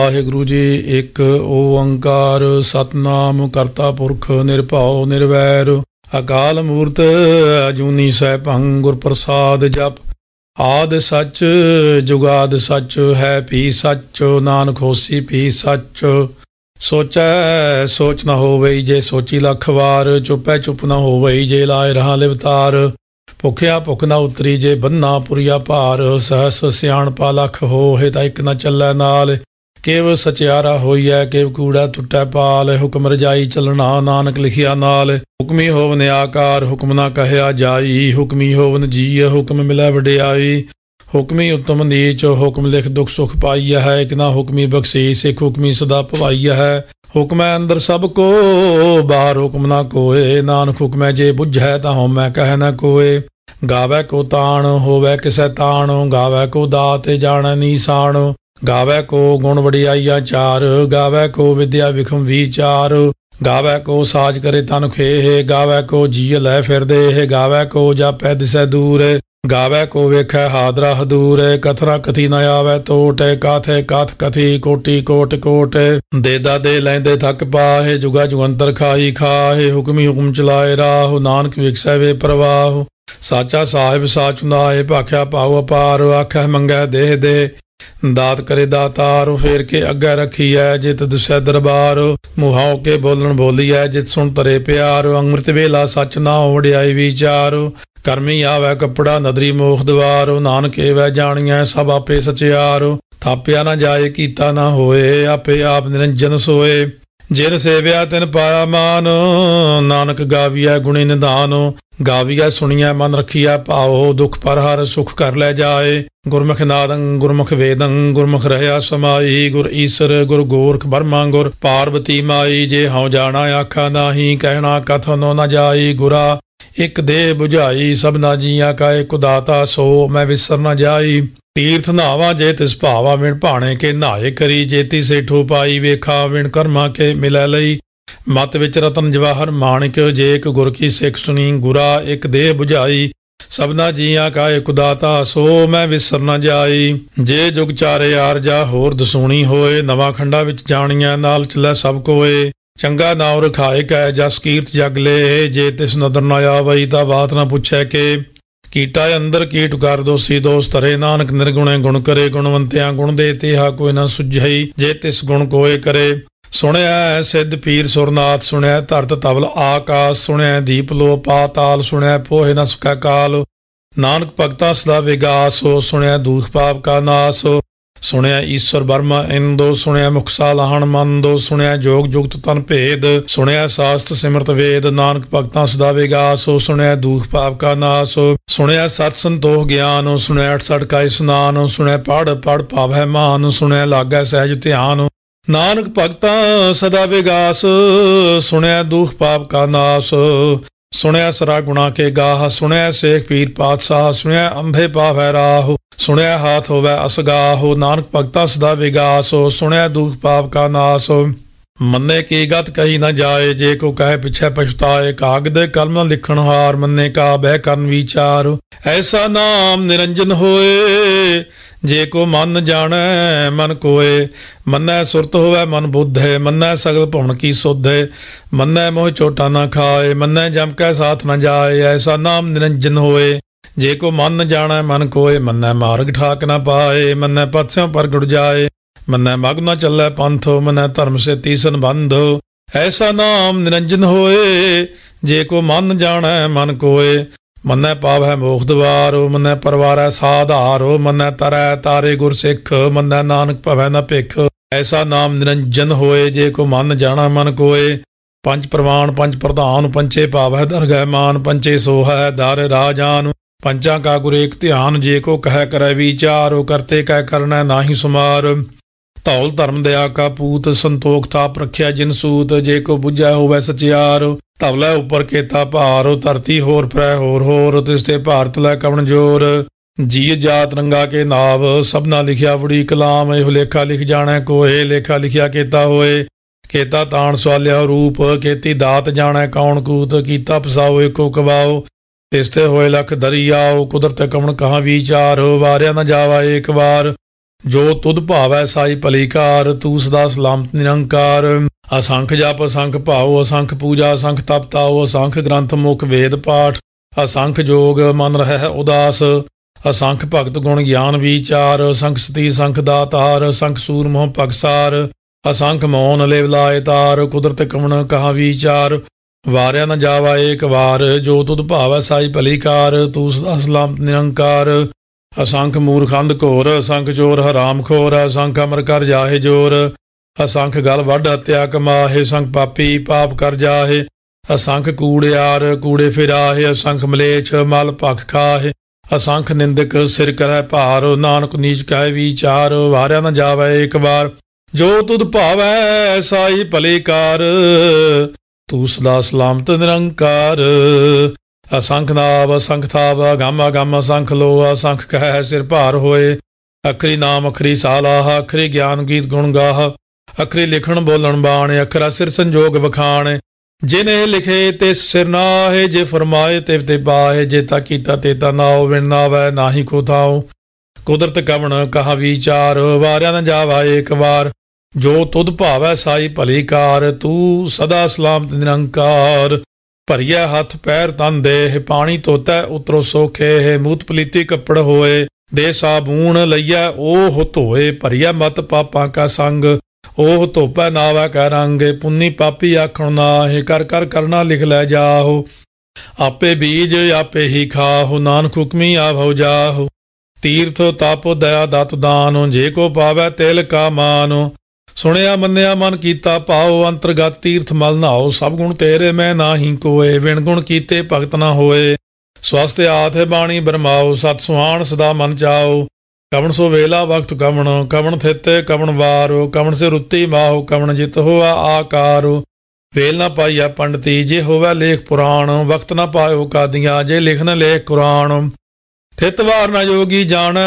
ਵਾਹਿਗੁਰੂ ਜੀ, ਇੱਕ ਓੰਕਾਰ ਸਤਨਾਮ ਕਰਤਾ ਪੁਰਖ ਨਿਰਭਉ ਨਿਰਵੈਰ। ਅਕਾਲ ਮੂਰਤ ਅਜੂਨੀ ਸੈਭੰ ਗੁਰ ਪ੍ਰਸਾਦ ਜਪ। ਆਦ ਸੱਚ, ਜੁਗਾਦ ਸੱਚ, ਹੈ ਪੀ ਸੱਚ, ਨਾਨਕ ਹੋਸੀ ਪੀ ਸੱਚ। ਸੋਚੈ, ਸੋਚ ਨਾ ਹੋਵੇ ਜੇ ਸੋਚੀ ਲੱਖ ਵਾਰ, ਚੁੱਪੈ ਚੁੱਪ ਨਾ ਹੋਵੇ ਜੇ ਲਾਇ ਰਹਾ ਲਿਵਤਾਰ। ਭੁਖਿਆ ਭੁਖ ਨਾ ਉਤਰੀ ਜੇ ਬੰਨਾ ਪੁਰੀਆ ਭਾਰ, ਸਹਸ ਸਿਆਣਪਾ ਲਖ ਹੋਏ ਤਾਂ ਇੱਕ ਨਾ ਚੱਲੈ ਨਾਲ। ਕੇਵ ਸਚਿਆਰਾ ਹੋਈਐ, ਕੇਵ ਕੂੜਾ ਟੁੱਟੈ ਪਾਲ, ਹੁਕਮ ਰਜਾਈ ਚਲਣਾ, ਨਾਨਕ ਲਿਖਿਆ ਨਾਲ। ਹੁਕਮੀ ਹੋਵਨ ਆਕਾਰ ਹੁਕਮ ਨਾ ਕਹਿਆ ਜਾਈ। ਹੁਕਮੀ ਹੋਵਨ ਜੀ ਹੁਕਮ ਮਿਲੈ ਵਡਿਆਈ। ਹੁਕਮੀ ਉਤਮ ਨੀਚ, ਹੁਕਮ ਲਿਖ ਦੁਖ ਸੁਖ ਪਾਈਆ ਹੈ। ਇਕ ਨਾ ਹੁਕਮੀ ਬਖਸ਼ੀਸ ਇਕ ਹੁਕਮੀ ਸਦਾ ਭਵਾਈਆ ਹੈ। ਹੁਕਮੈ ਅੰਦਰ ਸਭ ਕੋ, ਬਾਹਰ ਹੁਕਮ ਨਾ ਕੋਏ। ਨਾਨਕ ਹੁਕਮੈ ਜੇ ਬੁਝੈ, ਤਾਂ ਹਉਮੈ ਕਹਿ ਨਾ ਕੋਏ। ਗਾਵੇ ਕੋ ਤਾਣ, ਹੋਵੇ ਕਿਸੈ ਤਾਣ। ਗਾਵੇ ਕੋ ਦਾਤ, ਜਾਣੈ ਨੀਸਾਨ ਗਾਵੇ ਕੋ ਗੁਣ ਵਡਿਆਈਆ ਚਾਰ, ਗਾਵੇ ਕੋ ਵਿਦਿਆ ਵਿਖਮ ਵਿਚਾਰ, ਗਾਵੇ ਕੋ ਸਾਜ ਕਰੇ ਤਨ ਖੇਹ, ਗਾਵੇ ਕੋ ਜੀ ਲੈ ਫਿਰਦੇ ਹੈ ਗਾਵੇ ਕੋ ਜਾਪੈ ਦਿਸੈ ਦੂਰ, ਗਾਵੇ ਕੋ ਵੇਖੈ ਹਾਦਰਾ ਹਦੂਰ, ਕਥਰਾ ਕਥੀ ਨ ਆਵੇ ਟੋਟ ਕਾਥੇ ਕਾਥ ਕਥੀ, ਕੋਟੀ ਕੋਟ ਕੋਟ ਦੇਦਾ ਦੇ ਲੈਂਦੇ ਥੱਕ ਪਾਹੇ, ਜੁਗਾ ਜੁਗੰਤਰ ਖਾਈ ਖਾਹੇ, ਹੁਕਮੀ ਹੁਕਮ ਚਲਾਏ ਰਾਹ, ਨਾਨਕ ਵਿਖਸੈ ਵੇ ਪ੍ਰਵਾਹ, ਸਾਚਾ ਸਾਹਿਬ ਸਾਚ ਨਾਏ ਭਾਖਿਆ ਪਾਉ ਅਪਾਰ ਆਖੈ ਮੰਗੈ ਦੇਹ ਦੇ ਦਾਤ ਕਰੇ ਦਾਤਾਰ, ਫੇਰ ਕੇ ਅੱਗੇ ਰੱਖੀ ਰਖੀਐ ਜਿਤ ਦੁਸੈ ਦਰਬਾਰ। ਮੁਹਾਉ ਕੇ ਬੋਲਣ ਬੋਲੀ ਬੋਲੀਐ ਜਿਤ ਸੁਣ ਤਰੇ ਪਿਆਰ। ਅੰਮ੍ਰਿਤ ਵੇਲਾ ਸੱਚ ਨਾ ਓੜਿਆਈ ਵਿਚਾਰ। ਕਰਮੀ ਆਵੈ ਕਪੜਾ ਨਦਰੀ ਮੋਖ ਦਵਾਰ। ਨਾਨਕੇ ਵੈ ਜਾਣੀਐ ਸਭ ਆਪੇ ਸਚਿਆਰ। ਥਾਪਿਆ ਨਾ ਜਾਏ, ਕੀਤਾ ਨਾ ਹੋਏ, ਆਪੇ ਆਪ ਨਿਰੰਜਨ ਸੋਏ। ਜਿਨ ਸੇਵਿਆ ਤਿਨ ਪਾਇਆ ਮਾਨ, ਨਾਨਕ ਗਾਵੀਐ ਗੁਣੀ ਨਿਧਾਨ, ਗਾਵੀਐ ਸੁਣੀਐ ਮਨ ਰਖੀਐ ਭਾਉ ਦੁਖ ਪਰ ਹਰ ਸੁਖ ਕਰ ਲੈ ਜਾਏ। ਗੁਰਮੁਖ ਨਾਦੰ, ਗੁਰਮੁਖ ਵੇਦੰ, ਗੁਰਮੁਖ ਰਹਾ ਸਮਾਈ, ਗੁਰ ਈਸਰ, ਗੁਰ ਗੋਰਖ ਬਰਮਾ, ਗੁਰ ਪਾਰਵਤੀ ਮਾਈ, ਜੇ ਹਉ ਜਾਣਾ ਆਖਾ ਨਾਹੀ, ਕਹਿਣਾ ਕਥਨੋ ਨ ਜਾਈ ਗੁਰਾ। ਇਕ ਦੇ 부ਝਾਈ ਸਭਨਾ ਜੀਆਂ ਕਾ ਇਕ ਦਾਤਾ ਸੋ ਮੈਂ ਵਿਸਰ ਨ ਜਾਈ। ਤੀਰਥ ਨਾਵਾ ਜੇ ਤਿਸ ਭਾਵਾ ਵਿਣ ਭਾਣੇ ਕੇ ਨਾਏ ਕਰੀ। ਜੇਤੀ ਸੇਠੂ ਪਾਈ ਵੇਖਾ ਵਿਣ ਕਰਮਾ ਕੇ ਮਿਲੈ ਲਈ। ਮਤ ਵਿੱਚ ਰਤਨ ਜਵਾਹਰ ਮਾਣਿਕ ਜੇਕ ਇੱਕ ਗੁਰ ਕੀ ਸਿੱਖ ਸੁਣੀ। ਗੁਰਾ ਇੱਕ ਦੇਹ 부ਝਾਈ ਸਭਨਾ ਜੀਆਂ ਕਾ ਇਕ ਦਾਤਾ ਸੋ ਮੈਂ ਵਿਸਰ ਨ ਜਾਈ। ਜੇ ਜੁਗ ਚਾਰੇ ਆਰਜਾ ਹੋਰ ਦਸੂਣੀ ਹੋਏ। ਨਵਾਂ ਖੰਡਾ ਵਿੱਚ ਜਾਣੀਆਂ ਨਾਲ ਚਲੈ ਸਭ ਕੋਏ। ਚੰਗਾ ਨਾਉ ਰਖਾਏ ਕੈ, ਜਸ ਕੀਰਤ ਜਗ ਲੈ, ਜੇ ਤਿਸ ਨਦਰ ਨ ਆਵਈ ਤਾਂ ਬਾਤ ਨਾ ਪੁੱਛੈ ਕਿ। ਕੀਟਾ ਅੰਦਰ, ਕੀਟ ਕਰ ਦੋਸੀ ਦੋਸ ਤਰੇ ਨਾਨਕ ਨਿਰਗੁਣੇ ਗੁਣ ਕਰੇ, ਗੁਣਵੰਤਿਆਂ ਗੁਣ ਦੇ ਤੇਹਾ ਕੋਈ ਨਾ ਸੁਝਈ, ਜੇ ਤਿਸ ਗੁਣ ਕੋਏ ਕਰੇ। ਸੁਣਿਆ ਸਿੱਧ ਪੀਰ ਸੁਰਨਾਥ, ਸੁਣਿਆ ਧਰਤ ਤਵਲ ਆਕਾਸ, ਸੁਣਿਆ ਦੀਪ ਲੋ ਪਾਤਾਲ, ਸੁਣਿਆ ਪੋਹੇ ਨਾ ਸੁਕਾ ਕਾਲ। ਨਾਨਕ ਭਗਤਾ ਸਦਾ ਵਿਗਾਸ ਹੋ, ਸੁਣਿਆ ਦੂਖ ਪਾਪ ਕਾ ਨਾਸ। ਸੁਣਿਆ ਈਸ਼ਵਰ ਬਰਮਾ ਇੰਦੋ ਸੁਣਿਆ ਮੁਖਸਾ ਲਾਹਣ ਮੰਦੋ, ਸੁਣਿਆ ਜੋਗ ਜੁਗਤ ਤਨ ਭੇਦ, ਸੁਣਿਆ ਸਾਸਤ ਸਿਮਰਤ ਵੇਦ, ਨਾਨਕ ਭਗਤਾਂ ਸਦਾ ਵਿਗਾਸ ਸੁਣਿਆ ਦੁਖ ਪਾਪ ਕਾ ਨਾਸ, ਸੁਣਿਆ ਸਤ ਸੰਤੋਖ ਗਿਆਨ, ਸੁਣਿਆ 68 ਕਾ ਇਸਨਾਨ ਸੁਣਿਆ ਪੜ ਪੜ ਪਾਵੈ ਮਾਨ, ਸੁਣਿਆ ਲਾਗੈ ਸਹਿਜ ਧਿਆਨ। ਨਾਨਕ ਭਗਤਾਂ ਸਦਾ ਵਿਗਾਸ ਸੁਣਿਆ ਦੁਖ ਪਾਪ ਕਾ ਨਾਸ। ਸੁਣਿਆ ਸਰਾ ਗੁਣਾ ਕੇ ਗਾਹ, ਸੁਣਿਆ ਸੇਖ ਪੀਰ ਪਾਤਸ਼ਾਹ, ਸੁਣਿਆ ਅੰਧੇ ਪਾਵੈ ਰਾਹ, ਸੁਣਿਆ ਹਾਥ ਹੋਵੇ ਅਸਗਾਹੋ ਨਾਨਕ ਭਗਤਾ ਸਦਾ ਵਿਗਾਸੋ, ਸੁਣਿਆ ਦੁਖ ਪਾਪ ਕਾ ਨਾਸੋ। ਮੰਨੇ ਕੀ ਗਤ ਕਹੀ ਨਾ ਜਾਏ, ਜੇ ਕੋ ਕਹੇ ਪਿਛੇ ਪਛਤਾਏ, ਕਾਗਦ ਕਲਮ ਲਿਖਣ ਹਾਰ, ਮੰਨੇ ਕਾ ਬਹਿ ਕਰਨ ਵਿਚਾਰ। ਐਸਾ ਨਾਮ ਨਿਰੰਜਨ ਹੋਏ ਜੇ ਕੋ ਮਨ ਜਾਣੈ, ਮਨ ਕੋਏ, ਮੰਨੈ ਸੁਰਤ ਹੋਵੇ ਮਨ ਬੁੱਧ ਹੈ ਮੰਨੈ ਸਗਲ ਭਉਣ ਕੀ ਸੁਧ ਹੈ ਮੰਨੈ ਮੋਹ ਚੋਟਾ ਨਾ ਖਾਏ, ਮੰਨੈ ਜਮ ਕੈ ਸਾਥ ਨਾ ਜਾਏ, ਐਸਾ ਨਾਮ ਨਿਰੰਜਨ ਹੋਏ। ਜੇ ਕੋ ਮਨ ਜਾਣੈ, ਮਨ ਕੋਏ, ਮੰਨੈ ਮਾਰਗ ਠਾਕ ਨਾ ਪਾਏ, ਮੰਨੈ ਪਤਸਿਓ ਪ੍ਰਗਟ ਜਾਏ, ਮੰਨੈ ਮਗ ਨਾ ਚੱਲੈ ਪੰਥੋ, ਮੰਨੈ ਧਰਮ ਸੇ ਤੀਸਨ ਬੰਧੋ ਐਸਾ ਨਾਮ ਨਿਰੰਜਨ ਹੋਏ, ਜੇ ਕੋ ਮਨ ਜਾਣੈ, ਮਨ ਕੋਏ ਮੰਨੈ ਪਾਵੈ ਮੋਖ ਦਵਾਰੋ, ਮੰਨੈ ਪਰਵਾਰੈ ਸਾਧਾਰੋ, ਮੰਨੈ ਤਰੈ ਤਾਰੇ ਗੁਰ ਸਿੱਖ, ਮੰਨੈ ਨਾਨਕ ਭਵੈ ਨ ਭਿਖ। ਐਸਾ ਨਾਮ ਨਿਰੰਜਨ ਹੋਏ, ਜੇ ਕੋ ਮਨ ਜਾਣਾ ਮਨ ਕੋਏ। ਪੰਜ ਪ੍ਰਵਾਨ, ਪੰਜ ਪ੍ਰਧਾਨ, ਪੰਚੇ ਪਾਵੈ ਦਰਗਹਿ ਮਾਨ, ਪੰਚੇ ਸੋਹੈ ਦਰ ਰਾਜਾਨ। ਪੰਚਾਂ ਕਾ ਗੁਰ ਏਕ ਧਿਆਨ, ਜੇ ਕੋ ਕਹਿ ਕਰੈ ਵਿਚਾਰੋ ਕਰਤੇ ਕਹਿ ਕਰਨਾ ਨਾਹੀ ਸੁਮਾਰ। ਧੌਲ ਧਰਮ ਦਿਆ ਕਾ ਪੂਤ ਸੰਤੋਖ ਤਾਪ ਰਖਿਆ ਜਿਨ ਸੂਤ, ਜੇ ਕੋ 부ਝੈ ਹੋਵੇ ਸਚਿਆਰ। ਧਵਲੇ ਉੱਪਰ ਕੇਤਾ ਭਾਰ ਧਰਤੀ ਹੋਰ ਫਰੈ ਹੋਰ ਹੋਰ ਤਿਸ ਤੇ ਭਾਰਤ ਲੈ ਕਵਣ ਜੋਰ। ਜੀ ਜਾਤ ਰੰਗਾ ਕੇ ਨਾਵ, ਸਭਨਾ ਲਿਖਿਆ ਬੜੀ ਕਲਾਮ, ਇਹ ਲੇਖਾ ਲਿਖ ਜਾਣਾ ਕੋਏ ਲੇਖਾ ਲਿਖਿਆ ਕੇਤਾ ਹੋਏ। ਕੇਤਾ ਤਾਣ ਸਵਾਲਿਆ ਰੂਪ ਕੇਤੀ ਦਾਤ ਜਾਣਾ ਕੌਣ ਕੂਤ, ਕੀਤਾ ਪਸਾਓ ਏਕੋ ਕਵਾਓ। ਤਿਸ ਤੇ ਹੋਏ ਲਖ ਦਰਿਆਓ ਕੁਦਰਤ ਕਵਣ ਕਹਾ ਵਿਚਾਰ, ਵਾਰਿਆ ਨਾ ਜਾਵਾ ਏਕ ਵਾਰ। ਜੋ ਤੁਧ ਭਾਵੈ ਸਾਈ ਭਲੀਕਾਰ, ਤੂੰ ਸਦਾ ਸਲਾਮਤ ਨਿਰੰਕਾਰ। ਅਸੰਖ ਜਪ, ਅਸੰਖ ਭਾਉ, ਅਸੰਖ ਪੂਜਾ, ਅਸੰਖ ਤਪ ਤਾਉ, ਅਸੰਖ ਗ੍ਰੰਥ ਮੁਖ ਵੇਦ ਪਾਠ, ਅਸੰਖ ਜੋਗ ਮਨ ਰਹਿ ਉਦਾਸ। ਅਸੰਖ ਭਗਤ ਗੁਣ ਗਿਆਨ ਵਿਚਾਰ, ਅਸੰਖ ਸਤੀ, ਅਸੰਖ ਦਾਤਾਰ, ਅਸੰਖ ਸੂਰ ਮੋਹ ਭਗਸਾਰ। ਅਸੰਖ ਮੌਨ ਲਿਵ ਲਾਏ ਤਾਰ, ਕੁਦਰਤ ਕਵਣ ਕਹਾ ਵਿਚਾਰ। ਵਾਰਿਆ ਨ ਜਾਵਾ ਏਕ ਵਾਰ, ਜੋ ਤੁਧ ਭਾਵੈ ਸਾਈ ਭਲੀਕਾਰ, ਤੂੰ ਸਦਾ ਸਲਾਮਤ ਨਿਰੰਕਾਰ। ਅਸੰਖ ਮੂਰਖੰਦ ਘੋਰ, ਅਸੰਖ ਚੋਰ ਹਰਾਮ ਖੋਰ, ਅਸੰਖ ਅਮਰ ਕਰ ਜਾਹੇ ਜੋਰ। ਅਸੰਖ ਗਲ ਵੱਢ ਹਤਿਆ ਕਮਾਹੇ ਸੰਖ ਪਾਪੀ ਪਾਪ ਕਰ ਜਾਹੇ। ਅਸੰਖ ਕੂੜਿਆਰ ਕੂੜੇ ਫਿਰਾਹੇ, ਅਸੰਖ ਮਲੇਛ ਮਲ ਭਖ ਖਾਹੇ। ਅਸੰਖ ਨਿੰਦਕ ਸਿਰ ਕਰੈ ਭਾਰ, ਨਾਨਕ ਨੀਚ ਕਹਿ ਵਿਚਾਰ, ਵਾਰਿਆ ਨ ਜਾਵੇ ਇੱਕ ਵਾਰ। ਜੋ ਤੁਧ ਭਾਵੈ ਸਾਈ ਭਲੇ ਕਾਰ, ਤੂੰ ਸਦਾ ਸਲਾਮਤ ਨਿਰੰਕਾਰ। ਅਸੰਖ ਨਾਮ ਅਸੰਖ ਥਾਵ ਗਾਮਾ ਗਾਮ ਅਸੰਖ ਲੋ ਅਸੰਖ ਕਹਿ ਸਿਰ ਭਾਰ ਹੋਏ। ਅਖਰੀ ਨਾਮ, ਅਖਰੀ ਸਾਲਾਹ, ਅਖਰੀ ਗਿਆਨ ਗੀਤ ਗੁਣ ਗਾਹ। ਅਖਰੀ ਲਿਖਣ ਬੋਲਣ ਬਾਣ, ਅਖਰਾ ਸਿਰ ਸੰਜੋਗ ਵਖਾਣ। ਜਿਨੇ ਲਿਖੇ ਤਿਸ ਸਿਰ ਨਾਹੇ, ਜੇ ਫਰਮਾਏ ਤੇ ਤੇ ਬਾਹੇ ਜੇ ਤਾ ਕੀਤਾ ਤੇ ਤਾ ਨਾਉ ਵਿਣ ਨਾਵੈ ਨਾਹੀ ਕੋ ਥਾਉ। ਕੁਦਰਤ ਕਵਣ ਕਹਾ ਵਿਚਾਰ, ਵਾਰਿਆ ਨ ਜਾਵਾ ਏਕ ਵਾਰ। ਜੋ ਤੁਧ ਭਾਵੈ ਸਾਈ ਭਲੀ ਕਾਰ, ਤੂੰ ਸਦਾ ਸਲਾਮਤ ਨਿਰੰਕਾਰ। ਭਰੀਆ ਹੱਥ ਪੈਰ ਤਨ ਦੇਹ, ਪਾਣੀ ਤੋਤੈ ਉਤਰੋ ਸੋਖੇ, ਹੈ ਮੂਤ ਪਲੀਤੀ ਕੱਪੜ ਹੋਏ, ਦੇ ਸਾਬੂਣ ਲਈਆ ਉਹ ਧੋਏ ਭਰੀਆ ਮਤ ਪਾਪਾਂ ਕਾ ਸੰਗ ਉਹ ਧੋਪੈ ਨਾਵਾ ਕੈ ਰੰਗੇ, ਪੁੰਨੀ ਪਾਪੀ ਆਖਣ ਨਾਹੇ, ਕਰ ਕਰ ਕਰਨਾ ਲਿਖ ਲੈ ਜਾਹੋ, ਆਪੇ ਬੀਜ ਆਪੇ ਹੀ ਖਾਹੋ, ਨਾਨਕ ਹੁਕਮੀ ਆਭਉ ਜਾਹੋ, ਤੀਰਥ ਤਪ ਦਇਆ ਦਤ ਦਾਨ, ਜੇ ਕੋ ਪਾਵੈ ਤਿਲ ਕਾ ਮਾਨੋ ਸੁਣਿਆ, ਮੰਨਿਆ, ਮਨ ਕੀਤਾ ਪਾਉ ਅੰਤਰਗਤ ਤੀਰਥ ਮਲ ਨਾਓ ਸਭ ਗੁਣ ਤੇਰੇ ਮੈਂ ਨਾਹੀ ਕੋਏ ਵਿਣ ਗੁਣ ਕੀਤੇ ਭਗਤ ਨਾ ਹੋਏ। ਸਵਸਤ ਆਥੇ ਬਾਣੀ ਬਰਮਾਓ ਸਤ ਸੁਹਾਣ ਸਦਾ ਮਨ ਚਾਓ ਕਵਣ ਸੋ ਵੇਲਾ ਵਕਤ ਕਵਣ ਕਵਣ ਥਿਤੇ ਕਵਣ ਵਾਰੋ, ਕਵਣ ਸੇ ਰੁੱਤੀ ਮਾਹੋ, ਕਵਣ ਜਿਤ ਹੋਆ ਆਕਾਰੋ। ਵੇਲ ਨਾ ਪਾਈਆ ਪੰਡਤੀ, ਜੇ ਹੋਵੇ ਲੇਖ ਪੁਰਾਣ, ਵਕਤ ਨਾ ਪਾਇਓ ਕਾਦੀਆਂ, ਜੇ ਲਿਖਨ ਲੇਖ ਕੁਰਾਨ। ਥਿਤ ਵਾਰ ਨਾ ਜੋਗੀ ਜਾਣ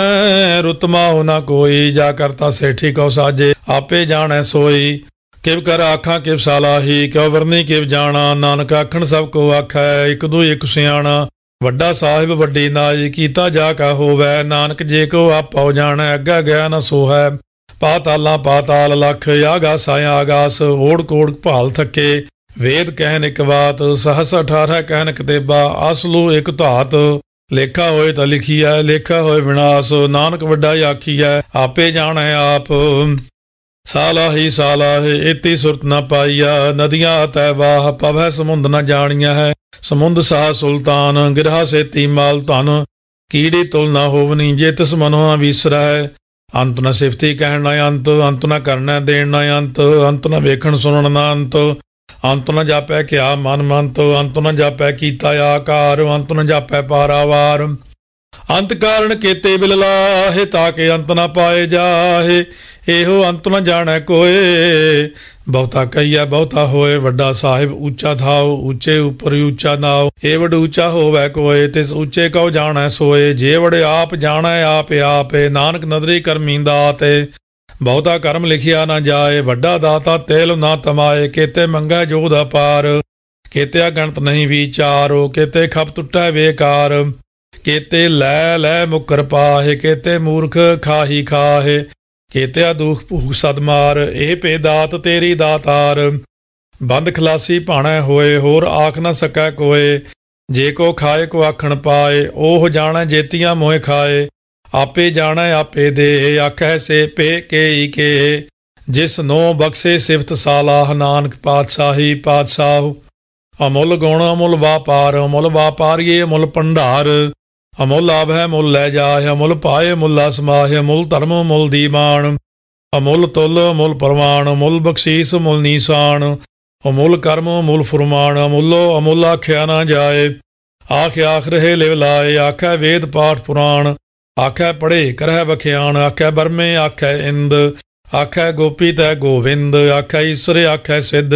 ਰੁਤਮਾ ਹੋ ਨਾ ਕੋਈ, ਜਾ ਕਰਤਾ ਸੇਠੀ ਕਉ ਸਾਜੇ, ਆਪੇ ਜਾਣੈ ਸੋਈ। ਕਿਵ ਕਰ ਆਖਾਂ, ਕਿਵ ਸਾਲਾਹੀ, ਕਿਉ ਵਰਨੀ, ਕਿਵ ਜਾਣਾ, ਨਾਨਕ ਆਖਣ ਸਭ ਕੋ ਆਖੈ, ਇਕ ਦੂ ਇਕ ਸਿਆਣਾ। ਵੱਡਾ ਸਾਹਿਬ ਵੱਡੀ ਨਾਜ ਕੀਤਾ ਜਾ ਕਾ ਹੋਵੈ, ਨਾਨਕ ਜੇ ਕੋ ਆਪਉ ਜਾਣੈ, ਅੱਗਾ ਗਿਆ ਨ ਸੋਹੈ। ਪਾਤਾਲਾਂ ਪਾਤਾਲ ਲਖ ਆਗਾਸ ਆਗਾਸ, ਓੜ ਕੋੜ ਭਾਲ ਥੱਕੇ। ਵੇਦ ਕਹਿਨ ਇਕ ਬਾਤ, ਸਹਸ 18 ਕਹਿਨ ਕਤੇਬਾ ਅਸਲੂ ਇਕ ਧਾਤ। ਲੇਖਾ ਹੋਏ ਤਾਂ ਲਿਖੀਐ ਲੇਖਾ ਹੋਏ ਵਿਨਾਸ਼, ਨਾਨਕ ਵੱਡਾ ਆਖੀਐ ਆਪੇ ਜਾਣੈ ਆਪ। ਸਾਲਾ ਹੀ ਸਾਲਾ ਹੈ ਇਤੀ ਸੁਰਤ ਨਾ ਪਾਈਆ, ਨਦੀਆਂ ਤੈ ਵਾਹ, ਪਵੈ ਸਮੁੰਦ ਨਾ ਜਾਣੀਆਂ ਹੈ। ਸਮੁੰਦ ਸਾਹ ਸੁਲਤਾਨ, ਗਿਰਹਾ ਸੇਤੀ ਮਾਲ ਧਨ, ਕੀੜੀ ਤੁਲ ਨਾ ਹੋਵਨੀ, ਜੇ ਤਿਸ ਮਨੋ ਨਾ ਵਿਸਰੈ। ਅੰਤ ਨ ਸਿਫਤੀ ਕਹਿਣ ਨਾ ਅੰਤ ਅੰਤ ਨਾ ਕਰਨਾ ਦੇਣ ਨਾ ਅੰਤ ਅੰਤ ਨਾ ਵੇਖਣ ਸੁਣਨ ਨਾ ਅੰਤ। ਅੰਤ ਨ ਜਾਪੈ ਕਿਆ ਮਨ ਮੰਤ, ਅੰਤ ਨ ਜਾਪੈ ਕੀਤਾ ਆਕਾਰ, ਅੰਤ ਨ ਜਾਪੈ ਪਾਰਾਵਾਰ। ਅੰਤ ਕਾਰਨ ਕੀਤੇ ਬਿਲਲਾਹੇ ਤਾਂ ਕਿ ਅੰਤ ਨਾ ਪਾਏ ਜਾਹੇ। ਇਹੋ ਅੰਤ ਨ ਜਾਣੈ ਕੋਏ। ਬਹੁਤਾ ਕਈਆ ਬਹੁਤਾ ਹੋਏ, ਵੱਡਾ ਸਾਹਿਬ ਉੱਚਾ ਥਾਉ ਉੱਚੇ ਉਪਰ ਉੱਚਾ ਨਾਉ। ਏ ਵਡ ਉੱਚਾ ਹੋਵੇ ਕੋਏ, ਤਿਸ ਉੱਚੇ ਕਉ ਜਾਣੈ ਸੋਏ। ਜੇ ਵਡ ਆਪ ਜਾਣੈ, ਆਪ ਆਪੇ। ਨਾਨਕ ਨਦਰੀ ਕਰਮੀਂਦਾ ਤੇ ਬਹੁਤਾ ਕਰਮ ਲਿਖਿਆ ਨਾ ਜਾਏ, ਵੱਡਾ ਦਾਤਾ ਤੇਲ ਨਾ ਤਮਾਏ, ਕੀਤੇ ਮੰਗਾ ਜੋਧ ਅਪਾਰ ਕੀਤੇ ਗਣਤ ਨਹੀਂ ਵਿਚਾਰੋ ਕੀਤੇ ਖਪ ਟੁੱਟੈ ਵੇਕਾਰ ਕੀਤੇ ਲੈ ਲੈ ਮੁਕਰ ਪਾਹੇ, ਕੀਤੇ ਮੂਰਖ ਖਾਹੀ ਖਾਹੇ, ਕੀਤਿਆ ਦੁਖ ਭੂਖ ਸਦਮਾਰ ਇਹ ਪੇ ਦਾਤ ਤੇਰੀ ਦਾਤਾਰ, ਬੰਦ ਖਲਾਸੀ ਭਾਣਾ ਹੋਏ, ਹੋਰ ਆਖ ਨਾ ਸਕੈ ਕੋਏ, ਜੇ ਕੋ ਖਾਏ ਕੋ ਆਖਣ ਪਾਏ, ਉਹ ਜਾਣੈ ਜੇਤੀਆਂ ਮੋਏ ਖਾਏ ਆਪੇ ਜਾਣੈ, ਆਪੇ ਦੇ ਆਖੈ ਸੇ ਪੇ ਕੇ ਕੇ। ਜਿਸ ਨੋ ਬਖਸ਼ੇ ਸਿਫਤ ਸਾਲਾਹ, ਨਾਨਕ ਪਾਤਸ਼ਾਹੀ ਪਾਤਸ਼ਾਹ। ਅਮੁੱਲ ਗੁਣ, ਅਮੁੱਲ ਵਾਪਾਰ, ਅਮੁੱਲ ਵਾਪਾਰੀਏ, ਅਮੁੱਲ ਭੰਡਾਰ। ਅਮੁੱਲ ਲਾਭ ਹੈ ਮੁੱਲ ਲੈ ਜਾਏ ਅਮੁੱਲ ਪਾਏ ਮੁੱਲ ਸਮਾਹੇ ਮੁੱਲ ਧਰਮ ਮੁੱਲ ਦੀਮਾਨ ਅਮੁੱਲ ਤੁਲ ਮੁੱਲ ਪਰਮਾਨ ਮੁੱਲ ਬਖਸ਼ੀਸ ਮੁੱਲ ਨੀਸਾਨ। ਅਮੁੱਲ ਕਰਮ ਮੁੱਲ ਫਰਮਾਨ, ਅਮੁੱਲੋ, ਅਮੁੱਲ ਆਖਿਆ ਨਾ ਜਾਏ। ਆਖ ਆਖ ਰਹੇ ਲਿਵ ਲਾਏ ਆਖੈ ਵੇਦ ਪਾਠ ਪੁਰਾਣ। ਆਖੈ ਪੜੇ ਕਰਹਿ ਵਖਿਆਣ, ਆਖੈ ਬਰਮੇ, ਆਖੈ ਇੰਦ, ਆਖੈ ਗੋਪੀ ਤੈ ਗੋਵਿੰਦ, ਆਖੈ ਈਸ਼ਰ, ਆਖੈ ਸਿੱਧ,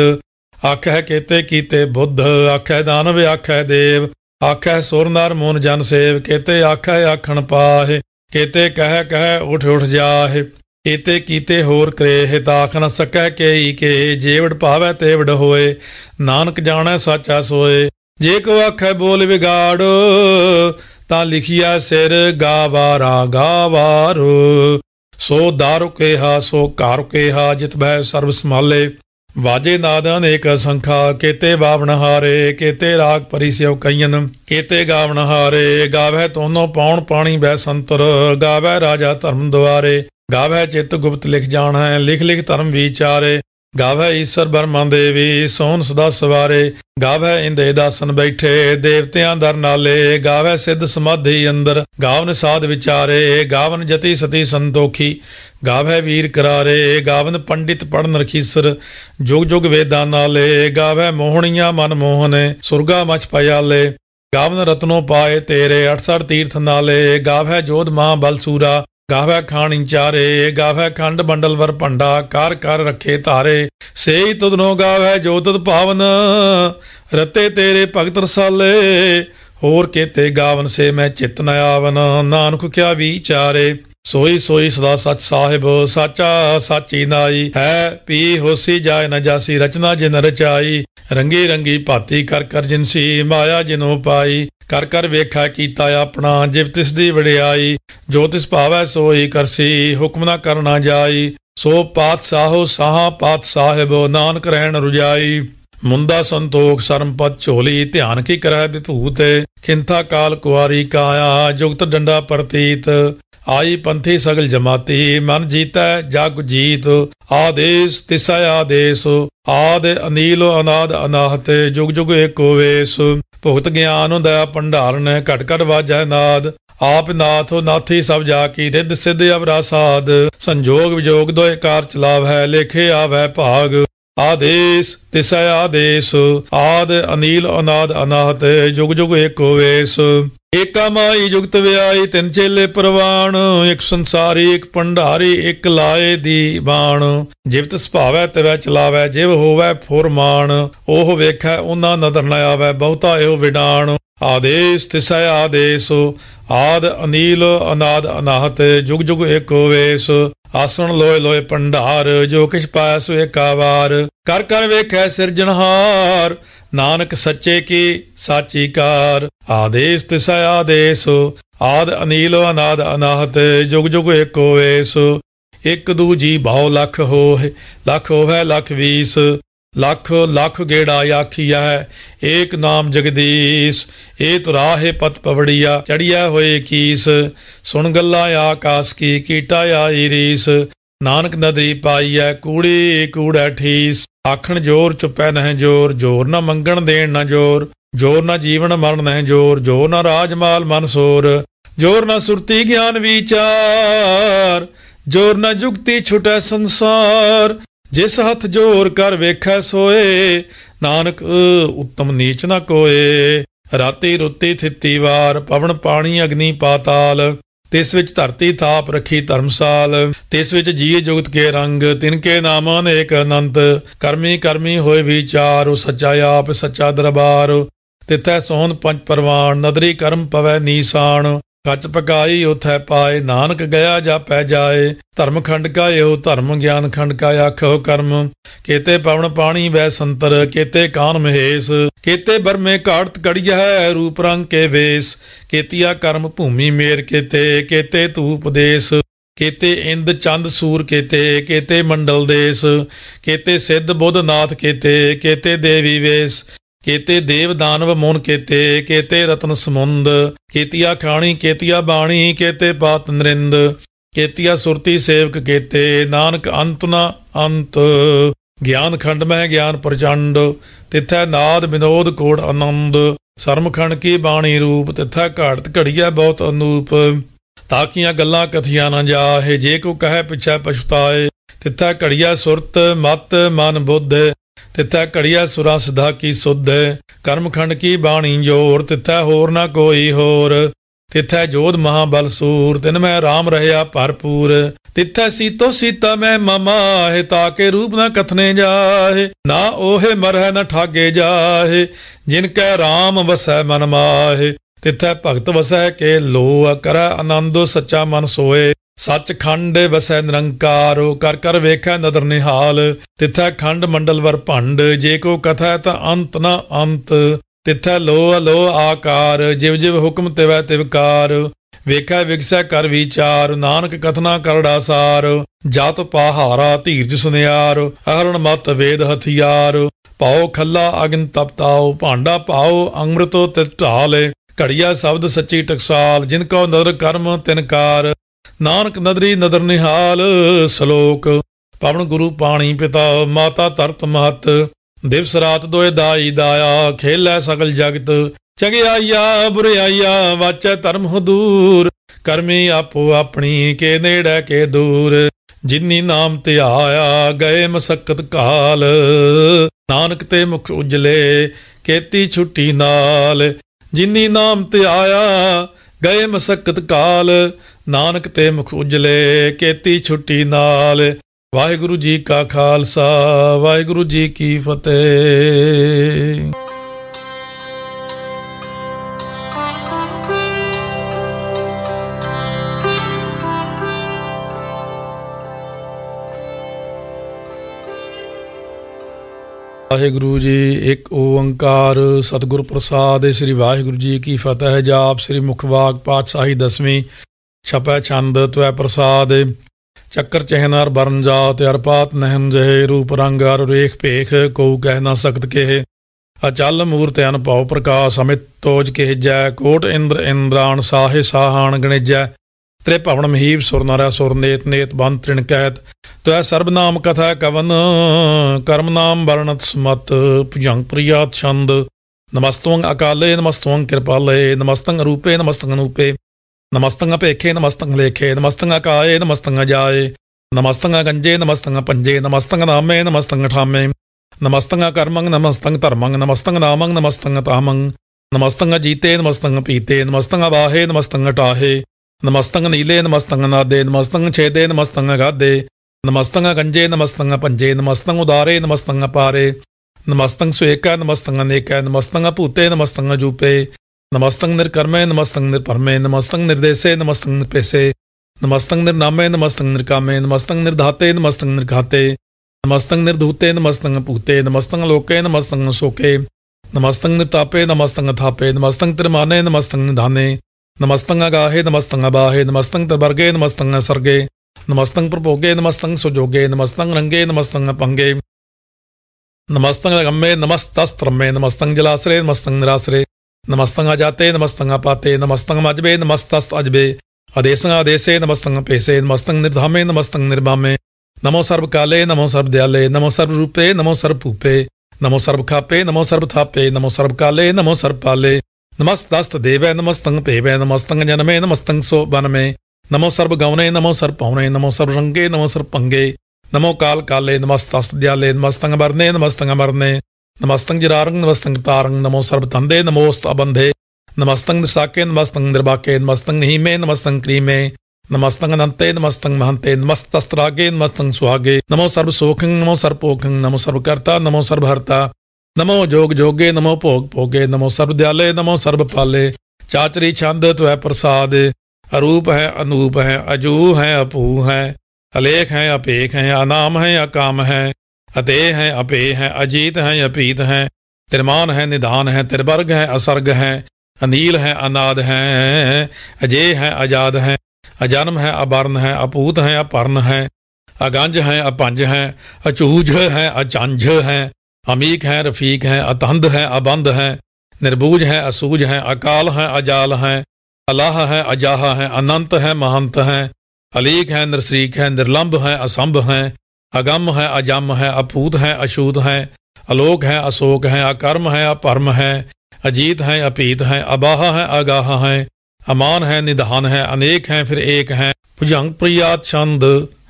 ਆਖੈ ਕੀਤੇ ਕੀਤੇ ਬੁੱਧ, ਆਖੈ ਦਾਨਵ, ਆਖੈ ਦੇਵ, ਆਖੈ ਸੁਰ ਨਰ ਮੂਨ ਜਨ ਸੇਵ, ਕੀਤੇ ਆਖੈ ਆਖਣ ਪਾਹੇ, ਕੀਤੇ ਕਹਿ ਕਹਿ ਉਠ ਉਠ ਜਾਹੇ, ਕੀਤੇ ਕੀਤੇ ਹੋਰ ਕਰੇ ਤਾਖ ਨ ਸਕੈ ਕੇਈ ਕੇ ਜੇਵੜ ਭਾਵੈ ਤੇਵੜ ਹੋਏ, ਨਾਨਕ ਜਾਣੈ ਸਾਚਾ ਸੋਏ, ਜੇ ਕੋ ਆਖੈ ਬੋਲ ਵਿਗਾੜ ਤਾਂ ਲਿਖਿਆ ਸਿਰ ਗਾਵਾਰਾ ਗਾਵਾਰੋ। ਸੋ ਦਾਰੂ ਕੇਹਾ ਸੋ ਘਰ ਕੇਹਾ ਜਿਤ ਬਹਿ ਸਰਬ ਸਮਾਲੇ ਵਾਜੇ ਨਾਦ ਅਨੇਕ ਸੰਖਾ, ਕੇਤੇ ਬਾਵਣ ਹਾਰੇ, ਕੇਤੇ ਰਾਗ ਪਰਿਸਿਓ ਕਈਨ ਕੇਤੇ ਗਾਵਣ ਹਾਰੇ ਗਾਵੇ ਤੋਨੋ ਪੌਣ ਪਾਣੀ ਬੈ ਸੰਤਰ। ਗਾਵੇ ਰਾਜਾ ਧਰਮ ਦੁਆਰੇ ਗਾਵੈ ਚਿਤ ਗੁਪਤ ਲਿਖ ਜਾਣ ਹੈ ਲਿਖ ਲਿਖ ਧਰਮ ਵਿਚਾਰੇ। ਗਾਵੈ ਈਸ਼ਰ ਬਰਮਾ ਦੇਵੀ, ਸੋਨ ਸਦਾ ਸਵਾਰੇ ਗਾਵੈ ਇੰਦੇ ਦਾਸਨ ਬੈਠੇ, ਦੇਵਤਿਆਂ ਦਰ ਨਾਲੇ ਗਾਵੈ ਸਿੱਧ ਸਮਾਧੀ ਅੰਦਰ, ਗਾਵਨ ਸਾਧ ਵਿਚਾਰੇ, ਗਾਵਨ ਜਤੀ ਸਤੀ ਸੰਤੋਖੀ ਗਾਵੈ ਵੀਰ ਕਰਾਰੇ, ਗਾਵਨ ਪੰਡਿਤ ਪੜਨ ਰਖੀਸਰ, ਜੁਗ ਜੁਗ ਵੇਦਾਂ ਨਾਲੇ ਗਾਵੈ ਮੋਹਣੀਆਂ ਮਨ ਮੋਹਨੇ, ਸੁਰਗਾ ਮਚ ਪਿਆਲੇ ਗਾਵਨ ਰਤਨੋ ਪਾਏ ਤੇਰੇ 68 ਤੀਰਥ ਨਾਲੇ ਗਾਵੈ ਜੋਧ ਮਾਂ ਬਲਸੂਰਾ ਗਾਵੇ ਖਾਣ ਇੰਚਾਰੇ ਗਾਵੇ ਖੰਡ ਬੰਡਲ ਵਰ ਭੰਡਾ, ਕਰ ਕਰ ਰੱਖੇ ਧਾਰੇ। ਸੇਈ ਤੁਧਨੋ ਗਾਵੇ ਜੋ ਤੁਧ ਭਾਵਨ, ਰਤੇ ਤੇਰੇ ਭਗਤ ਰਸਾਲੇ। ਹੋਰ ਕੇਤੇ ਗਾਵਨ ਸੇ ਮੈਂ ਚਿਤ ਨ ਆਵਨ, ਨਾਨਕ ਕਿਆ ਵਿਚਾਰੇ। ਸੋਈ ਸੋਈ ਸਦਾ ਸੱਚ ਸਾਹਿਬ, ਸਾਚਾ ਸਾਚੀ ਨਾਈ। ਹੈ ਪੀ ਹੋਸੀ ਜਾਏ ਨ ਜਾਸੀ, ਰਚਨਾ ਜਿਨ ਰਚਾਈ। ਰੰਗੀ ਰੰਗੀ ਭਾਤੀ ਕਰ ਕਰ ਜਿਨਸੀ, ਮਾਇਆ ਜਿਨੋ ਪਾਈ। ਕਰ ਕਰ ਵੇਖਾ ਕੀਤਾ ਆਪਣਾ, ਜਿਵ ਤਿਸ ਦੀ ਵਡਿਆਈ। ਜੋ ਤਿਸ ਭਾਵੈ ਸੋਈ ਕਰਸੀ, ਹੁਕਮ ਨਾ ਕਰਨਾ ਜਾਈ। ਸੋ ਪਾਤਸ਼ਾਹੋ ਸਾਹਾ ਪਾਤ ਸਾਹਿਬ, ਨਾਨਕ ਰਹਿਣ ਰੁਜਾਈ। ਮੁੰਦਾ ਸੰਤੋਖ ਸਰਮਪਤ ਝੋਲੀ, ਧਿਆਨ ਕੀ ਕਰੈ ਵਿਭੂਤ ਖਿੰਥਾ ਕਾਲ ਕੁਆਰੀ ਕਾਇਆ, ਜੁਗਤ ਡੰਡਾ ਪ੍ਰਤੀਤ। ਆਈ ਪੰਥੀ ਸਗਲ ਜਮਾਤੀ, ਮਨ ਜੀਤੈ, ਜਗ ਜੀਤ, ਆਦੇਸ, ਤਿਸਾ ਆਦੇਸ, ਆਦ ਅਨੀਲ, ਅਨਾਦ ਅਨਾਹਤ, ਜੁਗ ਜੁਗ ਏਕੋ ਵੇਸ। ਭੁਗਤ ਗਿਆਨ ਹੁੰਦਾ ਭੰਡਾਰਨ, ਘਟ ਘਟ ਵਾਜੈ ਨਾਦ। ਆਪ ਨਾਥੋ, ਨਾਥੀ ਸਭ ਜਾ ਕੀ, ਰਿੱਧ ਸਿੱਧ ਅਵਰਾ ਸਾਧ ਸੰਜੋਗ ਵਿਜੋਗ ਦੋਇ ਕਾਰ ਚਲਾਵ ਹੈ ਲੇਖੇ ਆਵੈ ਭਾਗ। ਆਦੇਸ, ਤਿਸੈ ਆਦੇਸ, ਆਦ, ਅਨੀਲ, ਅਨਾਦ, ਅਨਾਹਤ, ਜੁਗ ਜੁਗ ਏਕੋ ਵੇਸ। ਏਕਾ ਮਾਈ ਜੁਗਤ ਵਿਆਈ ਤਿੰਨ ਚੇਲੇ ਪ੍ਰਵਾਣ, ਇੱਕ ਸੰਸਾਰੀ, ਇੱਕ ਭੰਡਾਰੀ ਇੱਕ ਲਾਏ ਦੀ ਬਾਣ। ਜਿਵਤ ਸੁਭਾਵੈ, ਤਵੈ ਚਲਾਵੈ, ਜਿਵ ਹੋਵੈ ਫੁਰਮਾਨ। ਉਹ ਵੇਖੈ, ਉਹਨਾਂ ਨਦਰ ਨ ਆਵੈ, ਬਹੁਤਾ ਇਹੋ ਵਿਡਾਣ। ਆਦੇਸ, ਤਿਸੈ ਆਦੇਸ, ਆਦ, ਅਨੀਲ, ਅਨਾਦ, ਅਨਾਹਤ, ਜੁਗ ਜੁਗ ਏਕੋ ਵੇਸ। ਆਸਣ ਲੋਏ ਲੋਏ ਭੰਡਾਰ, ਜੋ ਕਿਛ ਪਾਇਆ ਸੋ ਏਕਾ ਕਰ ਕਰ ਵੇਖੈ ਸਿਰਜਣਹਾਰ ਨਾਨਕ ਸੱਚੇ ਕੀ ਸਾਚੀ ਕਾਰ। ਆਦੇਸ ਤਿਸੈ ਆਦੇਸ, ਆਦ ਅਨੀਲ ਅਨਾਦ ਅਨਾਹਤ, ਜੁਗ ਜੁਗ ਏਕੋ ਵੇਸ ਇਕ ਦੂਜੀ ਭਾਉ ਲਖ ਹੋਏ ਲਖ ਹੋਵੇ ਲਖ ਵੀਸ। ਲੱਖ ਲੱਖ ਗੇੜਾ ਆਖੀਆ ਹੈ ਏਕ ਨਾਮ ਜਗਦੀਸ਼ ਏ ਤੁਰਾਹੇ ਪਤ ਪਵੜੀਆ ਚੜਿਆ ਹੋਏ ਕੀਸ, ਸੁਣ ਗੱਲਾਂ ਆਕਾਸ ਕੀ, ਕੀਟਾ ਆਈ ਰੀਸ ਨਾਨਕ ਨਦਰੀ ਪਾਈਐ, ਕੂੜੀ ਕੂੜਾ ਠੀਸ, ਆਖਣ ਜੋਰ ਚੁੱਪੈ ਨਹਿ ਜੋਰ ਜੋਰ ਨਾ ਮੰਗਣ ਦੇਣ ਨਾ ਜੋਰ ਜੋਰ ਨਾ ਜੀਵਨ ਮਰਨ ਨਹਿ ਜੋਰ ਜੋਰ ਨਾ ਰਾਜਮਾਲ ਮਨਸੂਰ ਜੋਰ ਨਾ ਸੁਰਤੀ ਗਿਆਨ ਵਿਚਾਰ, ਜੋਰ ਨਾ ਜੁਗਤੀ ਛੁਟੈ ਸੰਸਾਰ ਜਿਸ ਹੱਥ ਜੋਰ ਕਰ ਵੇਖੈ ਸੋਏ, ਨਾਨਕ, ਉਤਮ ਨੀਚ ਨਾ ਕੋਏ। ਰਾਤੀ ਰੁੱਤੀ ਥਿੱਤੀ ਵਾਰ, ਪਵਨ ਪਾਣੀ ਅਗਨੀ ਪਾਤਾਲ। ਤਿਸ ਵਿੱਚ ਧਰਤੀ ਥਾਪ ਰੱਖੀ ਧਰਮਸਾਲ। ਤਿਸ ਵਿੱਚ ਜੀਏ ਜੁਗਤ ਕੇ ਰੰਗ, ਤਿਨ ਕੇ ਨਾਮਾਂ ਏਕ ਅਨੰਤ। ਕਰਮੀ ਕਰਮੀ ਹੋਏ ਵਿਚਾਰ ਸੱਚਾ ਆਪ, ਸੱਚਾ ਦਰਬਾਰ। ਤਿਥੈ ਸੋਹਣ ਪੰਜ ਪਰਵਾਨ, ਨਦਰੀ ਕਰਮ ਪਵੈ ਨੀਸਾਨ। ਕੱਚ ਪਕਾਈ, ਉਥੈ ਪਾਏ, ਨਾਨਕ ਗਿਆ ਜਾਪੈ ਜਾਏ, ਧਰਮ ਖੰਡ ਕਾ ਇਹੋ ਧਰਮ ਗਿਆਨ ਖੰਡ ਕਾ ਆਖੋ ਕਰਮ। ਕੇਤੇ ਪਵਨ ਪਾਣੀ ਵੈ ਸੰਤਰ, ਕੇਤੇ ਕਾਨ ਮਹੇਸ਼। ਕੇਤੇ ਬਰਮੇ ਘਾੜਤ ਕੜੀਆ ਹੈ ਰੂਪ ਰੰਗ ਕੇ ਵੇਸ। ਕੇਤੀਆ ਕਰਮ ਭੂਮੀ ਮੇਰ ਕੇਤੇ ਕੇਤੇ ਧੂਪ ਦੇਸ। ਕੇਤੇ ਇੰਦ ਚੰਦ ਸੂਰ ਕੇਤੇ ਕੇਤੇ ਮੰਡਲ ਦੇਸ। ਕੇਤੇ ਸਿੱਧ ਬੁੱਧ ਨਾਥ ਕੇਤੇ ਕੇਤੇ ਦੇਵੀ ਵੇਸ। ਕੇਤੇ ਦੇਵ ਦਾਨਵ ਮੋਨ ਕੇਤੇ ਕੇਤੇ ਰਤਨ ਸਮੁੰਦ, ਕੇਤੀਆ ਖਾਣੀ, ਕੇਤੀਆ ਬਾਣੀ, ਕੇਤੇ ਪਾਤ ਨਰਿੰਦ, ਕੇਤੀਆ ਸੁਰਤੀ ਸੇਵਕ ਕੇਤੇ, ਨਾਨਕ ਅੰਤ ਨਾ ਅੰਤ। ਗਿਆਨ ਖੰਡ ਮਹਿ ਗਿਆਨ ਪ੍ਰਚੰਡ, ਤਿਥੈ ਨਾਦ ਵਿਨੋਦ ਕੋੜ ਆਨੰਦ। ਸਰਮਖੰਡ ਕੀ ਬਾਣੀ ਰੂਪ, ਤਿਥੈ ਘਾੜਤ ਘੜੀਐ ਬਹੁਤ ਅਨੂਪ। ਤਾਕੀਆਂ ਗੱਲਾਂ ਕਥੀਆਂ ਨਾ ਜਾਹੇ, ਜੇ ਕੋ ਕਹੈ ਪਿਛੈ ਪਛਤਾਏ, ਤਿਥੈ ਘੜੀਐ ਸੁਰਤ, ਮਤ, ਮਨ ਬੁੱਧ। ਤਿੱਥੈ ਘੜੀਆ ਸੁਰਾ ਸਦਾ ਕੀ ਸੁਧ, ਕਰਮਖੰਡ ਕੀ ਬਾਣੀ ਜੋਰ, ਤਿੱਥੈ ਹੋਰ ਨਾ ਕੋਈ ਹੋਰ। ਤਿੱਥੈ ਜੋਧ ਮਹਾਬਲ ਸੂਰ, ਤਿਨ ਮੈਂ ਰਾਮ ਰਹਿਆ ਭਰਪੂਰ। ਤਿੱਥੈ ਸੀਤੋ ਸੀਤਾ ਮੈਂ ਮਮਾ ਹੈ ਤਾਕੇ ਰੂਪ ਨਾ ਕਥਨੇ ਜਾਹੇ, ਨਾ ਓਹੇ ਮਰਹਿ ਨਾ ਠਾਗੇ ਜਾਹੇ, ਜਿਨ ਕੈ ਰਾਮ ਵਸੈ ਮਨ ਮਾਹੇ। ਤਿੱਥੈ ਭਗਤ ਵਸੈ ਕੇ ਲੋ ਕਰੈ ਆਨੰਦੋ ਸੱਚਾ ਮਨ ਸੋਏ। ਸੱਚ ਖੰਡ ਵਸੈ ਨਿਰੰਕਾਰੋ ਕਰ ਕਰ ਵੇਖੈ ਨਦਰ ਨਿਹਾਲ, ਤਿਥੈ ਖੰਡ ਮੰਡਲ ਵਰ ਭੰਡ, ਜੇ ਕੋ ਕਥਾ ਤਾਂ ਅੰਤ ਨਾ ਅੰਤ, ਤਿਥੈ ਲੋ ਲੋ ਆਕਾਰ, ਜਿਵ ਜਿਵ ਹੁਕਮ ਤਿਵੈ ਤਿਵਕਾਰ ਵੇਖੈ ਵਿਗਸੈ ਕਰ ਵਿਚਾਰ, ਨਾਨਕ ਕਥਨਾ ਕਰੜਾ ਸਾਰ ਜਤ ਪਾਹਾਰਾ ਧੀਰਜ ਸੁਨਿਆਰ, ਅਹਰਣ ਮਤ ਵੇਦ ਹਥਿਆਰ ਪਾਉ ਖੱਲਾ ਅਗਨ ਤਪਤਾਓ ਭਾਂਡਾ ਪਾਓ ਅੰਮ੍ਰਿਤੋ ਤਿਤ ਢਾਲੇ, ਘੜੀਆ ਸ਼ਬਦ ਸੱਚੀ ਟਕਸਾਲ, ਜਿਨ ਕੋ ਨਦਰ ਕਰਮ ਤਿਨਕਾਰ ਨਾਨਕ ਨਦਰੀ ਨਦਰ ਨਿਹਾਲ ਸ਼ਲੋਕ। ਪਵਨ ਗੁਰੂ ਪਾਣੀ ਪਿਤਾ, ਮਾਤਾ ਧਰਤ ਮਹਤ। ਦਿਵਸ ਰਾਤ ਦੋਏ ਦਾਈ ਦਾਇਆ, ਖੇਲੈ ਸਗਲ ਜਗਤ। ਚੰਗਿਆਈਆ ਬੁਰਿਆਈਆ ਵਾਚੈ ਧਰਮ ਹਦੂਰ ਕਰਮੀ ਆਪੋ ਆਪਣੀ, ਕੇ ਨੇੜੇ ਕੇ ਦੂਰ। ਜਿਨੀ ਨਾਮ ਤੇ ਆਇਆ, ਗਏ ਮਸਕਤ ਕਾਲ। ਨਾਨਕ ਤੇ ਮੁਖ ਉਜਲੇ, ਕੇਤੀ ਛੁੱਟੀ ਨਾਲ। ਜਿਨੀ ਨਾਮ ਤੇ ਆਇਆ, ਗਏ ਮਸਕਤ ਕਾਲ। ਨਾਨਕ ਤੇ ਮੁਖ ਉਜਲੇ, ਕੇਤੀ ਛੁੱਟੀ ਨਾਲ। ਵਾਹਿਗੁਰੂ ਜੀ ਕਾ ਖਾਲਸਾ, ਵਾਹਿਗੁਰੂ ਜੀ ਕੀ ਫਤਿਹ। ਵਾਹਿਗੁਰੂ ਜੀ, ਇੱਕ ਓੰਕਾਰ ਸਤਿਗੁਰ ਪ੍ਰਸਾਦ, ਸ੍ਰੀ ਵਾਹਿਗੁਰੂ ਜੀ ਕੀ ਫਤਿਹ। ਜਾਪ ਸ੍ਰੀ ਮੁਖਵਾਕ ਪਾਤਸ਼ਾਹੀ ਦਸਵੀਂ ਛਪੈ ਛੰਦ ਤਵੈ ਪ੍ਰਸਾਦ, ਚੱਕਰ ਚਹਿਨਾਰ ਬਰਨ ਜਾਤ, ਅਰਪਾਤ ਨਹਿਨ ਜਹੇ, ਰੂਪ ਰੰਗ ਅਰ ਰੇਖ ਭੇਖ ਕੋ ਕਹਿ ਨਾ ਸਕਤ ਕੇ ਅਚਲ ਮੂਰਤ ਅਨ ਪ੍ਰਕਾਸ਼, ਅਮਿਤ ਤੋਜ ਕੇ ਜੈ ਕੋਟ ਇੰਦਰ ਇੰਦਰਾਣ, ਸਾਹੇ ਸਾਹਾਣ ਗਣੇਜੈ। ਤ੍ਰੇ ਭਵਨ ਮਹੀਬ ਸੁਰ ਨਰੈ ਸੁਰ ਨੇਤ ਨੇਤ ਬੰਦ ਤ੍ਰਿਣ ਕਹਿਤ ਤਵੈ ਸਰਬਨਾਮ ਕਥਾ ਕਵਨ, ਕਰਮ ਨਾਮ ਵਰਣਤ ਸਮਤ, ਭੁਜੰਗ ਪ੍ਰਿਆਤ ਛੰਦ। ਨਮਸਤਵੰ ਅਕਾਲੇ, ਨਮਸਤਵੰ ਕਿਰਪਾਲੇ, ਨਮਸਤੰ ਰੂਪੇ, ਨਮਸਤੰ ਅਨੂਪੇ। ਨਮਸਤੰ ਭੇਖੇ ਨਮਸਤੰ ਲੇਖੇ ਨਮਸਤੰ ਕਾਏ ਨਮਸਤੰ ਜਾਏ ਨਮਸਤੰ ਗੰਜੇ ਨਮਸਤੰ ਪੰਜੇ ਨਮਸਤੰ ਨਾਮੇ ਨਮਸਤੰ ਠਾਮੇ ਨਮਸਤੰ ਕਰਮੰ ਨਮਸਤੰ ਧਰਮੰ ਨਮਸਤੰ ਨਾਮੰ ਨਮਸਤੰ ਤਾਮੰ ਨਮਸਤੰ ਜੀਤੇ ਨਮਸਤੰ ਪੀਤੇ ਨਮਸਤੰ ਵਾਹੇ ਨਮਸਤੰ ਟਾਹੇ ਨਮਸਤੰ ਨੀਲੇ ਨਮਸਤੰ ਨਾਦੇ ਨਮਸਤੰ ਛੇਦੇ ਨਮਸਤੰ ਗਾਦੇ ਨਮਸਤੰ ਗੰਜੇ ਨਮਸਤੰ ਪੰਜੇ ਨਮਸਤੰ ਉਦਾਰੇ ਨਮਸਤੰ ਪਾਰੇ ਨਮਸਤੰ ਸਵੇਕਾ ਨਮਸਤੰ ਅਨੇਕਾ ਨਮਸਤੰ ਭੂਤੇ ਨਮਸਤੰ ਜੂਪੇ ਨਮਸਤੰ ਨਿਰਕਰਮੇ ਨਮਸਤੰ ਨਿਰਪਰਮੇ ਨਮਸਤੰ ਨਿਰਦੇਸੇ ਨਮਸਤੰ ਨਿਰਪੇਸੇ ਨਮਸਤੰ ਨਿਰਨਾਮੇ ਨਮਸਤੰ ਨਿਰਕਾਮੇ ਨਮਸਤੰ ਨਿਰਧਾਤੇ ਨਮਸਤੰ ਨਿਰਘਾਤੇ ਨਮਸਤੰ ਨਿਰਧੂਤੇ ਨਮਸਤੰ ਭੂਤੇ ਨਮਸਤੰ ਲੋਕੇ ਨਮਸਤੰ ਸੋਕੇ ਨਮਸਤੰ ਨਿਤਾਪੇ ਨਮਸਤੰ ਥਾਪੇ ਨਮਸਤੰ ਤਿਰਮਾਨੇ ਨਮਸਤੰ ਨਿਧਾਨੇ ਨਮਸਤੰ ਅਗਾਹੇ ਨਮਸਤੰ ਅਬਾਹੇ ਨਮਸਤੰ ਤਬਰਗੇ ਨਮਸਤੰ ਸਰਗੇ ਨਮਸਤੰ ਪ੍ਰਭੋਗੇ ਨਮਸਤੰ ਸੁਜੋਗੇ ਨਮਸਤੰ ਰੰਗੇ ਨਮਸਤੰ ਪੰਗੇ ਨਮਸਤੰ ਗੰਮੇ ਨਮਸਤਸਤ੍ਰਮੇ ਨਮਸਤੰ ਜਲਾਸਰੇ ਨਮਸਤੰ ਨਿਰਾਸਰੇ ਨਮਸਤੰ ਅਜਾਤੇ ਨਮਸਤੰ ਅਪਾਤੇ ਨਮਸਤੰ ਮਜਬੇ ਨਮਸਤਸ ਅਜਬੇ ਅਦੇਸੰ ਆਦੇਸੇ ਨਮਸਤੰ ਪੇਸੇ ਨਮਸਤੰ ਨਿਰਧਾਮੇ ਨਮਸਤੰ ਨਿਰਮਾਮੇ ਨਮੋ ਸਰਬ ਕਾਲੇ ਨਮੋ ਸਰਬ ਦਿਆਲੇ ਨਮੋ ਸਰਬ ਰੂਪੇ ਨਮੋ ਸਰਬ ਭੂਪੇ ਨਮੋ ਸਰਬ ਖਾਪੇ ਨਮੋ ਸਰਬ ਥਾਪੇ ਨਮੋ ਸਰਬ ਕਾਲੇ ਨਮੋ ਸਰਬ ਪਾਲੇ ਨਮਸਤਸਤ ਦੇਵੈ ਨਮਸਤੰ ਭੇਵੈ ਨਮਸਤੰ ਜਨਮੇ ਨਮਸਤੰ ਸੋ ਬਨਮੇ ਨਮੋ ਸਰਬ ਗਵਨੇ ਨਮੋ ਸਰਬ ਪਉਨੇ ਨਮੋ ਸਰਬ ਰੰਗੇ ਨਮੋ ਸਰਬ ਪੰਗੇ ਨਮੋ ਕਾਲ ਕਾਲੇ ਨਮਸਤਸਤ ਦਿਆਲੇ ਨਮਸਤੰ ਵਰਨੇ ਨਮਸਤੰ ਅਮਰਨੇ ਨਮਸਤੰ ਜਰਾਰੰ ਨਮਸਤੰ ਤਾਰੰ ਨਮੋ ਸਰਬ ਤੰਦੇ ਨਮੋਸਤ ਅਬੰਧੇ ਨਮਸਤੰ ਸਾਕੇ ਨਮਸਤੰ ਨਿਰਬਾਕੇ ਨਮਸਤੰ ਹੀਮੇ ਨਮਸਤੰ ਕ੍ਰੀਮੇ ਨਮਸਤੰ ਅਨੰਤੇ ਨਮਸਤੰ ਮਹੰਤੇ ਨਮਸਤਸਤਰਾਗੇ ਨਮਸਤੰ ਸੁਹਾਗੇ। ਨਮੋ ਸਰਬ ਸੋਖੰ, ਨਮੋ ਸਰਬ ਪੋਖੰ, ਨਮੋ ਸਰਬ ਕਰਤਾ, ਨਮੋ ਸਰਬ ਹਰਤਾ। ਨਮੋ ਜੋਗ ਜੋਗੇ, ਨਮੋ ਭੋਗ ਭੋਗੇ, ਨਮੋ ਸਰਬ ਦਿਆਲੇ, ਨਮੋ ਸਰਬ ਪਾਲੇ। ਚਾਚਰੀ ਛੰਦ ਤੁਐ ਪ੍ਰਸਾਦ, ਅਰੂਪ ਹੈ, ਅਨੂਪ ਹੈ ਅਜੂ ਹੈ ਅਪੂ ਹੈ, ਅਲੇਖ ਹੈ, ਅਪੇਖ ਹੈ, ਅਨਾਮ ਹੈ, ਅਕਾਮ ਹੈ। ਅਤੇ ਹੈ ਅਪੇ ਹੈ ਅਜੀਤ ਹੈ ਅਪੀਤ ਹੈ। ਤਿਰਮਾਨ ਹੈ ਨਿਧਾਨ ਹੈ, ਤਿਰਵਰਗ ਹੈ, ਅਸਰਗ ਹੈ, ਅਨੀਲ ਹੈ, ਅਨਾਦ ਹੈ, ਅਜੇ ਹੈ ਆਜ਼ਾਦ ਹੈ, ਅਜਨਮ ਹੈ ਅਬਰਨ ਹੈ, ਅਪੂਤ ਹੈ, ਅਪਰਨ ਹੈ, ਅਗੰਜ ਹੈ, ਅਪੰਜ ਹੈ, ਅਚੂਝ ਹੈ, ਅਚੰਝ ਹੈ, ਅਮੀਕ ਹੈ, ਰਫੀਕ ਹੈ, ਅਤੰਦ ਹੈ ਅਬੰਦ ਹੈ ਨਿਰਬੂਜ ਹੈ ਅਸੂਜ ਹੈ, ਅਕਾਲ ਹੈ, ਅਜਾਲ ਹੈ, ਅਲਾਹ ਹੈ, ਅਜਾਹ ਹੈ, ਅਨੰਤ ਹੈ, ਮਹੰਤ ਹੈ, ਅਲੀਕ ਹੈ, ਨਿਰਸਰੀਕ ਹੈ ਨਿਰਲੰਭ ਹੈ, ਅਸੰਭ ਹੈ ਅਗੰਮ ਹੈ, ਅਜਮ ਹੈ ਅਪੂਤ ਹੈ ਅਸ਼ੂਤ ਹੈ, ਅਲੋਕ ਹੈ, ਅਸੋਕ ਹੈ, ਅਕਰਮ ਹੈ, ਅਪਰਮ ਹੈ, ਅਜੀਤ ਹੈ, ਅਪੀਤ ਹੈ, ਅਬਾਹ ਹੈ, ਅਗਾਹ ਹੈ, ਅਮਾਨ ਹੈ, ਨਿਧਾਨ ਹੈ, ਅਨੇਕ ਹੈ, ਫਿਰ ਏਕ ਹੈ। ਭੁਜੰਗ ਪ੍ਰਿਆਤ ਛੰਦ,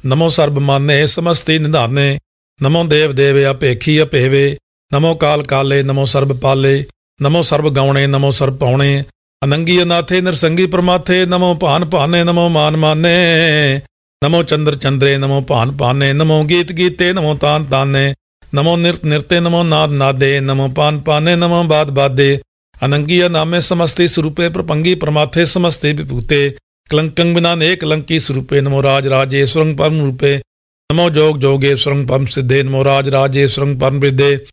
ਨਮੋ ਸਰਬ ਮਾਨੇ, ਸਮਸਤੀ ਨਿਧਾਨੇ, ਨਮੋ ਦੇਵ ਦੇਵ ਅਪੇਖੀ ਅਪੇਵੇ, ਨਮੋ ਕਾਲ ਕਾਲੇ, ਨਮੋ ਸਰਬ ਪਾਲੇ, ਨਮੋ ਸਰਬ ਗਾਉਣੇ, ਨਮੋ ਸਰਬ ਪਾਉਣੇ, ਅਨੰਗੀ ਅਨਾਥੇ, ਨਿਰਸੰਗੀ ਪਰਮਾਥੇ, ਨਮੋ ਭਾਨ ਭਾਨੇ, ਨਮੋ ਮਾਨ ਮਾਨੇ। ਨਮੋ ਚੰਦਰ ਚੰਦਰੇ, ਨਮੋ ਭਾਨ ਭਾਨੇ, ਨਮੋ ਗੀਤ ਗੀਤੇ, ਨਮੋ ਤਾਨ ਤਾਨੇ, ਨਮੋ ਨਿਰਤ ਨਿਰਤੇ, ਨਮੋ ਨਾਦ ਨਾਦੇ, ਨਮੋ ਪਾਨ ਪਾਨੇ, ਨਮੋ ਬਾਦ ਬਾਦੇ। ਅਨੰਗੀ ਨਾਮੇ ਸਮਸਤੇ ਸਰੂਪੇ, ਪ੍ਰਪੰਗੀ ਪ੍ਰਮਾਥੇ ਸਮਸਤੇ ਵਿਭੂਤੇ। ਕਲੰਕੰ ਬਿਨਾ ਨੇ ਕਲੰਕੀ ਸਰੂਪੇ, ਨਮੋ ਰਾਜ ਰਾਜੇ ਸੁਰੰਗ ਪਰਮ ਰੂਪੇ। ਨਮੋ ਜੋਗ ਜੋਗੇ ਸੁਰੰਗ ਪਰਮ ਸਿੱਧੇ, ਨਮੋ ਰਾਜ ਰਾਜੇਸ਼ਵਰੰ ਪਰਮ ਵਿਦੇ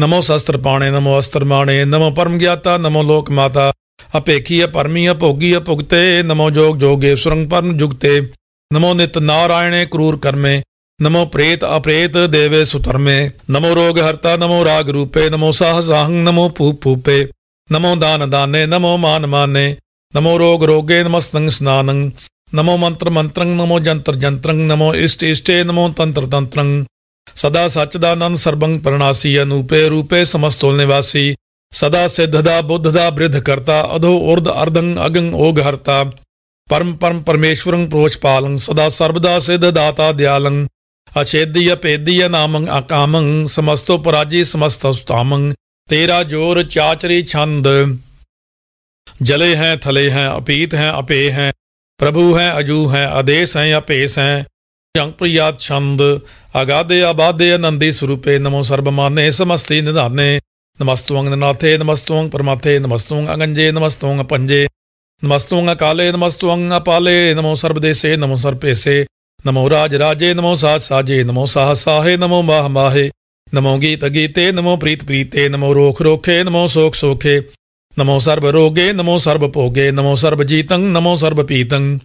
ਨਮੋ ਸ਼ਸਤਰ ਪਾਣੇ, ਨਮੋ ਅਸਤਰ ਮਾਣੇ, ਨਮੋ ਪਰਮ ਗਿਆਤਾ, ਨਮੋ ਲੋਕ ਮਾਤਾ। ਅਪੇਖੀ ਅਪਰਮੀ ਅਭੋਗੀ ਅਭੁਗਤੇ ਨਮੋ ਜੋਗ ਜੋਗੇ ਸੁਰੰਗ ਪਰਨ ਜੁਗਤੇ। ਨਮੋ ਨਿਤ ਨਾਰਾਇਣੇ ਕਰੂਰ ਕਰਮੇ ਨਮੋ ਪ੍ਰੇਤ ਅਪ੍ਰੇਤ ਦੇਵੇ ਸੁਤਰਮੇ ਨਮੋ ਰੋਗ ਹਰਤਾ ਨਮੋ ਰਾਗ ਰੂਪੇ ਨਮੋ ਸਾਹ ਸਾਹੰ ਨਮੋ ਭੂ ਭੂਪੇ ਨਮੋ ਦਾਨ ਦਾਨੇ ਨਮੋ ਮਾਨ ਮਾਨੇ ਨਮੋ ਰੋਗ ਰੋਗੇ ਨਮਸਤੰ ਸਨਾਨੰ ਨਮੋ ਮੰਤਰ ਮੰਤਰੰ ਨਮੋ ਜੰਤਰ ਜੰਤਰੰ ਨਮੋ ਇਸ਼ਟ ਇਸ਼ਟੇ ਨਮੋ ਤੰਤਰ ਤੰਤਰੰ ਸਦਾ ਸਚਦਾਨੰਦ ਸਰਬੰ ਪ੍ਰਣਾਸੀ ਅਨੂਪੇ ਰੂਪੇ ਸਮਸਤੋਲ ਨਿਵਾਸੀ ਸਦਾ ਸਿੱਧ ਸਿੱਧਦਾ ਬੁੱਧਦਾ ਬ੍ਰਿਧ ਕਰਤਾ ਅਧੋ ਉਰਧ ਅਰਧੰ ਅਗੰ ਓਗ ਹਰਤਾ ਪਰਮ ਪਰਮ ਪਰਮੇਸ਼ਵਰੰ ਪ੍ਰੋਚ ਪਾਲੰ, ਸਦਾ ਸਰਬਦਾ ਸਿਧ ਦਾਤਾ ਦਿਆਲੰ, ਅਛੇਦੀ ਅਪੇਦੀ ਨਾਮੰ ਅਕਾਮੰ, ਸਮਸਤੋ ਪਰਾਜੀ ਸਮਸਤ ਸੁਤਾਮੰ, ਤੇਰਾ ਜੋਰ ਚਾਚਰੀ ਛੰਦ। ਜਲੇ ਹੈ, ਥਲੇ ਹੈ, ਅਪੀਤ ਹੈ, ਅਪੇ ਹੈ, ਪ੍ਰਭੂ ਹੈ, ਅਜੂ ਹੈ ਆਦੇਸ਼ ਹੈ, ਅਪੇਸ ਹੈ, ਜੰਗ ਪ੍ਰਿਆਤ ਛੰਦ ਅਗਾਦੇ ਆਬਾਦੇ ਅਨੰਦੀ ਸਰੂਪੇ, ਨਮੋ ਸਰਬਮਾਨੇ ਸਮਸਤੀ ਨਿਧਾਨੇ, ਨਮਸਤੁੰ ਨਾਥੇ ਨਮਸਤੁੰ ਪਰਮਾਥੇ, ਨਮਸਤੁੰ ਅਗੰਜੇ ਨਮਸਤੁੰ ਪੰਜੇ ਨਮਸਤੁੰ ਅਕਾਲੇ ਨਮਸਤੁੰ ਅਪਾਲੇ ਨਮੋ ਸਰਬਦੇਸੇ ਨਮੋ ਸਰਪੇਸੇ ਨਮੋ ਰਾਜ ਰਾਜੇ ਨਮੋ ਸਾਜ ਸਾਜੇ ਨਮੋ ਸਾਹ ਸਾਹੇ ਨਮੋ ਮਾਹ ਮਾਹੇ ਨਮੋ ਗੀਤ ਗੀਤੇ ਨਮੋ ਪ੍ਰੀਤ ਪ੍ਰੀਤੇ ਨਮੋ ਰੋਖ ਰੋਖੇ ਨਮੋ ਸੋਖ ਸੋਖੇ ਨਮੋ ਸਰਬ ਰੋਗੇ ਨਮੋ ਸਰਬ ਭੋਗੇ ਨਮੋ ਸਰਬ ਜੀਤੰ ਨਮੋ ਸਰਬ ਪੀਤੰ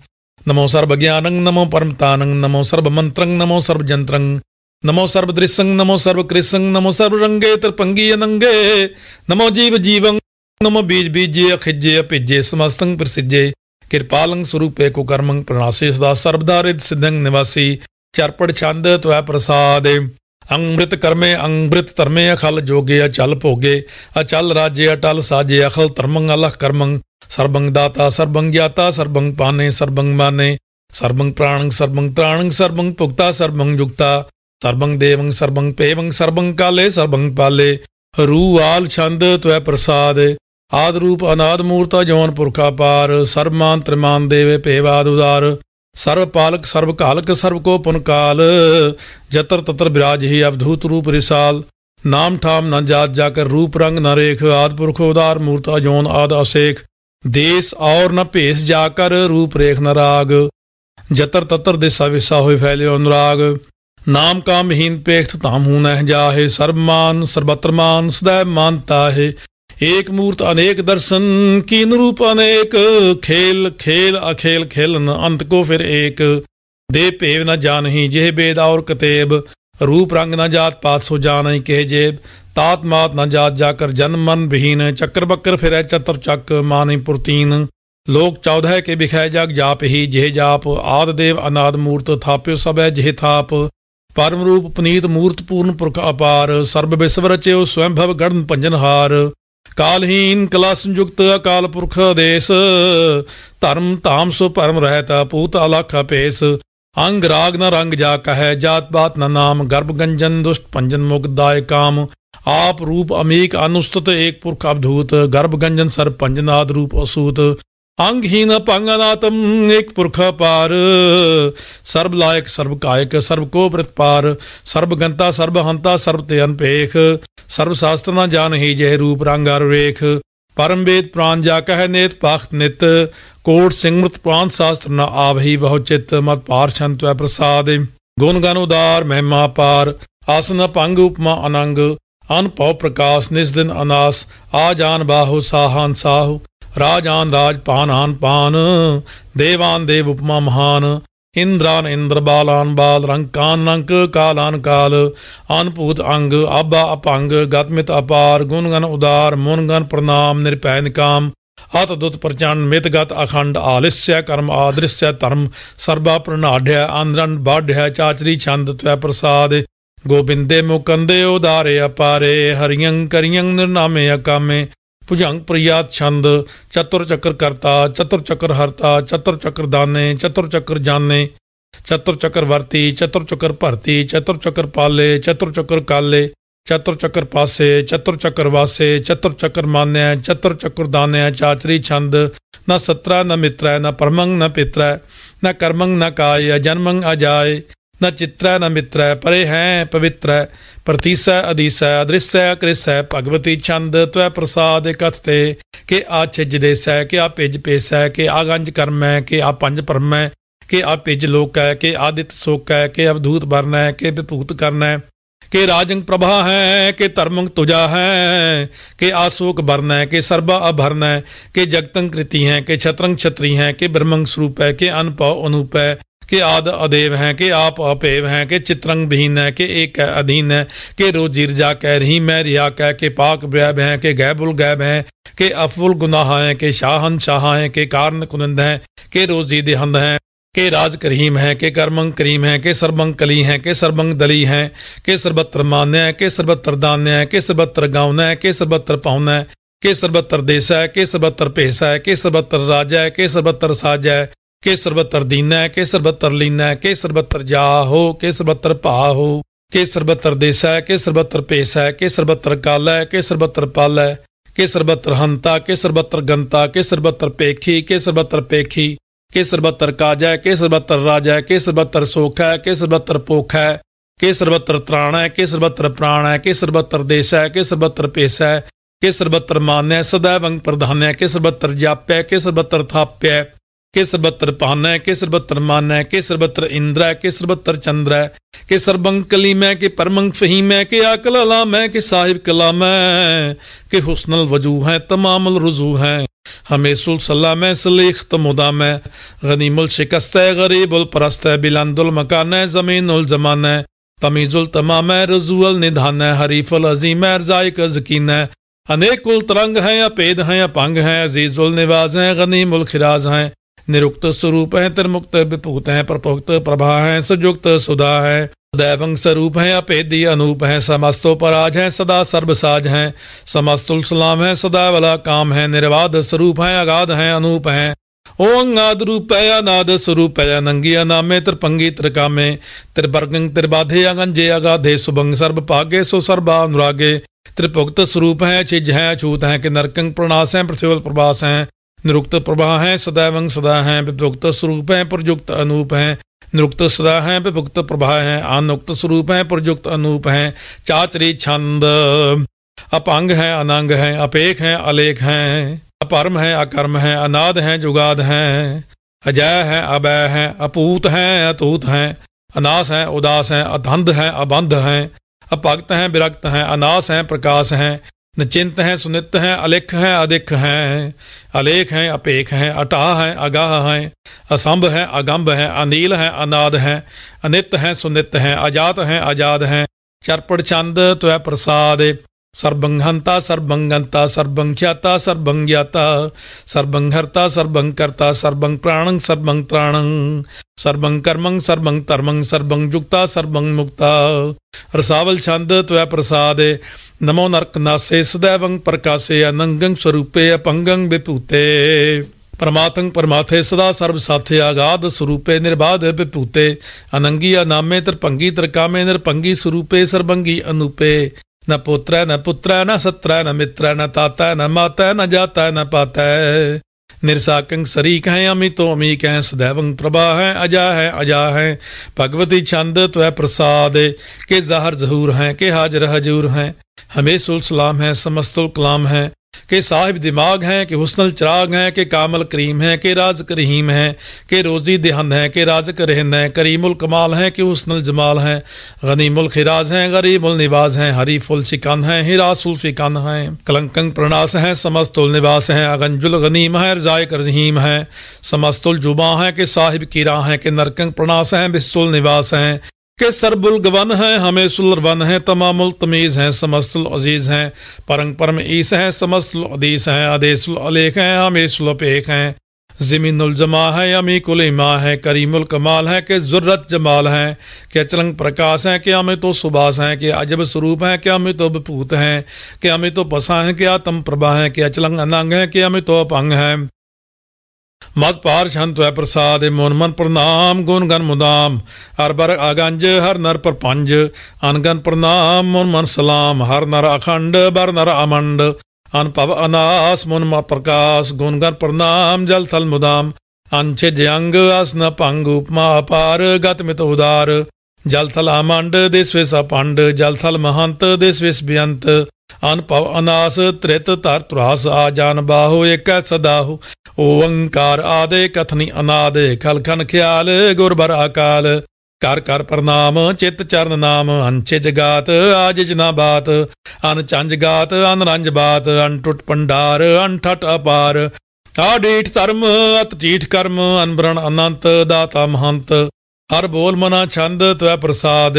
ਨਮੋ ਸਰਬ ਗਿਆਨੰ ਨਮੋ ਪਰਮਤਾਨੰ ਨਮੋ ਸਰਬ ਮੰਤਰੰ ਨਮੋ ਸਰਬ ਜੰਤਰੰ ਨਮੋ ਸਰਬ ਦ੍ਰਿਸੰ ਨਮੋ ਸਰਬ ਕ੍ਰਿਸੰ ਨਮੋ ਸਰਬ ਰੰਗੇ ਤਰਪੰਗੀ ਅਨੰਗੇ ਨਮੋ ਜੀਵ ਜੀਵੰ ਨਮੋ ਬੀਜ ਬੀਜੇ, ਅਖਿਜੇ, ਅਭਿਜੇ ਸਮਸਤੰ ਪ੍ਰਸਿਜੇ ਕਿਰਪਾਲੰ ਸਰੂਪੇ ਕੋ ਕਰਮੰ ਪ੍ਰਣਾਸੀ ਸਦਾ ਸਰਬਦਾਰਿਤ ਸਿद्धੰ ਨਿਵਾਸੀ। ਚਰਪੜ ਛੰਦ ਤਵੈ ਪ੍ਰਸਾਦ। ਅੰਮ੍ਰਿਤ ਕਰਮੇ, ਅੰਮ੍ਰਿਤ ਧਰਮੇ, ਅਖਲ ਜੋਗੇ, ਅਚਲ ਭੋਗੇ। ਅਚਲ ਰਾਜੇ, ਅਟਲ ਸਾਜੇ, ਅਖਲ ਧਰਮੰ ਅਲਖ ਕਰਮੰ ਸਰਬੰਗ ਦਾਤਾ, ਸਰਬੰਗ ਗਿਆਤਾ, ਸਰਬੰਗ ਪਾਨੇ, ਸਰਬੰਗ ਮਾਨੇ। ਸਰਬੰਗ ਪ੍ਰਾਣੰ ਸਰਬੰਗ ਤ੍ਰਾਣੰ ਸਰਬੰਗ ਭੁਗਤਾ, ਸਰਬੰਗ ਜੁਗਤਾ। ਸਰਬੰਗ ਦੇਵੰ ਸਰਬੰਗ ਪੇਵੰ ਸਰਬੰਗ ਕਾਲੇ, ਸਰਬੰਗ ਪਾਲੇ। ਰੂਵਾਲ ਛੰਦ ਤਵੈ ਪ੍ਰਸਾਦ। ਆਦ ਰੂਪ ਅਨਾਦ ਮੂਰਤਾ ਜੋਨ ਪੁਰਖਾ ਪਾਰ ਸਰਮਾਨ ਤ੍ਰਿਮਾਨ ਦੇਵੇ ਭੇਵਾਦ ਉਦਾਰ ਸਰਬ ਪਾਲਕ ਸਰਬ ਕਾਲਕ ਸਰਬ ਕੋ ਪੁਨ ਕਾਲ, ਜਤਰ ਤਤਰ ਬਿਰਾਜ ਹੀ ਅਵਧੂਤ ਰੂਪ ਰਿਸਾਲ, ਨਾਮ ਠਾਮ ਨਾ ਜਾਤ ਜਾ ਕਰ ਰੂਪ ਰੰਗ ਨਾ ਰੇਖ, ਆਦ ਪੁਰਖ ਉਦਾਰ ਮੂਰਤਾ ਜੋਨ ਆਦ ਅਸੇਖ, ਦੇਸ ਔਰ ਨਾ ਭੇਸ ਜਾ ਕਰ ਰੂਪ ਰੇਖ ਨ ਰਾਗ, ਜਤਰ ਤਤਰ ਦਿਸਾ ਵਿਸਾ ਹੋਇ ਫੈਲਿਓ ਅਨੁਰਾਗ, ਨਾਮ ਕਾਮਹੀਨ ਪੇਖਤ ਤਾਮ ਹੂ ਨਹਿ ਜਾਹੇ ਸਰਬਮਾਨ ਸਰਬਤਰਮਾਨ ਸਦਾ ਮਾਨਤਾ ਹੈ ਏਕ ਮੂਰਤ ਅਨੇਕ ਦਰਸ਼ਨ ਕੀਨ ਰੂਪ ਅਨੇਕ ਖੇਲ ਖੇਲ ਅਖੇਲ ਖੇਲਨ ਅੰਤ ਕੋ ਫਿਰ ਏਕ ਦੇ ਭੇਵ ਨ ਜਾਣਹੀ ਜਿਹ ਬੇਦ ਔਰ ਕਤੇਬ ਰੂਪ ਰੰਗ ਨ ਜਾਤ ਪਾਤ ਸੋ ਜਾਣਹੀ ਕਹਿ ਜੇਬ ਤਾਤ ਮਾਤ ਨ ਜਾਤ ਜਾ ਕਰ ਜਨਮ ਮਨ ਬਹੀਨ ਚੱਕਰ ਬੱਕਰ ਫਿਰੈ ਚਤਰ ਚੱਕ ਮਾਨਿ ਪੁਰਤੀਨ ਲੋਕ 14 ਕੇ ਬਿਖੈ ਜਗ ਜਾਪ ਹੀ ਜਿਹ ਜਾਪ ਆਦ ਦੇਵ ਅਨਾਦ ਮੂਰਤ ਥਾਪਿਓ ਸਭੈ ਜਿਹ ਥਾਪ ਪਰਮ ਰੂਪ ਪਨੀਤ ਮੂਰਤ ਪੂਰਨ ਪੁਰਖ ਅਪਾਰ ਸਰਬ ਵਿਸਵ ਰਚਿਓ ਸਵੈੰ ਭਵ ਗੜਨ ਭੰਜਨਹਾਰ ਕਾਲਹੀਨ ਕਲਾ ਸੰਯੁਕਤ ਅਕਾਲ ਪੁਰਖ ਆਦੇਸ ਧਰਮ ਧਾਮ ਸੋ ਭਰਮ ਰਹਿਤਾ ਪੂਤ ਅਲਖ ਅਪੇਸ ਅੰਗ ਰਾਗ ਨ ਰੰਗ ਜਾ ਕਹੈ ਜਾਤ ਬਾਤ ਨ ਨਾਮ, ਗਰਭ ਗੰਜਨ ਦੁਸ਼ਟ ਪੰਜਨ ਮੁਗਦਾਇ ਕਾਮ, ਆਪ ਰੂਪ ਅਮੀਕ ਅਨੁਸਤਤ ਏਕ ਪੁਰਖ ਅਬਧੂਤ ਗਰਭ ਗੰਜਨ ਸਰ ਪੰਜਨਾਦ ਰੂਪ ਅਸੂਤ ਅੰਗਹੀਨ ਪੰਗਨਾਤਮ ਏਕ ਪੁਰਖ ਪਾਰ, ਸਰਬ ਲਾਇਕ, ਸਰਬ ਕਾਇਕ, ਸਰਬ ਕੋ ਪ੍ਰਤਪਾਰ ਸਰਬ ਗੰਤਾ, ਸਰਬ ਹੰਤਾ, ਸਰਬ ਤੇ ਅਨਪੇਖ, ਸਰਬ ਸ਼ਾਸਤਰ ਨਾ ਜਾਣਹੀ ਜਹ ਰੂਪ ਰੰਗ ਅਰ ਵੇਖ, ਪਰਮ ਵੇਦ ਪ੍ਰਾਨ ਜਾ ਕਹਿ ਨੇਤ ਪਾਖਤ ਨਿਤ, ਕੋਟ ਸਿੰਘਮ੍ਰਿਤ ਪ੍ਰਾਨ ਸ਼ਾਸਤਰ ਨ ਆਵਹੀ ਬਹੁ ਚਿਤ, ਮਤ ਪਾਰ ਛੰਤਵੈ ਪ੍ਰਸਾਦ। ਗੁਣ ਗਨ ਉਦਾਰ ਮਹਿਮਾ ਪਾਰ, ਆਸਨ ਭੰਗ ਉਪਮਾ ਅਨੰਗ, ਅਨ ਪ੍ਰਕਾਸ਼, ਨਿਸ ਦਿਨ ਅਨਾਸ, ਆ ਜਾਨ ਬਾਹੂ ਸਾਹਾਨ ਸਾਹੂ। ਰਾਜਾਨ ਰਾਜ ਪਾਨਾਨ ਪਾਨ ਦੇਵਾਨ ਦੇਵ ਉਪਮਾ ਮਹਾਨ ਇੰਦਰਾਨ ਇੰਦਰ ਬਾਲਾਨ ਬਾਲ ਰੰਕਾਨ ਰੰਕ ਕਾਲਾਨ ਕਾਲ ਅਨਭੂਤ ਅੰਗ ਆਬਾ ਅਪੰਗ ਗਤਮਿਤ ਅਪਾਰ ਗੁਣਗਨ ਉਦਾਰ ਮੁਨਗਨ ਪ੍ਰਣਾਮ ਨਿਰਪੈ ਨਿਕਾਮ ਅਤ ਦੁਤ ਪ੍ਰਚੰਡ ਮਿਤਗਤ ਅਖੰਡ ਆਲਿਸਯ, ਕਰਮ ਆਦ੍ਰਿਸਯ, ਧਰਮ ਸਰਬਾ ਪ੍ਰਣਾਢਿਆ ਆਂਦਰਨ ਬਾਢਿਆ ਚਾਚਰੀ ਛੰਦ ਤਵੈ ਪ੍ਰਸਾਦ, ਗੋਬਿੰਦੇ ਮੁਕੰਦੇ ਉਦਾਰੇ ਅਪਾਰੇ ਹਰੀਯੰ ਕਰੀਯੰ ਨਿਰਨਾਮੇ ਅਕਾਮੇ ਭੁਜੰਗ ਪ੍ਰਿਆਤ ਛੰਦ ਚਤੁਰ ਚੱਕਰ ਕਰਤਾ ਚਤੁਰ ਚੱਕਰ ਹਰਤਾ ਚਤੁਰ ਚੱਕਰ ਦਾਨੇ ਚਤੁਰ ਚੱਕਰ ਜਾਣੇ ਚਤੁਰ ਚੱਕਰ ਵਰਤੀ ਚਤੁਰ ਚੱਕਰ ਭਰਤੀ ਚਤੁਰ ਚੱਕਰ ਪਾਲੇ ਚਤੁਰ ਚੱਕਰ ਕਾਲੇ ਚਤੁਰ ਚੱਕਰ ਪਾਸੇ ਚਤੁਰ ਚੱਕਰ ਵਾਸੇ ਚਤੁਰ ਚੱਕਰ ਮਾਨਿਆ ਚਤੁਰ ਚੱਕਰ ਦਾਨਿਆ ਚਾਚਰੀ ਛੰਦ ਨਾ ਸਤਰਾ ਨਾ ਮਿਤਰਾ ਨਾ ਪਰਮੰਗ ਨਾ ਪਿਤਰਾ ਨਾ ਕਰਮੰਗ ਨਾ ਕਾਇ ਜਨਮੰਗ ਅਜਾਏ ਨ ਚਿਤ੍ਰੈ ਨ ਮਿਤ੍ਰੈ ਪਰੇ ਹੈ ਪਵਿੱਤਰੈ ਪ੍ਰਤੀਸੈ ਅਦੀਸੈ ਅਦ੍ਰਿਸੈ ਕ੍ਰਿਸੈ ਭਗਵਤੀ ਚੰਦ ਤਵੈ ਪ੍ਰਸਾਦ ਇਕਥ ਤੇ, ਕਿ ਆ ਛਿਜ ਦੇਸੈ ਕਿ ਆ ਭਿਜ ਪੇਸੈ ਕਿ ਆ ਗੰਜ ਕਰਮੈ, ਕਿ ਆ ਪੰਜ ਪਰਮੈ ਕਿ ਆ ਭਿਜ ਹੈ ਕਿ ਆਦਿਤ ਸੋਕੈ, ਕਿ ਅਵਧੂਤ ਹੈ ਕਿ ਵਿਭੂਤ ਹੈ ਕਿ ਰਾਜੰਗ ਪ੍ਰਭਾ ਹੈ, ਕਿ ਧਰਮੰਗ ਤੁਜਾ ਹੈ, ਕਿ ਆਸੋਕ ਵਰਨਾ ਹੈ ਕਿ ਸਰਬਾ ਅਭਰਨਾ ਹੈ ਕਿ ਜਗਤੰਗ ਕ੍ਰਿਤੀ ਹੈ, ਕਿ ਛਤਰੰਗ ਛਤਰੀ ਹੈ, ਕਿ ਬ੍ਰਹਮੰਗ ਸਰੂਪ ਹੈ ਕਿ ਅਨਪਉ ਅਨੂਪ ਹੈ के आद अदेव हैं के आप अपेव हैं के चित्रंग भीन है के एक अधीन है के रोजीरजा कह रही मैं रिया कह के पाक वैब हैं के गैबुल गैब हैं के अफुल गुनाह हैं के शाहन शाह हैं के कारण कुनंद हैं के रोजी देहंद हैं के राज करीम है के कर्मंग करीम है के सरबंग कली है के सरबंग दली है के सर्वत्र मान्य है के सर्वत्र दान्य है के सर्वत्र गाउन है के सर्वत्र पाउन है के सर्वत्र देश है के सर्वत्र पेश है के सर्वत्र राजा है के सर्वत्र साज है के सर्वत्र दीन है के सर्वत्र लीन है के सर्वत्र जा हो के सर्वत्र पा हो के सर्वत्र है के सर्वत्र पेश है के सर्वत्र काल है के सर्वत्र पाल है के सर्वत्र हंता के सर्वत्र गंता के सर्वत्र पेखी के सर्वत्र पेखी के सर्वत्र काजा के सर्वत्र राजा के सर्वत्र सोख है के सर्वत्र पोख है के सर्वत्र त्राण है के सर्वत्र प्राण है के सर्वत्र देश है के सर्वत्र पेश है के सर्वत्र मान्य सदैव अंग प्रधान है के सर्वत्र जाप्य के सर्वत्र थाप्य के सर्वत्र पान है के सर्वत्र मान है के सर्वत्र इंद्र है के सर्वत्र चंद्र है के सर्वंग कलीम है, के परमंग फहीम है, के आकल अलाम है, के साहिब कलाम है, के हुस्नल वज़ू है तमामल रुजू है। हमेशुल सलाम है, सलीख तमुदाम है। गनीमुल शिकस्त है, गरीबुल परस्त है, बिलांदुल मकान है, जमीनुल जमान है। तमीजुल तमाम है रजूल निधान है, हरीफुल अजीम है, रजाइक जकीन है। अनेकुल तरंग हैं, अपेद हैं हैं, अजीजुल निवाज हैं, गनीमुल खिराज हैं। निरुक्त स्वरूप है, त्रिमुक्त विभूत है, प्रपुक्त प्रभा है, सुजुक्त सुधा है दैवंग स्वरूप है अपेदी अनूप है समस्तो पराज है, सदा सर्वसाज है, समस्तुल सलाम है, सदा वाला काम है, निर्वाध स्वरूप है, अगाध है, अनूप है। ओंगाद रूप है, अनाद स्वरूप है, अनंगी अनामे, त्रिपंगी त्रिकामे त्रिवर्गंग त्रिबाधे, अगंजे अगाधे, सुभंग सर्व पागे सो सर्वा अनुरागे, त्रिपुक्त स्वरूप है, छिज है अछूत है कि नरकंग प्रणास है पृथ्वी प्रभास है निरुक्त प्रभा है सदैवंग सदा है, विभुक्त स्वरूप है, प्रयुक्त अनूप है। निरुक्त सदा है, विभुक्त प्रभा है, अनुक्त स्वरूप है, प्रयुक्त अनूप है। चाचरी छंद, अपंग है, अनंग है, अपेख है, अलेख है। अपरम है, अकर्म है, अनाद है, जुगाद है। अजय है, अभय है, अपूत है, अतूत है। अनास है, उदास है, अधंध है, अबंध है। अपक्त है, विरक्त है, अनास है, प्रकाश है। ਨਿਚਿੰਤ ਹੈ, ਸੁਨਿਤ ਹੈ, ਅਲਿਖ ਹੈ, ਅਦਿਖ ਹੈ, ਅਲੇਖ ਹੈ, ਅਪੇਖ ਹੈ ਅਟਾ ਹੈ, ਅਗਾਹ ਹੈ, ਅਸੰਭ ਹੈ, ਅਗੰਭ ਹੈ, ਅਨੀਲ ਹੈ, ਅਨਾਦ ਹੈ, ਅਨਿਤ ਹੈ, ਸੁਨਿਤ ਹੈ ਆਜਾਤ ਹੈ ਆਜ਼ਾਦ ਹੈ, ਚਰਪੜ ਚੰਦ, ਤਵੈ ਪ੍ਰਸਾਦ ਸਰਬੰਘੰਤਾ ਸਰਬੰਗੰਤਾ ਸਰਬੰਖਿਆਤਾ ਸਰਬੰਗਿਆਤਾ ਸਰਬੰਘਰਤਾ ਸਰਬੰਕਰਤਾ ਸਰਬੰ ਪ੍ਰਾਣੰ, ਸਰਬੰ ਤ੍ਰਾਣੰ, ਸਰਬੰ ਕਰਮੰ, ਸਰਬੰ ਧਰਮੰ, ਸਰਬੰ ਜੁਗਤਾ, ਸਰਬੰ ਮੁਕਤਾ। ਰਸਾਵਲ ਛੰਦ ਤਵੈ ਪ੍ਰਸਾਦ, ਨਮੋ ਨਰਕ ਨਾਸੇ, ਸਦੈਵੰ ਪ੍ਰਕਾਸੇ, ਅਨੰਗੰ ਸਰੂਪੇ, ਅਪੰਗੰ ਵਿਭੂਤੇ। ਪਰਮਾਤੰ ਪਰਮਾਥੇ ਸਦਾ ਸਰਬ ਸਾਥੇ, ਆਗਾਦ ਸਰੂਪੇ ਨਿਰਬਾਧ ਵਿਪੂਤੇ ਅਨੰਗੀ ਅਨਾਮੇ ਤਰਪੰਗੀ, ਤਰਕਾਮੇ ਨਿਰਪੰਗੀ, ਸਰੂਪੇ ਸਰਬੰਗੀ ਅਨੂਪੇ। न पुत्र न पुत्र, न सत्र, न मित्र, न ताता, न माता, न जाता, न पाता। है निरसाकंग सरीक हैं, अमितो अमीक हैं, सदैव प्रभा है, अजा है अजा है। भगवती छंद त्व प्रसाद, के जहर जहूर हैं, के हाजर हजूर हैं। हमें सुल सलाम है, समस्तुल कलाम है। के साहिब दिमाग हैं, कि हुसनल चिराग हैं, कि कामल करीम है, कि राज करीम है, कि रोजी देहंद है, कि राज करहिंद है, करीमुल कमाल है, कि हुस्नल जमाल है, गनीमुल खिराज हैं, गरीमुल निवाज हैं, हरीफुल शिकन है, हिरासुल फिकन है, कलंकंग प्रणास है, समस्तुल निवास है, अगंजुल गनीम है, रजायक रहीम है, समस्तुल जुबा है, कि साहिब किरा है, कि नरकंग प्रणास है, बिस्तुल निवास है। के सरबुल गवन है, हमें सुलरवन है, तमामुल तमीज है, समस्तुल अज़ीज़ है परंग परम ईस है, समस्तुल अदीस है, आदेशुल अलेख है, हमें सुलपेख है। जमीनुल जमा है अमी कुल इमा है, करीमुल कमाल है, कि जुर्रत जमाल है, कि अचलंग प्रकाश है, कि अमित तो सुबास है, कि अजब स्वरूप है, कि अमित तो विभूत है, कि अमित तो पसा है, कि आतम प्रभा है, कि अचलंग अनंग है, कि अमित तो अपंग है। ਮਤ ਪਾਰ ਸ਼ੰਤ ਹੋਇ ਪ੍ਰਸਾਦ ਮਨ ਮਨ ਪ੍ਰਣਾਮ, ਗੁਣ ਗਨ ਮੁਦਾਮ। ਹਰ ਬਰ ਅਗੰਜ, ਹਰ ਨਰ ਪਰ ਪੰਜ ਅਨਗਨ ਪ੍ਰਣਾਮ ਮਨ ਮਨ ਸਲਾਮ। ਹਰ ਨਰ ਅਖੰਡ, ਬਰ ਨਰ ਅਮੰਡ। ਅਨਪਵ ਅਨਾਸ ਮਨ ਮਾ ਪ੍ਰਕਾਸ਼। ਗੁਣ ਗਨ ਪ੍ਰਣਾਮ, ਜਲ ਥਲ ਮੁਦਾਮ। ਅੰਛੇ ਜੰਗ ਅਸਨ ਭੰਗ, ਉਪਮਾ ਅਪਾਰ, ਗਤ ਮਿਤ ਉਦਾਰ। ਜਲ ਥਲ ਅਮੰਡ, ਦੇਸ ਵਿਸ ਅਪੰਡ ਜਲ ਥਲ ਮਹੰਤ, ਦੇਸ ਵਿਸ ਬਿਅੰਤ ਅਨਭਵ ਅਨਾਸ ਤ੍ਰਿਤ ਤਰ ਤੁਰਾਸ ਆ ਜਾਨ ਬਾਹੋ, ਏਕੈ ਸਦਾਹੁ। ਓੰਕਾਰ ਆਦੇ ਕਥਨੀ ਅਨਾਦੇ ਖਲਖਨ ਖਿਆਲ ਗੁਰਬਰ ਅਕਾਲ। ਕਰ ਕਰ ਪ੍ਰਣਾਮ, ਚਿਤ ਚਰਨ ਨਾਮ ਅੰਚੇ ਜਗਾਤ ਆਜ ਜਨਾ ਬਾਤ। ਅਨ ਚੰਜ ਗਾਤ, ਅਨ ਰੰਜ ਬਾਤ, ਅਨ ਟੁੱਟ ਪੰਡਾਰ, ਅਨ ਠਟ ਅਪਾਰ। ਆਡੀਠ ਧਰਮ ਅਤ ਠੀਠ ਕਰਮ ਅਨਬਰਣ ਅਨੰਤ, ਦਾਤਾ ਮਹੰਤ। ਹਰ ਬੋਲ ਮਨਾ ਛੰਦ ਤਵੈ ਪ੍ਰਸਾਦ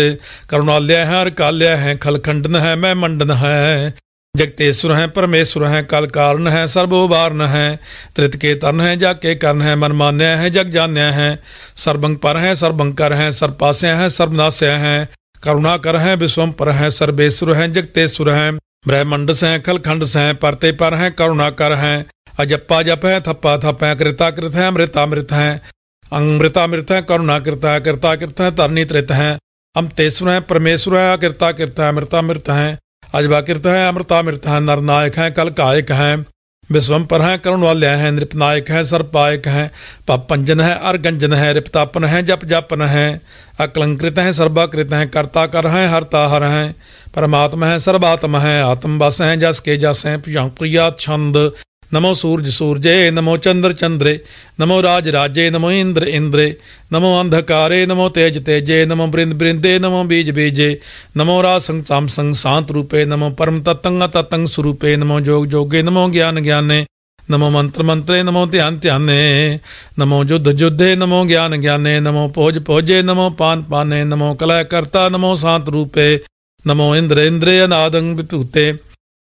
ਕਰੁਣਾਲਿਆ ਹੈ ਹਰ ਕਾਲਿਆ ਹੈ ਖਲਖੰਡਨ ਹੈ, ਮੈਂ ਮੰਡਨ ਹੈ। ਜਗਤੇਸ਼ਵਰ ਹੈ ਪਰਮੇਸ਼ਵਰ ਹੈ, ਕਲ ਕਾਰਨ ਹੈ, ਸਰਬੋ ਬਾਰਨ ਹੈ। ਤ੍ਰਿਤ ਕੇ ਤਰਨ ਹੈ ਜਾ ਕੇ ਕਰਨ ਹੈ, ਮਨ ਮਾਨਿਆ ਹੈ, ਜਗ ਜਾਣਿਆ ਹੈ। ਸਰਬੰਗ ਪਰ ਹੈ ਸਰਬੰਗ ਕਰ ਹੈ ਸਰਪਾਸਿਆ ਹੈ ਸਰਬਨਾਸਿਆ ਹੈ। ਕਰੁਣਾ ਕਰ ਹੈ ਵਿਸ਼ਵਮ ਪਰ ਹੈ ਸਰਬੇਸ਼ਵਰ ਹੈ ਜਗਤੇਸ਼ਵਰ ਹੈ। ਬ੍ਰਹਮੰਡ ਸੈ ਖਲਖੰਡ ਸੈ ਪਰਤੇ ਪਰ ਹੈ, ਕਰੁਣਾ ਕਰ ਹੈ। ਅਜੱਪਾ ਜਪ ਹੈ ਥੱਪਾ ਥਪ ਹੈ ਕ੍ਰਿਤਾ ਕ੍ਰਿਤ ਹੈ ਅੰਮ੍ਰਿਤਾ ਅੰਮ੍ਰਿਤ ਹੈ ਅੰਮ੍ਰਿਤਾ ਅੰਮ੍ਰਿਤ ਹੈ ਕਰੁਣਾ ਕਿਰਤਾ ਹੈ ਕਿਰਤਾ ਕਿਰਤ ਹੈ ਤਰਨੀ ਤ੍ਰਿਤ ਹੈ ਅਮਤੇਸ਼ਵਰ ਹੈ ਪਰਮੇਸ਼ਵਰ ਹੈ ਕਿਰਤਾ ਕਿਰਤ ਹੈ ਅੰਮ੍ਰਿਤਾ ਅੰਮ੍ਰਿਤ ਹੈ ਅਜਬਾ ਕਿਰਤ ਹੈ ਅਮਰਤਾ ਮਿਰਤ ਹੈ ਨਰ ਨਾਇਕ ਹੈ ਕਲ ਕਾਇਕ ਹੈ ਵਿਸ਼ਵਮ ਪਰ ਹੈ ਕਰੁਣ ਵਾਲਿਆ ਹੈ ਨਿਰਪਨਾਇਕ ਹੈ ਸਰਪਾਇਕ ਹੈ ਪੰਜਨ ਹੈ ਅਰਗੰਜਨ ਹੈ ਰਿਪਤਾਪਨ ਹੈ ਜਪ ਜਪਨ ਹੈ ਅਕਲੰਕ੍ਰਿਤ ਹੈ ਸਰਬਾਕ੍ਰਿਤ ਹੈ ਕਰਤਾ ਕਰ ਹੈ ਹਰਤਾ ਹਰ ਹੈ ਪਰਮਾਤਮਾ ਹੈ ਸਰਬਾਤਮ ਹੈ ਆਤਮ ਬਸ ਹੈ ਜਸ ਕੇ ਜਸ ਹੈ ਭਜੰ ਪ੍ਰਿਆ ਛੰਦ ਨਮੋ ਸੂਰਜ ਸੂਰਜੇ ਨਮੋ ਚੰਦਰ ਚੰਦਰੇ ਨਮੋ ਰਾਜ ਰਾਜੇ ਨਮੋ ਇੰਦਰ ਇੰਦਰੇ ਨਮੋ ਅੰਧਕਾਰੇ ਨਮੋ ਤੇਜ ਤੇਜੇ ਨਮੋ ਬ੍ਰਿੰਦ ਬ੍ਰਿੰਦੇ ਨਮੋ ਬੀਜ ਬੀਜੇ ਨਮੋ ਰਾ ਸੰਗ ਸਮ ਸੰਗ ਸ਼ਾਂਤ ਰੂਪੇ ਨਮੋ ਪਰਮ ਤਤੰਗ ਤਤੰਗ ਸਰੂਪੇ ਨਮੋ ਜੋਗ ਜੋਗੇ ਨਮੋ ਗਿਆਨ ਗਿਆਨੇ ਨਮੋ ਮੰਤਰ ਮੰਤਰੇ ਨਮੋ ਧਿਆਨ ਧਿਆਨੇ ਨਮੋ ਜੁਧ ਜੁਧੇ ਨਮੋ ਗਿਆਨ ਗਿਆਨੇ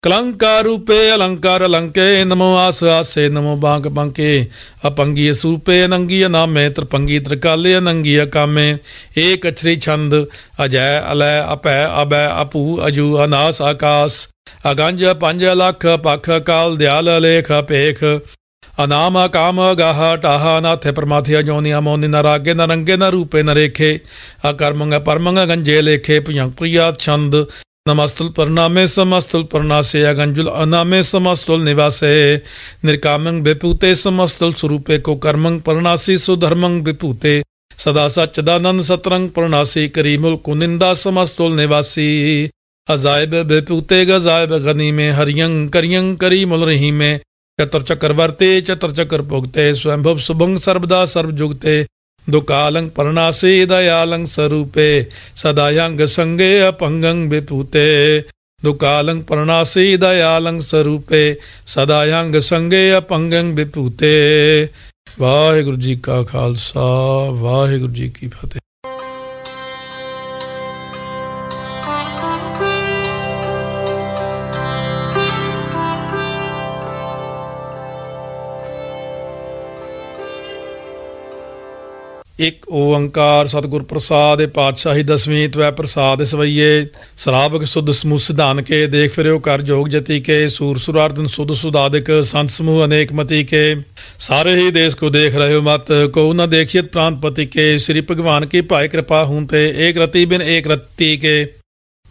ਨਮੋ ਰੂਪੇ ਕਲੰਕਾਰ ਰੂਪੇ ਅਲੰਕਾਰ ਅਲੰਕੇ ਨਮੋ ਆਸ ਆਸੇ ਨਮੋ ਬਾਂਕ ਬੰਕੇ। ਅਪੰਗੀ ਸੂਪੇ ਅਨੰਗੀ ਨਾਮੇ ਤਰਪੰਗੀ ਤਰਕਾਲੇ ਅਨੰਗੀ ਕਾਮੇ ਏਕ ਅਛਰੀ ਛੰਦ, ਅਜੈ, ਅਲੈ, ਅਪੈ, ਅਬੈ, ਅਪੂ, ਅਜੂ, ਅਨਾਸ, ਆਕਾਸ। ਅਗੰਜ, ਪੰਜ, ਲੱਖ, ਪਖ, ਕਾਲ, ਦਿਆਲ, ਲੇਖ ਪੇਖ ਅਨਾਮ ਕਾਮ ਗਾਹ ਟਾਹ ਨਾਥੇ ਪਰਮਾਥਿਆ ਜੋਨੀਆ ਅਮੋਨੀ, ਨਰਾਗੇ ਰਾਗੇ ਨ ਨਰੇਖੇ। ਨ ਰੂਪੇ ਅਕਰਮੰਗ, ਪਰਮੰਗ, ਗੰਜੇ, ਲੇਖੇ, ਭਯੰ, ਪ੍ਰਿਆ, ਛੰਦ। नमस्तुल परनामे समस्तुल परनासे अगंजुल अनामे समस्तुल निवासे। निर्कामंग विपूते समस्तुल स्वरूपे को कर्मंग परनासी सुधर्मंग विपूते। सदा सच्चिदानंद सतरंग परनासी करीमुल कुनिंदा समस्तुल निवासी। अजायब विपूते गजायब गनी में हरियंग करियंग करीमुल रही में चतर चक्रवर्ते चतर चक्र भुगते स्वयंभव सुभंग सर्वदा सर्वजुगते। दुकालंग पर्णासे दयालंग स्वरूपे सदायंग संगे अपंगंग विपूते। दुकालंग परनासी दयालंग स्वरूपे सदायंग संगे अपंगंग विपूते। वाहिगुरु जी का खालसा, वाहिगुरु जी की फतेह। ਇੱਕ ਓੰਕਾਰ ਸਤਿਗੁਰ ਪ੍ਰਸਾਦ ਪਾਤਸ਼ਾਹੀ ਦਸਵੀਂ, ਤਵੈ ਪ੍ਰਸਾਦ ਸਵਈਏ ਸਰਾਵਕ ਸੁਧ ਸਮੂਹ ਸਿਧਾਨ ਕੇ, ਦੇਖ ਫਿਰਿਓ ਕਰ ਜੋਗ ਜਤੀ ਕੇ, ਸੂਰ ਸੁਰਾਰਦਨ ਸੁਧ ਸੁਦਾਦਿਕ ਸੰਤ ਸਮੂਹ ਅਨੇਕ ਮਤੀ ਕੇ। ਸਾਰੇ ਹੀ ਦੇਸ਼ ਕੋ ਦੇਖ ਰਹੇ ਹੋ ਮਤ ਕੋ ਨ ਦੇਖਿਤ ਪ੍ਰਾਂਤਪਤੀ ਕੇ। ਸ੍ਰੀ ਭਗਵਾਨ ਕੀ ਭਾਇ ਕਿਰਪਾ ਹੂੰ ਤੇ ਏਕ ਰਤੀ ਬਿਨ ਏਕ ਰਤੀ ਕੇ।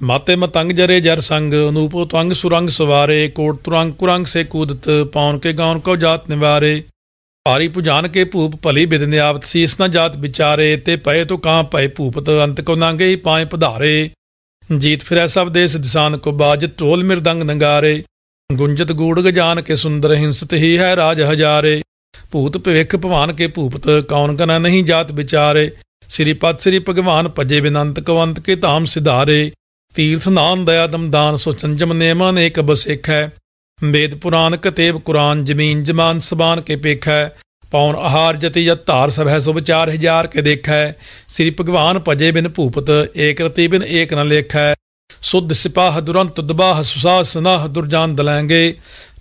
ਮਾਤੇ ਮਤੰਗ ਜਰੇ ਜਰ ਸੰਗ, ਅਨੂਪੋ ਤੰਗ ਸੁਰੰਗ ਸਵਾਰੇ। ਕੋਟ ਤੁਰੰਗ ਕੁਰੰਗ ਸੇ ਕੂਦਤ, ਪਾਉਣ ਕੇ ਗਾਉਣ ਕੋ ਜਾਤ ਨਿਵਾਰੇ। ਭਾਰੀ ਪੁਜਾਨ ਕੇ ਭੂਪ ਭਲੀ ਬਿਦਨ ਆਵਤ ਸੀਸ ਨਾ ਜਾਤ ਵਿਚਾਰੇ ਤੇ ਪਏ ਤੋ ਕਾਂ ਪਏ ਭੂਪਤ ਅੰਤ ਕੋ ਨਾਂਗੇ ਹੀ ਪਾਏ ਪਧਾਰੇ। ਜੀਤ ਫਿਰੈ ਸਭ ਦੇਸ ਦਿਸਾਨ ਕੋ ਬਾਜ, ਢੋਲ ਮਿਰਦੰਗ ਨੰਗਾਰੇ। ਗੁੰਜਤ ਗੂੜ ਗਜਾਨ ਕੇ ਸੁੰਦਰ ਹਿੰਸਤ ਹੀ ਹੈ ਰਾਜ ਹਜ਼ਾਰੇ। ਭੂਤ ਭਵਿਖ ਭਵਾਨ ਕੇ ਭੂਪਤ ਕੌਣ ਕਨਾ ਨਹੀਂ ਜਾਤ ਵਿਚਾਰੇ। ਸ੍ਰੀ ਪਤ ਸ੍ਰੀ ਭਗਵਾਨ ਭਜੇ ਬਿਨੰਤ ਕਵੰਤ ਕੇ ਧਾਮ ਸਿਧਾਰੇ। ਤੀਰਥ ਨਾਮ ਦਇਆ ਦਮਦਾਨ ਸੋ ਸੰਜਮ ਨੇਮਨ ਏਕ ਬਸਿਖ ਹੈ ਵੇਦ ਪੁਰਾਨ ਕਤੇਬ ਕੁਰਾਨ ਜ਼ਮੀਨ ਜਮਾਨ ਸਬਾਨ ਕੇ ਪੇਖੈ ਪੌਣ ਆਹਾਰ ਜਤੀ ਜਤ ਧਾਰ ਸਭ ਹੈ ਸੋ ਵਿਚਾਰ ਹਜ਼ਾਰ ਕੇ ਦੇਖੈ, ਸ੍ਰੀ ਭਗਵਾਨ ਭਜੇ ਬਿਨ ਭੂਪਤ ਏਕ ਰਤੀ ਬਿਨ ਏਕ ਨ ਲੇਖੈ। ਸੁਧ ਸਿਪਾਹ ਦੁਰੰਤ ਦਬਾਹ ਸੁਸਾ ਸਨਾਹ ਦੁਰਜਾਨ ਦਲਾਂਗੇ,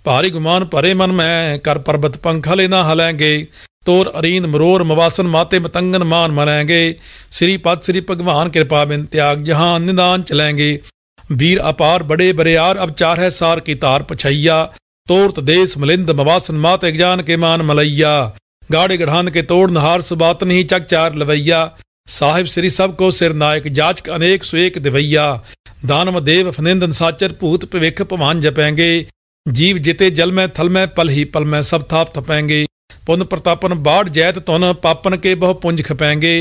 ਭਾਰੀ ਗੁਮਾਨ ਭਰੇ ਮਨ ਮੈਂ, ਕਰ ਪਰਬਤ ਪੰਖਲੇ ਨਾ ਹਲਾਂਗੇ। ਤੋਰ ਅਰੀਨ ਮਰੋਰ ਮਵਾਸਨ ਮਾਤੇ ਮਤੰਗਨ ਮਾਨ ਮਰਾਂਗੇ। ਸ੍ਰੀ ਪਦ ਸ੍ਰੀ ਭਗਵਾਨ ਕਿਰਪਾ ਬਿਨ ਤਿਆਗ ਜਹਾਨ ਨਿਦਾਨ ਚਲਾਂਗੇ वीर अपार बड़े बरियार, अब चार है सार की तार पछैया। तोड़त देश मलिंद मवासन मात ज्ञान के मान मलैया। गाड़े गढ़ान के तोड़ नहार सुबात नहीं चक चार लवैया। साहिब श्री सबको सिर नायक जाचक अनेक सुएक दिवैया। दानव देव फनिंदन साचर भूत भविख भवान जपेंगे। जीव जिते जल में थल में पल ही पल में सब थाप थपेंगे। पुन प्रतापन बाढ़ जैत तुन पापन के बहु पुंज खपेंगे।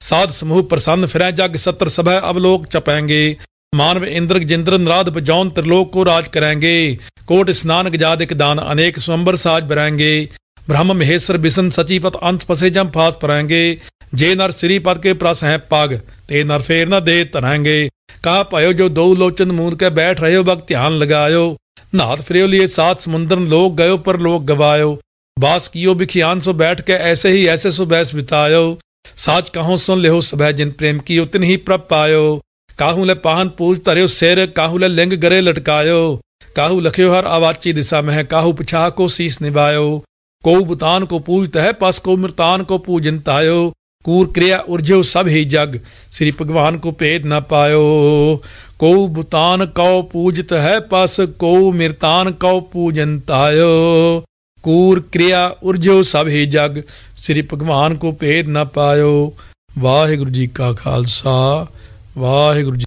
साध समूह प्रसन्न फिर जग सत्र सब अवलोक चपेंगे। मानव इंद्र गजेंद्र नाद बजौन त्रिलोक को राज करेंगे कोट स्नान गजाद एक दान अनेक स्वंबर साज बरेंगे ब्रह्म महेश्वर बिसन सचिपत अंत फसे जम फास परेंगे जे नर श्री पद के प्रस है पग ते नर फेर न दे तरेंगे कहा पायो जो दो लोचन मूंद के बैठ रहे हो वक्त ध्यान लगायो नहात फिर लिए सात समुन्द्र लोग गयो पर लोग गवायो बास कियो बिखियान सो बैठ के ऐसे ही ऐसे सो बैस बितायो साच कहो सुन लेहो सुबह जिन प्रेम की उतन ही प्रप पायो काहू ले पाहन पूज धरियो सिर काहू ले लिंग गरे लटकायो काहू लखियो हर आवाची दिशा में है काहू पिछा को शीस निभायो को बुतान को पूजत है पस को मृतान को पूजन तायो कूर क्रिया उर्जो सब ही जग श्री भगवान को भेद न पायो को बुतान कौ पूजत है पस को मृतान कौ पूजन तायो कूर क्रिया उर्जो सब ही जग श्री भगवान को भेद न पायो वाहिगुरु जी का खालसा वाहिगुरु जी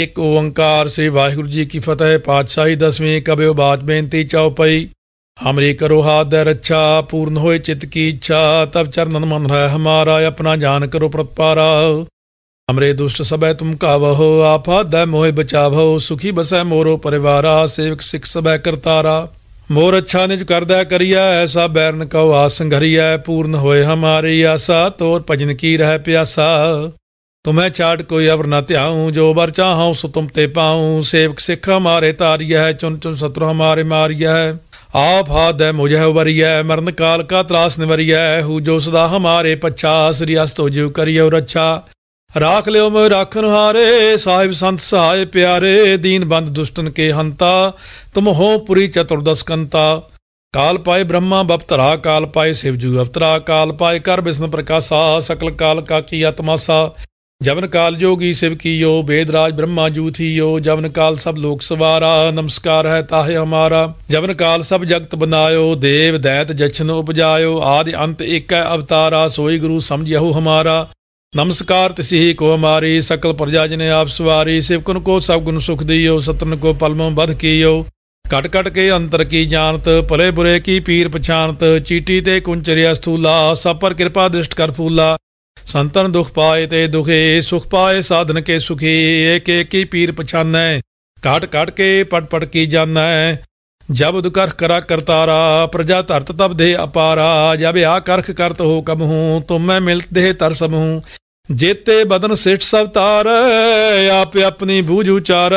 ਇੱਕ ਓੰਕਾਰ ਸ੍ਰੀ ਵਾਹਿਗੁਰੂ ਜੀ ਕੀ ਫਤਿਹ ਪਾਤਸ਼ਾਹੀ ਦਸਵੀਂ ਕਬਿਓ ਬਾਤ ਬੇਨਤੀ ਚਉਪਈ हमरी करो हाथ दय रक्षा पूर्ण होए चित्त की इच्छा तब चरणन मन है हमारा अपना जान करो प्रतपारा हमरे दुष्ट सबय तुम कावहो आपा दय मोहे बचावहो, सुखी बसै मोरो परिवारा, सेवक सिख सबय करतारा। मोर अच्छा निज कर दय करिया, ऐसा बैरन कहो आसंघरिया पूर्ण होए हमारी आशा तोर भजन की रह प्यासा। तुम्हें चाट कोई अवर न त्याऊं, जो बर चाहूँ सो तुम ते पाऊँ। सेवक सिख हमारे तारिया है, चुन चुन शत्रु हमारे मारिया है। आप हाथ है मुझे उबरिया मरण काल का त्रास निवरिया हु। जो सदा हमारे पच्छा श्री अस्तो जीव करियो रक्षा। ਰਾਖ ਲਿਓ ਮੈਂ ਰਾਖਨ ਹਾਰੇ, ਸਾਹਿਬ ਸੰਤ ਸਹਾਇ ਪਿਆਰੇ, ਦੀਨ ਬੰਦ ਦੁਸ਼ਟਨ ਕੇ ਹੰਤਾ, ਤੁਮ ਹੋ ਪੁਰੀ ਚਤੁਰਦਸ ਕੰਤਾ। ਕਾਲ ਪਾਏ ਬ੍ਰਹਮਾ ਬਪਤਰਾ ਕਾਲ ਪਾਏ ਸਿਵ ਜੂ ਅਵਤਰਾ, ਕਾਲ ਪਾਏ ਕਰ ਬਿਸਨ ਪ੍ਰਕਾਸ਼ਾ, ਸਕਲ ਕਾਲ ਕਾ ਕੀ ਆਤਮਾਸਾ ਜਵਨ ਕਾਲ ਜੋਗੀ ਸਿਵ ਕੀਓ ਬੇਦਰਾਜ ਬ੍ਰਹਮਾ ਜੂਥੀਓ ਜਵਨ ਕਾਲ ਸਭ ਲੋਕ ਸਵਾਰਾ, ਨਮਸਕਾਰ ਹੈ ਤਾਹੇ ਹਮਾਰਾ। ਜਵਨ ਕਾਲ ਸਭ ਜਗਤ ਬਨਾਇਓ, ਦੇਵ ਦੈਤ ਜਛਨ ਉਪਜਾਇਓ। ਆਦਿ ਅੰਤ ਏਕੈ ਅਵਤਾਰਾ, ਸੋਈ ਗੁਰੂ ਸਮਝਿਓ ਹਮਾਰਾ। नमस्कार तिसी को हमारी सकल प्रजा जिने आप सवारी शिवकुन को सब गुण सुख दियो सतन को पलमों बध कियो कट कट के अंतर की जानत भले बुरे की पीर पछानत चीटी ते कुंचरिया स्थूला सब पर कृपा दृष्ट कर फूला संतन दुख पाए ते दुखे सुख पाए साधन के सुखी एक एक की पीर पछानै काट काट के पट पट ਜਬਦ ਕਰਖ ਕਰਾ ਕਰਤਾਰਾ, ਪ੍ਰਜਾ ਧਰਤ ਤਬ ਦੇ ਅਪਾਰਾ, ਜਬ ਆ ਕਰਖ ਕਰਤ ਹੋ ਕਬ ਹੂੰ, ਤੁਮ ਮੈਂ ਮਿਲਤ ਦੇ ਤਰ ਸਭ ਹੂੰ। ਜੇਤੇ ਬਦਨ ਸਿਠ ਸਭ ਤਾਰ, ਆਪੇ ਆਪਣੀ ਬੂਝ ਉਚਾਰ।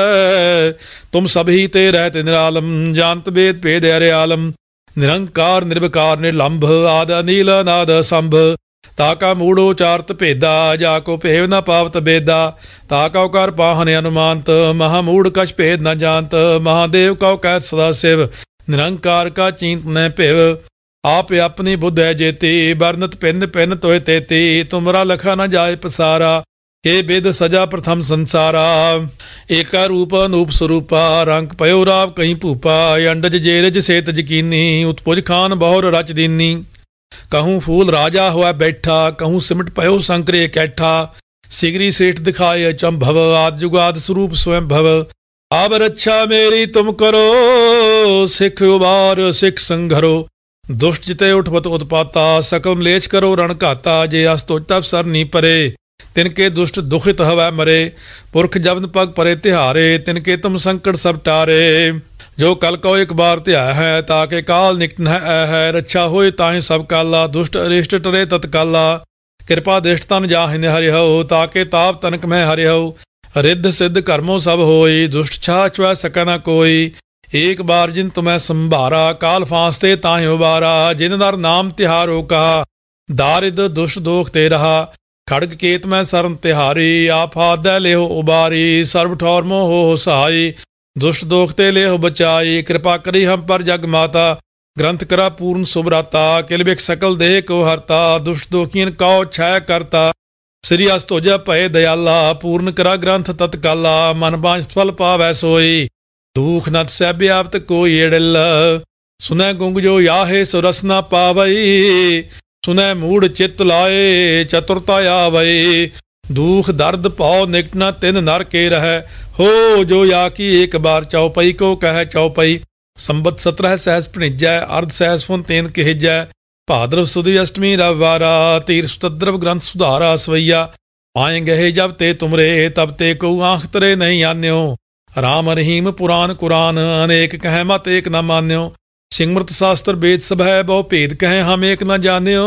ਤੁਮ ਸਭ ਹੀ ਤੇ ਰਹਿ ਤੇ ਨਿਰਾਲਮ ਜਾਨਤ ਬੇਦ ਭੇਦ ਅਰੇ ਆਲਮ ਨਿਰੰਕਾਰ, ਨਿਰਵਕਾਰ, ਨਿਰਲੰਭ, ਆਦ ਅਨੀਲ, ਅਨਾਦ ਸੰਭ ਤਾਕਾ ਮੂੜੋ ਚਾਰਤ ਭੇਦਾ, ਜਾ ਕੋ ਭੇਵ ਨਾ ਪਾਵਤ ਬੇਦਾ। ਤਾਕਾ ਕਰ ਪਾਹਨ ਅਨੁਮਾਨਤ, ਮਹਾ ਮੂੜ ਕਛ ਭੇਦ ਨਾ ਜਾਣਤ ਮਹਾਦੇਵ ਕਉ ਕਹਿਤ ਸਦਾ ਸਿਵ। ਨਿਰੰਕਾਰ ਕਾ ਚਿੰਤ ਨ ਭਿਵ, ਆਪ ਆਪਣੀ ਬੁੱਧ ਹੈ ਜੇਤੀ, ਵਰਨਤ ਪਿੰਨ ਪਿੰਨ ਤੋਏ ਤੇਤੀ, ਤੁਮਰਾ ਲਖਾ ਨਾ ਜਾਏ ਪਸਾਰਾ, ਕੇ ਬਿਦ ਸਜਾ ਪ੍ਰਥਮ ਸੰਸਾਰਾ। ਏਕਾ ਰੂਪ ਅਨੂਪ ਸਰੂਪਾ, ਰੰਗ ਪਇਓ ਰਾਵ ਕਹੀਂ ਭੂਪਾ, ਅੰਡਜ ਜੇਰਜ ਸੇਤ ਜਕੀਨੀ ਉਤਪੁਜ ਖਾਨ ਬਹੁਰ ਰਚ ਦੀਨੀ। ਕਹੂ ਫੂਲ ਰਾਜਾ ਹੋਇਆ ਬੈਠਾ, ਕਹੂ ਸਿਮਟ ਪਇਓ ਸੰਕਰੇ ਕੈਠਾ। ਸਿਗਰੀ ਸੇਠ ਦਿਖਾਏ ਅਚੰਭਵ ਆਦ ਜੁਗਾਦ ਸਰੂਪ ਸਵੈੰ ਭਵ ਆਬ ਰੱਛਾ ਮੇਰੀ ਤੁਮ ਕਰੋ, ਸਿੱਖ ਉਬਾਰ, ਸਿੱਖ ਸੰਘਰੋ। ਦੁਸ਼ਟ ਜਿਤੇ ਉਠਵਤ ਉਤਪਾਤਾ ਸਕਮ ਲੇਚ ਕਰੋ ਰਣ ਘਾਤਾ, ਜੇ ਅਸ ਤੁਜ ਤਪ ਸਰ ਨੀ ਪਰੇ। ਤਿਨ ਕੇ ਦੁਸ਼ਟ ਦੁਖਿਤ ਹਵੈ ਮਰੇ, ਪੁਰਖ ਜਬਨ ਪਗ ਪਰੇ ਤਿਹਾਰੇ, ਤਿਨ ਕੇ ਤੁਮ ਸੰਕਟ ਸਭ ਟਾਰੇ। ਜੋ ਕਲ ਕੋ ਇੱਕ ਬਾਰ ਧਿਆ ਹੈ, ਤਾਂ ਕਿ ਕਾਲ ਨਿਕਟ ਹੈ ਹੈ, ਰੱਛਾ ਹੋਏ ਤਾਹੇ ਸਭ ਕਾਲਾ, ਦੁਸ਼ਟ ਅਰਿਸ਼ਟ ਟਰੇ ਤਤਕਾਲਾ ਕਿਰਪਾ ਦ੍ਰਿਸ਼ਟ ਤਨ ਜਾਹਿਨ ਹਰਿ ਹੋ ਤਾਂ ਕਿ ਤਾਪ ਤਨਕ ਮੈਂ ਹਰਿ ਹੋ ਰਿੱਧ ਸਿੱਧ ਕਰਮੋ ਸਭ ਹੋਈ, ਦੁਸ਼ਟ ਛਾ ਚੁਆ ਸਕੈ ਨਾ ਕੋਈ। ਏਕ ਬਾਰ ਜਿਨ ਤੁਮੈ ਸੰਭਾਰਾ, ਕਾਲ ਫਾਸਤੇ ਤਾਹੇ ਉਬਾਰਾ। ਜਿਨ ਦਰ ਨਾਮ ਤਿਹਾਰੋ ਕਹਾ, ਦਾਰਿਦ ਦੁਸ਼ ਦੋਖ ਤੇ ਰਹਾ। ਖੜਗ ਕੇਤ ਮੈਂ ਸਰਨ ਤਿਹਾਰੀ, ਆਪ ਹਾਦੈ ਲਿਓ ਉਬਾਰੀ। ਸਰਬ ਠੌਰ ਮੋ ਹੋ ਸਹਾਈ। ਦੁਸ਼ਟ ਦੋਖ ਤੇ ਲੇਹ ਬਚਾਈ, ਕਿਰਪਾ ਕਰੀ ਹਮ ਪਰ ਜਗ ਮਾਤਾ, ਗ੍ਰੰਥ ਕਰਾ ਪੂਰਨ ਸੁਭਰਾਤਾ ਕਿਲਬਿਕ ਸਕਲ ਦੇਹ ਕੋ ਹਰਤਾ, ਦੁਸ਼ਟ ਦੋਖੀਨ ਕਉ ਛਾਇ ਕਰਤਾ, ਸ੍ਰੀ ਅਸਤੋਜਾ ਭਏ ਦਇਆਲਾ ਪੂਰਨ ਕਰਾ ਗ੍ਰੰਥ ਤਤਕਾਲਾ, ਮਨ ਬਾਝ ਫਲ ਪਾਵੈ ਸੋਈ, ਦੁਖ ਨਤ ਸਹਿਬ ਆਪਤ ਕੋਈ ਏੜਲ, ਸੁਨੈ ਗੁੰਗ ਜੋ ਯਾਹੇ ਸੁਰਸਨਾ ਪਾਵਈ, ਸੁਨੈ ਮੂੜ ਚਿਤ ਲਾਏ, ਚਤੁਰਤਾ ਆਵਈ ਦੂਖ, ਦਰਦ, ਭਉ ਨਿਕਟ ਨ ਤਿਨ ਨਰ ਕੇ ਰਹਿ। ਹੋ ਜੋ ਯਾ ਕੀ ਏਕ ਬਾਰ ਚਉਪਈ ਕੋ ਕਹੈ ਚਉਪਈ। ਸੰਬਤ 17 ਸਹਿਸ ਪਣਿਜੈ ਅਰਧ ਸਹਿਸ ਫੁਨ ਤੇਨ ਕਹਿਜੈ। ਭਾਦਰਵ ਸੁਦੀ ਅਸ਼ਟਮੀ ਰਵਾਰਾ ਤੀਰ ਸੁਤਦਰਵ ਗ੍ਰੰਥ ਸੁਧਾਰਾ ਸਵਈਆ। ਪਾਏ ਗਏ ਜਬ ਤੇ ਤੁਮਰੇ, ਤਬ ਤੇ ਕੋ ਆਖ ਤਰੇ ਨਹੀਂ ਆਨਿਓ। ਰਾਮ ਰਹੀਮ ਪੁਰਾਨ ਕੁਰਾਨ, ਅਨੇਕ ਕਹਿ ਮਤ ਏਕ ਨਾ ਮਾਨਿਓ। ਸਿਮਰਤ ਸ਼ਾਸਤਰ ਵੇਦ ਸਭੈ ਬਹੁ ਭੇਦ ਕਹੈ ਹਮ ਏਕ ਨਾ ਜਾਣਿਓ।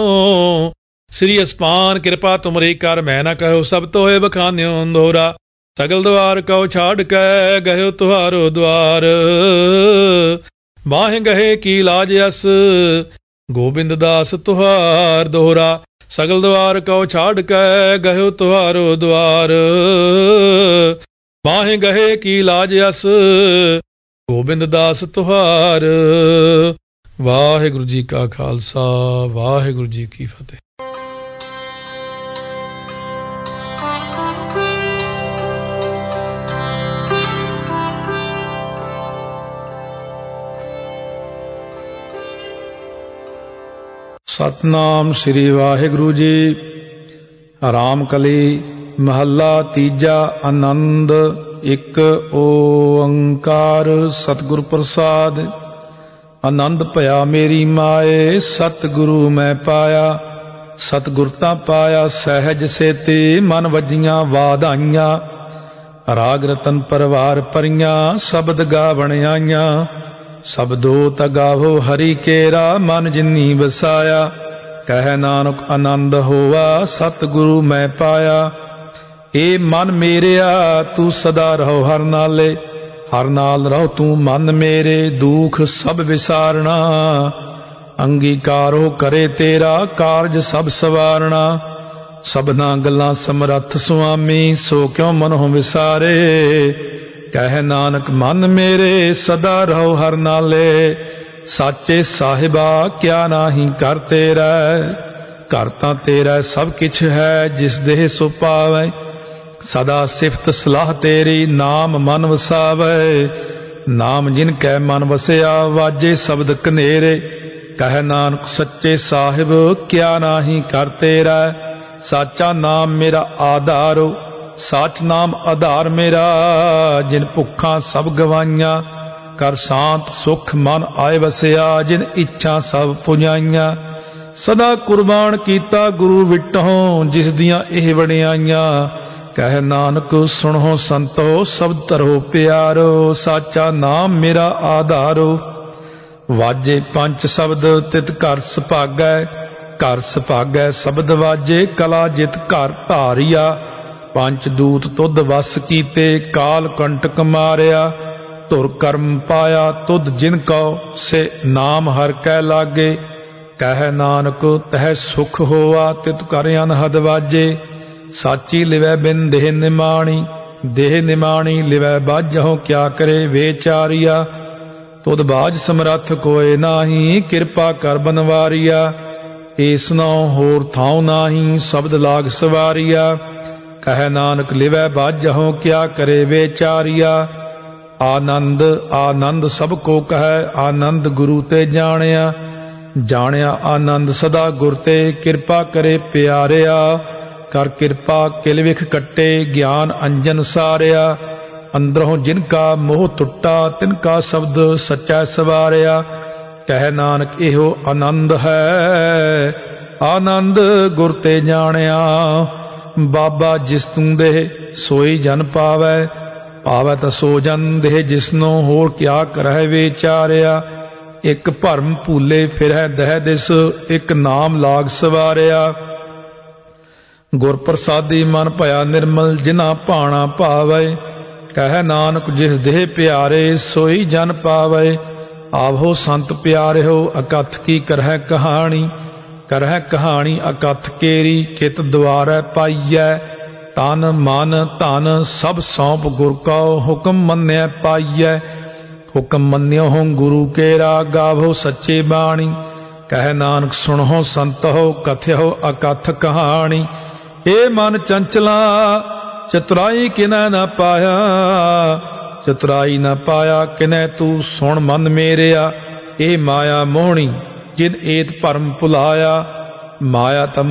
ਸ੍ਰੀ ਅਸਪਾਨ ਕਿਰਪਾ ਤੁਮਰੀ ਕਰ, ਮੈਂ ਨਾ ਕਹੋ ਸਭ ਤੋਏ ਬਖਾਨਿਓ ਦੋਰਾ ਸਗਲ ਦਵਾਰ ਕਉ ਛਾੜ ਕੇ ਗਇਓ ਤੁਹਾਰੋ ਦਵਾਰ। ਬਾਹ ਗਏ ਕੀ ਲਾਜ ਅਸ, ਗੋਬਿੰਦ ਦਾਸ ਤੁਹਾਰ ਦੋਹਰਾ ਸਗਲ ਦਵਾਰ ਕਉ ਛਾੜ ਕੇ ਗਇਓ ਤੁਹਾਰੋ ਦਵਾਰ। ਬਾਹ ਗਏ ਕੀ ਲਾਜ ਅਸ, ਗੋਬਿੰਦ ਦਾਸ ਤੁਹਾਰ। ਵਾਹਿਗੁਰੂ ਜੀ ਕਾ ਖਾਲਸਾ, ਵਾਹਿਗੁਰੂ ਜੀ ਕੀ ਫਤਿਹ। ਸਤਨਾਮ ਸ੍ਰੀ ਵਾਹਿਗੁਰੂ ਜੀ। ਆਰਾਮ ਕਲੀ ਮਹੱਲਾ ਤੀਜਾ ਆਨੰਦ ਇੱਕ ਓੰਕਾਰ ਸਤਿਗੁਰ ਪ੍ਰਸਾਦ। ਆਨੰਦ ਭਇਆ ਮੇਰੀ ਮਾਏ, ਸਤਿਗੁਰੂ ਮੈਂ ਪਾਇਆ। ਸਤਿਗੁਰ ਤਾਂ ਪਾਇਆ ਸਹਿਜ ਸੇਤੇ, ਮਨ ਵਜੀਆਂ ਵਾਧਾਈਆਂ। ਰਾਗ ਰਤਨ ਪਰਵਾਰ ਪਰੀਆਂ ਸ਼ਬਦ ਗਾਵਣ ਆਈਆਂ। ਸਬਦੋ ਤਗਾਵੋ ਹਰੀ ਕੇਰਾ, ਮਨ ਜਿਨੀ ਵਸਾਇਆ। ਕਹਿ ਨਾਨਕ ਆਨੰਦ ਹੋਵਾ ਸਤਿਗੁਰੂ ਮੈਂ ਪਾਇਆ। ਏ ਮਨ ਮੇਰਿਆ, ਤੂੰ ਸਦਾ ਰਹੋ ਹਰ ਨਾਲੇ। ਹਰ ਨਾਲ ਰਹੋ ਤੂੰ ਮਨ ਮੇਰੇ, ਦੁਖ ਸਭ ਵਿਸਾਰਣਾ। ਅੰਗੀਕਾਰੋ ਕਰੇ ਤੇਰਾ, ਕਾਰਜ ਸਭ ਸਵਾਰਣਾ। ਸਭਨਾ ਗੱਲਾਂ ਸਮਰੱਥ ਸੁਆਮੀ, ਸੋ ਕਿਉ ਮਨੋ ਵਿਸਾਰੇ? ਕਹਿ ਨਾਨਕ, ਮਨ ਮੇਰੇ ਸਦਾ ਰਹੋ ਹਰ ਨਾਲੇ, ਸਾਚੇ ਸਾਹਿਬਾ, ਕਿਆ ਨਾਹੀ ਕਰ ਤੇਰਾ ਘਰ ਤਾਂ ਤੇਰਾ ਸਭ ਕਿਛ ਹੈ, ਜਿਸ ਦੇਹ ਸੋ ਪਾਵੇ। ਸਦਾ ਸਿਫਤ ਸਲਾਹ ਤੇਰੀ, ਨਾਮ ਮਨ ਵਸਾਵੇ। ਨਾਮ ਜਿਨ ਕੈ ਮਨ ਵਸਿਆ, ਵਾਜੇ ਸ਼ਬਦ ਕਨੇਰੇ। ਕਹਿ ਨਾਨਕ, ਸੱਚੇ ਸਾਹਿਬ, ਕਿਆ ਨਾਹੀ ਕਰ ਤੇਰਾ ਸਾਚਾ ਨਾਮ ਮੇਰਾ ਆਧਾਰੋ। ਸਾਚ ਨਾਮ ਆਧਾਰ ਮੇਰਾ, ਜਿਨ ਭੁੱਖਾਂ ਸਭ ਗਵਾਈਆਂ, ਕਰ ਸ਼ਾਂਤ ਸੁਖ ਮਨ ਆਏ ਵਸਿਆ, ਜਿਨ ਇੱਛਾ ਸਭ ਪੁਜਾਈਆਂ। ਸਦਾ ਕੁਰਬਾਨ ਕੀਤਾ ਗੁਰੂ ਵਿਟਹੋਂ, ਜਿਸ ਦੀਆਂ ਇਹ ਵਡਿਆਈਆਂ। ਕਹਿ ਨਾਨਕ, ਸੁਣੋ ਸੰਤੋ, ਸਭ ਤਰੋ ਪਿਆਰੋ, ਸਾਚਾ ਨਾਮ ਮੇਰਾ ਆਧਾਰੋ। ਵਾਜੇ ਪੰਜ ਸ਼ਬਦ, ਤਿਤ ਘਰ ਸੁਭਾਗੈ ਘਰ ਸੁਭਾਗੈ ਸ਼ਬਦ ਵਾਜੇ, ਕਲਾ ਜਿਤ ਘਰ ਧਾਰਿਆ। ਪੰਜ ਦੂਤ ਤੁਧ ਵਸ ਕੀਤੇ, ਕਾਲ ਕੰਟਕ ਮਾਰਿਆ। ਧੁਰ ਕਰਮ ਪਾਇਆ, ਤੁਧ ਜਿਨ ਕਉ, ਸੇ ਨਾਮ ਹਰ ਕੈ ਲਾਗੇ। ਕਹਿ ਨਾਨਕ, ਤਹਿ ਸੁਖ ਹੋਆ, ਤਿਤ ਕਰ ਅਨਹਦ ਵਾਜੇ। ਸਾਚੀ ਲਿਵੈ ਬਿਨ ਦੇਹ ਨਿਮਾਣੀ ਦੇਹ ਨਿਮਾਣੀ ਲਿਵੈ ਬਾਝਹੁ ਕਿਆ ਕਰੇ ਵੇਚਾਰੀਆ। ਤੁਧ ਬਾਜ ਸਮਰੱਥ ਕੋਏ ਨਾਹੀ, ਕਿਰਪਾ ਕਰ ਬਨਵਾਰੀਆ। ਏਸ ਨਾਉ ਹੋਰ ਥਾਉ ਨਾਹੀ, ਸ਼ਬਦ ਲਾਗ ਸਵਾਰੀਆ। ਕਹਿ ਨਾਨਕ ਲਿਵੈ ਬਾਝਹੁ, ਕਿਆ ਕਰੇ ਵੇਚਾਰੀਆ ਆਨੰਦ ਆਨੰਦ ਸਭ ਕੋ ਕਹੈ, ਆਨੰਦ ਗੁਰੂ ਤੇ ਜਾਣਿਆ। ਜਾਣਿਆ ਆਨੰਦ ਸਦਾ ਗੁਰ ਤੇ, ਕਿਰਪਾ ਕਰੇ ਪਿਆਰਿਆ। ਕਰ ਕਿਰਪਾ ਕਿਲ ਵਿਖ ਕੱਟੇ, ਗਿਆਨ ਅੰਜਨ ਸਾਰਿਆ। ਅੰਦਰੋਂ ਜਿਨ ਕਾ ਮੋਹ ਟੁੱਟਾ, ਤਿਨ ਕਾ ਸ਼ਬਦ ਸੱਚਾ ਸਵਾਰਿਆ। ਕਹਿ ਨਾਨਕ ਇਹੋ ਆਨੰਦ ਹੈ। ਆਨੰਦ ਗੁਰ ਤੇ ਜਾਣਿਆ। ਬਾਬਾ ਜਿਸ ਤੂੰ ਦੇ ਸੋਈ ਜਨ ਪਾਵੈ ਪਾਵੈ ਤਾਂ ਸੋ ਜਨ ਦੇ ਜਿਸਨੋ ਹੋਰ ਕਿਆ ਕਰਹਿ ਵਿਚਾਰਿਆ। ਇੱਕ ਭਰਮ ਭੂਲੇ ਫਿਰੈ ਦਹਿ ਦਿਸ, ਇੱਕ ਨਾਮ ਲਾਗ ਸਵਾਰਿਆ। ਗੁਰ ਪ੍ਰਸਾਦੀ ਮਨ ਭਇਆ ਨਿਰਮਲ ਜਿਨਾ ਭਾਣਾ ਭਾਵੈ, ਕਹਿ ਨਾਨਕ ਜਿਸ ਦੇਹ ਪਿਆਰੇ ਸੋਈ ਜਨ ਪਾਵੈ। ਆਵੋ ਸੰਤ ਪਿਆਰਿਓ, ਅਕਥ ਕੀ ਕਰਹਿ ਕਹਾਣੀ। ਕਰਹਿ ਕਹਾਣੀ ਅਕਥ ਕੇਰੀ, ਕਿਤ ਦੁਆਰੈ ਪਾਈਐ। ਤਨ ਮਨ ਧਨ ਸਭ ਸੌਂਪ ਗੁਰ ਕਉ, ਹੁਕਮ ਮੰਨਿਆ ਪਾਈਐ। ਹੁਕਮ ਮੰਨਿਓ ਹੋ ਗੁਰੂ ਕੇਰਾ, ਗਾਵੋ ਸੱਚੇ ਬਾਣੀ। ਕਹਿ ਨਾਨਕ ਸੁਣੋ ਸੰਤੋ ਕਥਿਓ ਅਕਥ ਕਹਾਣੀ। ਏ ਮਨ ਚੰਚਲਾ, ਚਤੁਰਾਈ ਕਿਨੈ ਨਾ ਪਾਇਆ। ਚਤੁਰਾਈ ਨਾ ਪਾਇਆ, ਕਿਨੈ ਤੂੰ ਸੁਣ ਮਨ ਮੇਰਿਆ। ਏ ਮਾਇਆ ਮੋਹਣੀ। ਜਿਦ ਏਤ ਭਰਮ ਭੁਲਾਇਆ, ਮਾਇਆ ਤਾਂ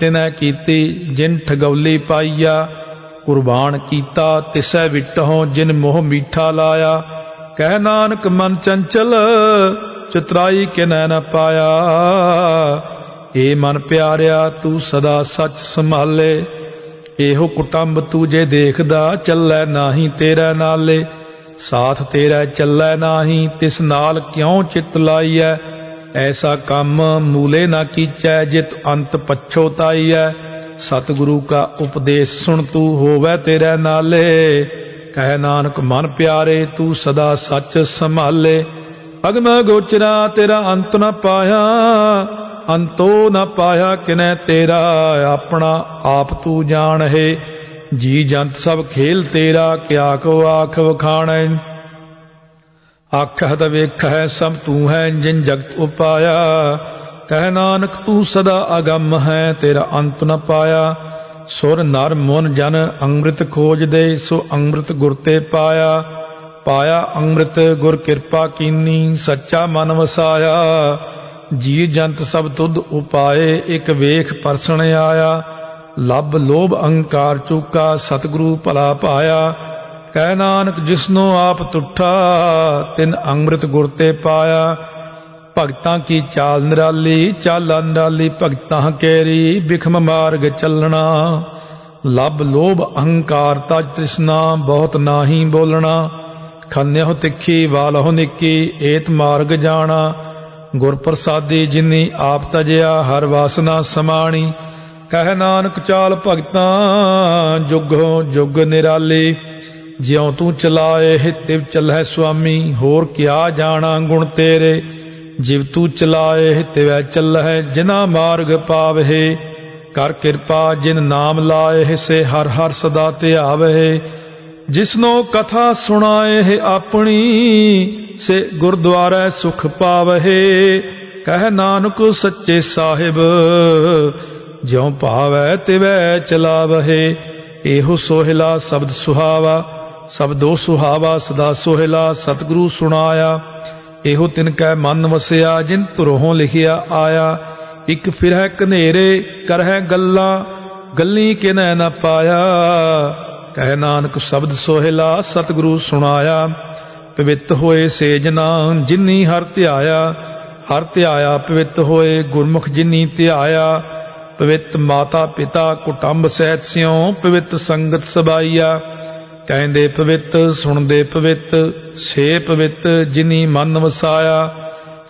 ਤਿਨੈ ਕੀਤੀ, ਜਿਨ ਠਗੌਲੀ ਪਾਈਆ। ਕੁਰਬਾਨ ਕੀਤਾ, ਤਿਸੈ ਵਿਟਹੁ, ਜਿਨ ਮੋਹ ਮੀਠਾ ਲਾਇਆ। ਕਹਿ ਨਾਨਕ ਮਨ ਚੰਚਲ, ਚਤਰਾਈ ਕਿਨੈ ਨ ਪਾਇਆ। ਏ ਮਨ ਪਿਆਰਿਆ, ਤੂੰ ਸਦਾ ਸੱਚ ਸੰਭਾਲੇ। ਇਹੋ ਕੁਟੰਬ ਤੂੰ ਜੇ ਦੇਖਦਾ, ਚੱਲੈ ਨਾਹੀ ਤੇਰਾ ਨਾਲੇ। ਸਾਥ ਤੇਰਾ ਚੱਲੈ ਨਾਹੀ, ਤਿਸ ਨਾਲ ਕਿਉ ਚਿਤ ਲਾਈਐ? ਐਸਾ ਕੰਮ ਮੂਲੇ ਨਾ ਕੀਚੈ, ਜਿਤ ਅੰਤ ਪਛੋਤਾਈਐ ਸਤਿਗੁਰੂ ਕਾ ਉਪਦੇਸ਼ ਸੁਣ ਤੂੰ ਹੋਵੇ ਤੇਰੇ ਨਾਲੇ। ਕਹਿ ਨਾਨਕ, ਮਨ ਪਿਆਰੇ, ਤੂੰ ਸਦਾ ਸੱਚ ਸੰਭਾਲੇ। ਅਗਮ ਗੋਚਰਾ, ਤੇਰਾ ਅੰਤ ਨਾ ਪਾਇਆ। ਅੰਤੋ ਨਾ ਪਾਇਆ ਕਿਨੈ ਤੇਰਾ, ਆਪਣਾ ਆਪ ਤੂੰ ਜਾਣ ਹੈ ਜੀ ਜੰਤ ਸਭ ਖੇਲ ਤੇਰਾ, ਕਿਆ ਕੋ ਆਖ ਵਖਾਣੈ। ਆਖਤ ਵੇਖੈ ਸਭ ਤੂੰ ਹੈ ਜਿਨ ਜਗਤ ਉਪਾਇਆ। ਕਹਿ ਨਾਨਕ ਤੂੰ ਸਦਾ ਅਗੰਮ ਹੈ, ਤੇਰਾ ਅੰਤ ਨ ਪਾਇਆ। ਸੁਰ ਨਰ ਮਨ ਜਨ ਅੰਮ੍ਰਿਤ ਖੋਜ ਦੇ, ਸੋ ਅੰਮ੍ਰਿਤ ਗੁਰ ਤੇ ਪਾਇਆ। ਪਾਇਆ ਅੰਮ੍ਰਿਤ, ਗੁਰ ਕਿਰਪਾ ਕੀਨੀ, ਸੱਚਾ ਮਨ ਵਸਾਇਆ। ਜੀ ਜੰਤ ਸਭ ਤੁਧ ਉਪਾਏ, ਇਕ ਵੇਖ ਪਰਸਣ ਆਇਆ। ਲੱਭ ਲੋਭ ਅਹੰਕਾਰ ਚੁਕਾ, ਸਤਿਗੁਰੂ ਭਲਾ ਪਾਇਆ। ਕਹਿ ਨਾਨਕ, ਜਿਸਨੋ ਆਪ ਤੁਠਾ, ਤਿਨ ਅੰਮ੍ਰਿਤ ਗੁਰ ਤੇ ਪਾਇਆ। ਭਗਤਾਂ ਕੀ ਚਾਲ ਨਿਰਾਲੀ, ਚਾਲਾ ਨਿਰਾਲੀ, ਭਗਤਾਂ ਕੇਰੀ, ਬਿਖਮ ਮਾਰਗ ਚੱਲਣਾ। ਲੱਭ ਲੋਭ ਅਹੰਕਾਰ ਤਜ ਤ੍ਰਿਸ਼ਨਾ, ਬਹੁਤ ਨਾਹੀ ਬੋਲਣਾ। ਖੰਨਿਓ ਤਿੱਖੀ, ਵਾਲਹੁ ਨਿੱਕੀ, ਏਤ ਮਾਰਗ ਜਾਣਾ। ਗੁਰ ਪ੍ਰਸਾਦੀ ਜਿਨੀ ਆਪ ਤਜਿਆ, ਹਰ ਵਾਸਨਾ ਸਮਾਣੀ। ਕਹਿ ਨਾਨਕ ਚਾਲ ਭਗਤਾਂ ਜੁਗੋ ਜੁਗ ਨਿਰਾਲੀ। ਜਿਉ ਤੂੰ ਚਲਾਏ ਤਿਵ ਚਲੈ ਸੁਆਮੀ, ਹੋਰ ਕਿਆ ਜਾਣਾ ਗੁਣ ਤੇਰੇ? ਜਿਵ ਤੂੰ ਚਲਾਏ ਤਿਵੈ ਚੱਲੈ ਜਿਨਾ ਮਾਰਗ ਪਾਵਹਿ ਕਰ ਕਿਰਪਾ ਜਿਨ ਨਾਮ ਲਾਏ ਸੇ ਹਰ ਹਰ ਸਦਾ ਧਿਆਵਹਿ ਜਿਸਨੋ ਕਥਾ ਸੁਣਾਏ ਆਪਣੀ, ਸੇ ਗੁਰਦੁਆਰਾ ਸੁਖ ਪਾਵਹਿ ਕਹਿ ਨਾਨਕ ਸੱਚੇ ਸਾਹਿਬ, ਜਿਉ ਭਾਵੈ ਤਿਵੈ ਚਲਾਵਹਿ ਇਹੋ ਸੋਹਿਲਾ ਸ਼ਬਦ ਸੁਹਾਵਾ। ਸਬਦੋ ਸੁਹਾਵਾ, ਸਦਾ ਸੋਹਿਲਾ, ਸਤਿਗੁਰੂ ਸੁਣਾਇਆ। ਇਹੋ ਤਿਨ ਕੈ ਮਨ ਵਸਿਆ, ਜਿਨ ਧੁਰੋਂ ਲਿਖਿਆ ਆਇਆ। ਇੱਕ ਫਿਰਹਿ ਕਨੇਰੇ ਕਰਹਿ ਗੱਲਾਂ, ਗੱਲੀ ਕਿਨੈ ਨ ਪਾਇਆ। ਕਹਿ ਨਾਨਕ ਸ਼ਬਦ ਸੋਹਿਲਾ, ਸਤਿਗੁਰੂ ਸੁਣਾਇਆ। ਪਵਿੱਤ ਹੋਏ ਸੇਜਨਾ ਜਿਨੀ ਹਰ ਧਿਆਇਆ। ਹਰ ਧਿਆਇਆ ਪਵਿੱਤ ਹੋਏ ਗੁਰਮੁਖ ਜਿਨੀ ਧਿਆਇਆ। ਪਵਿੱਤ ਮਾਤਾ ਪਿਤਾ ਕੁਟੰਬ ਸਹਿਤ ਸਿਉ, ਪਵਿੱਤ ਸੰਗਤ ਸਬਾਈਆ। ਕਹਿੰਦੇ ਪਵਿੱਤ, ਸੁਣਦੇ ਪਵਿੱਤ, ਸੇ ਪਵਿੱਤ ਜਿਨੀ ਮਨ ਵਸਾਇਆ।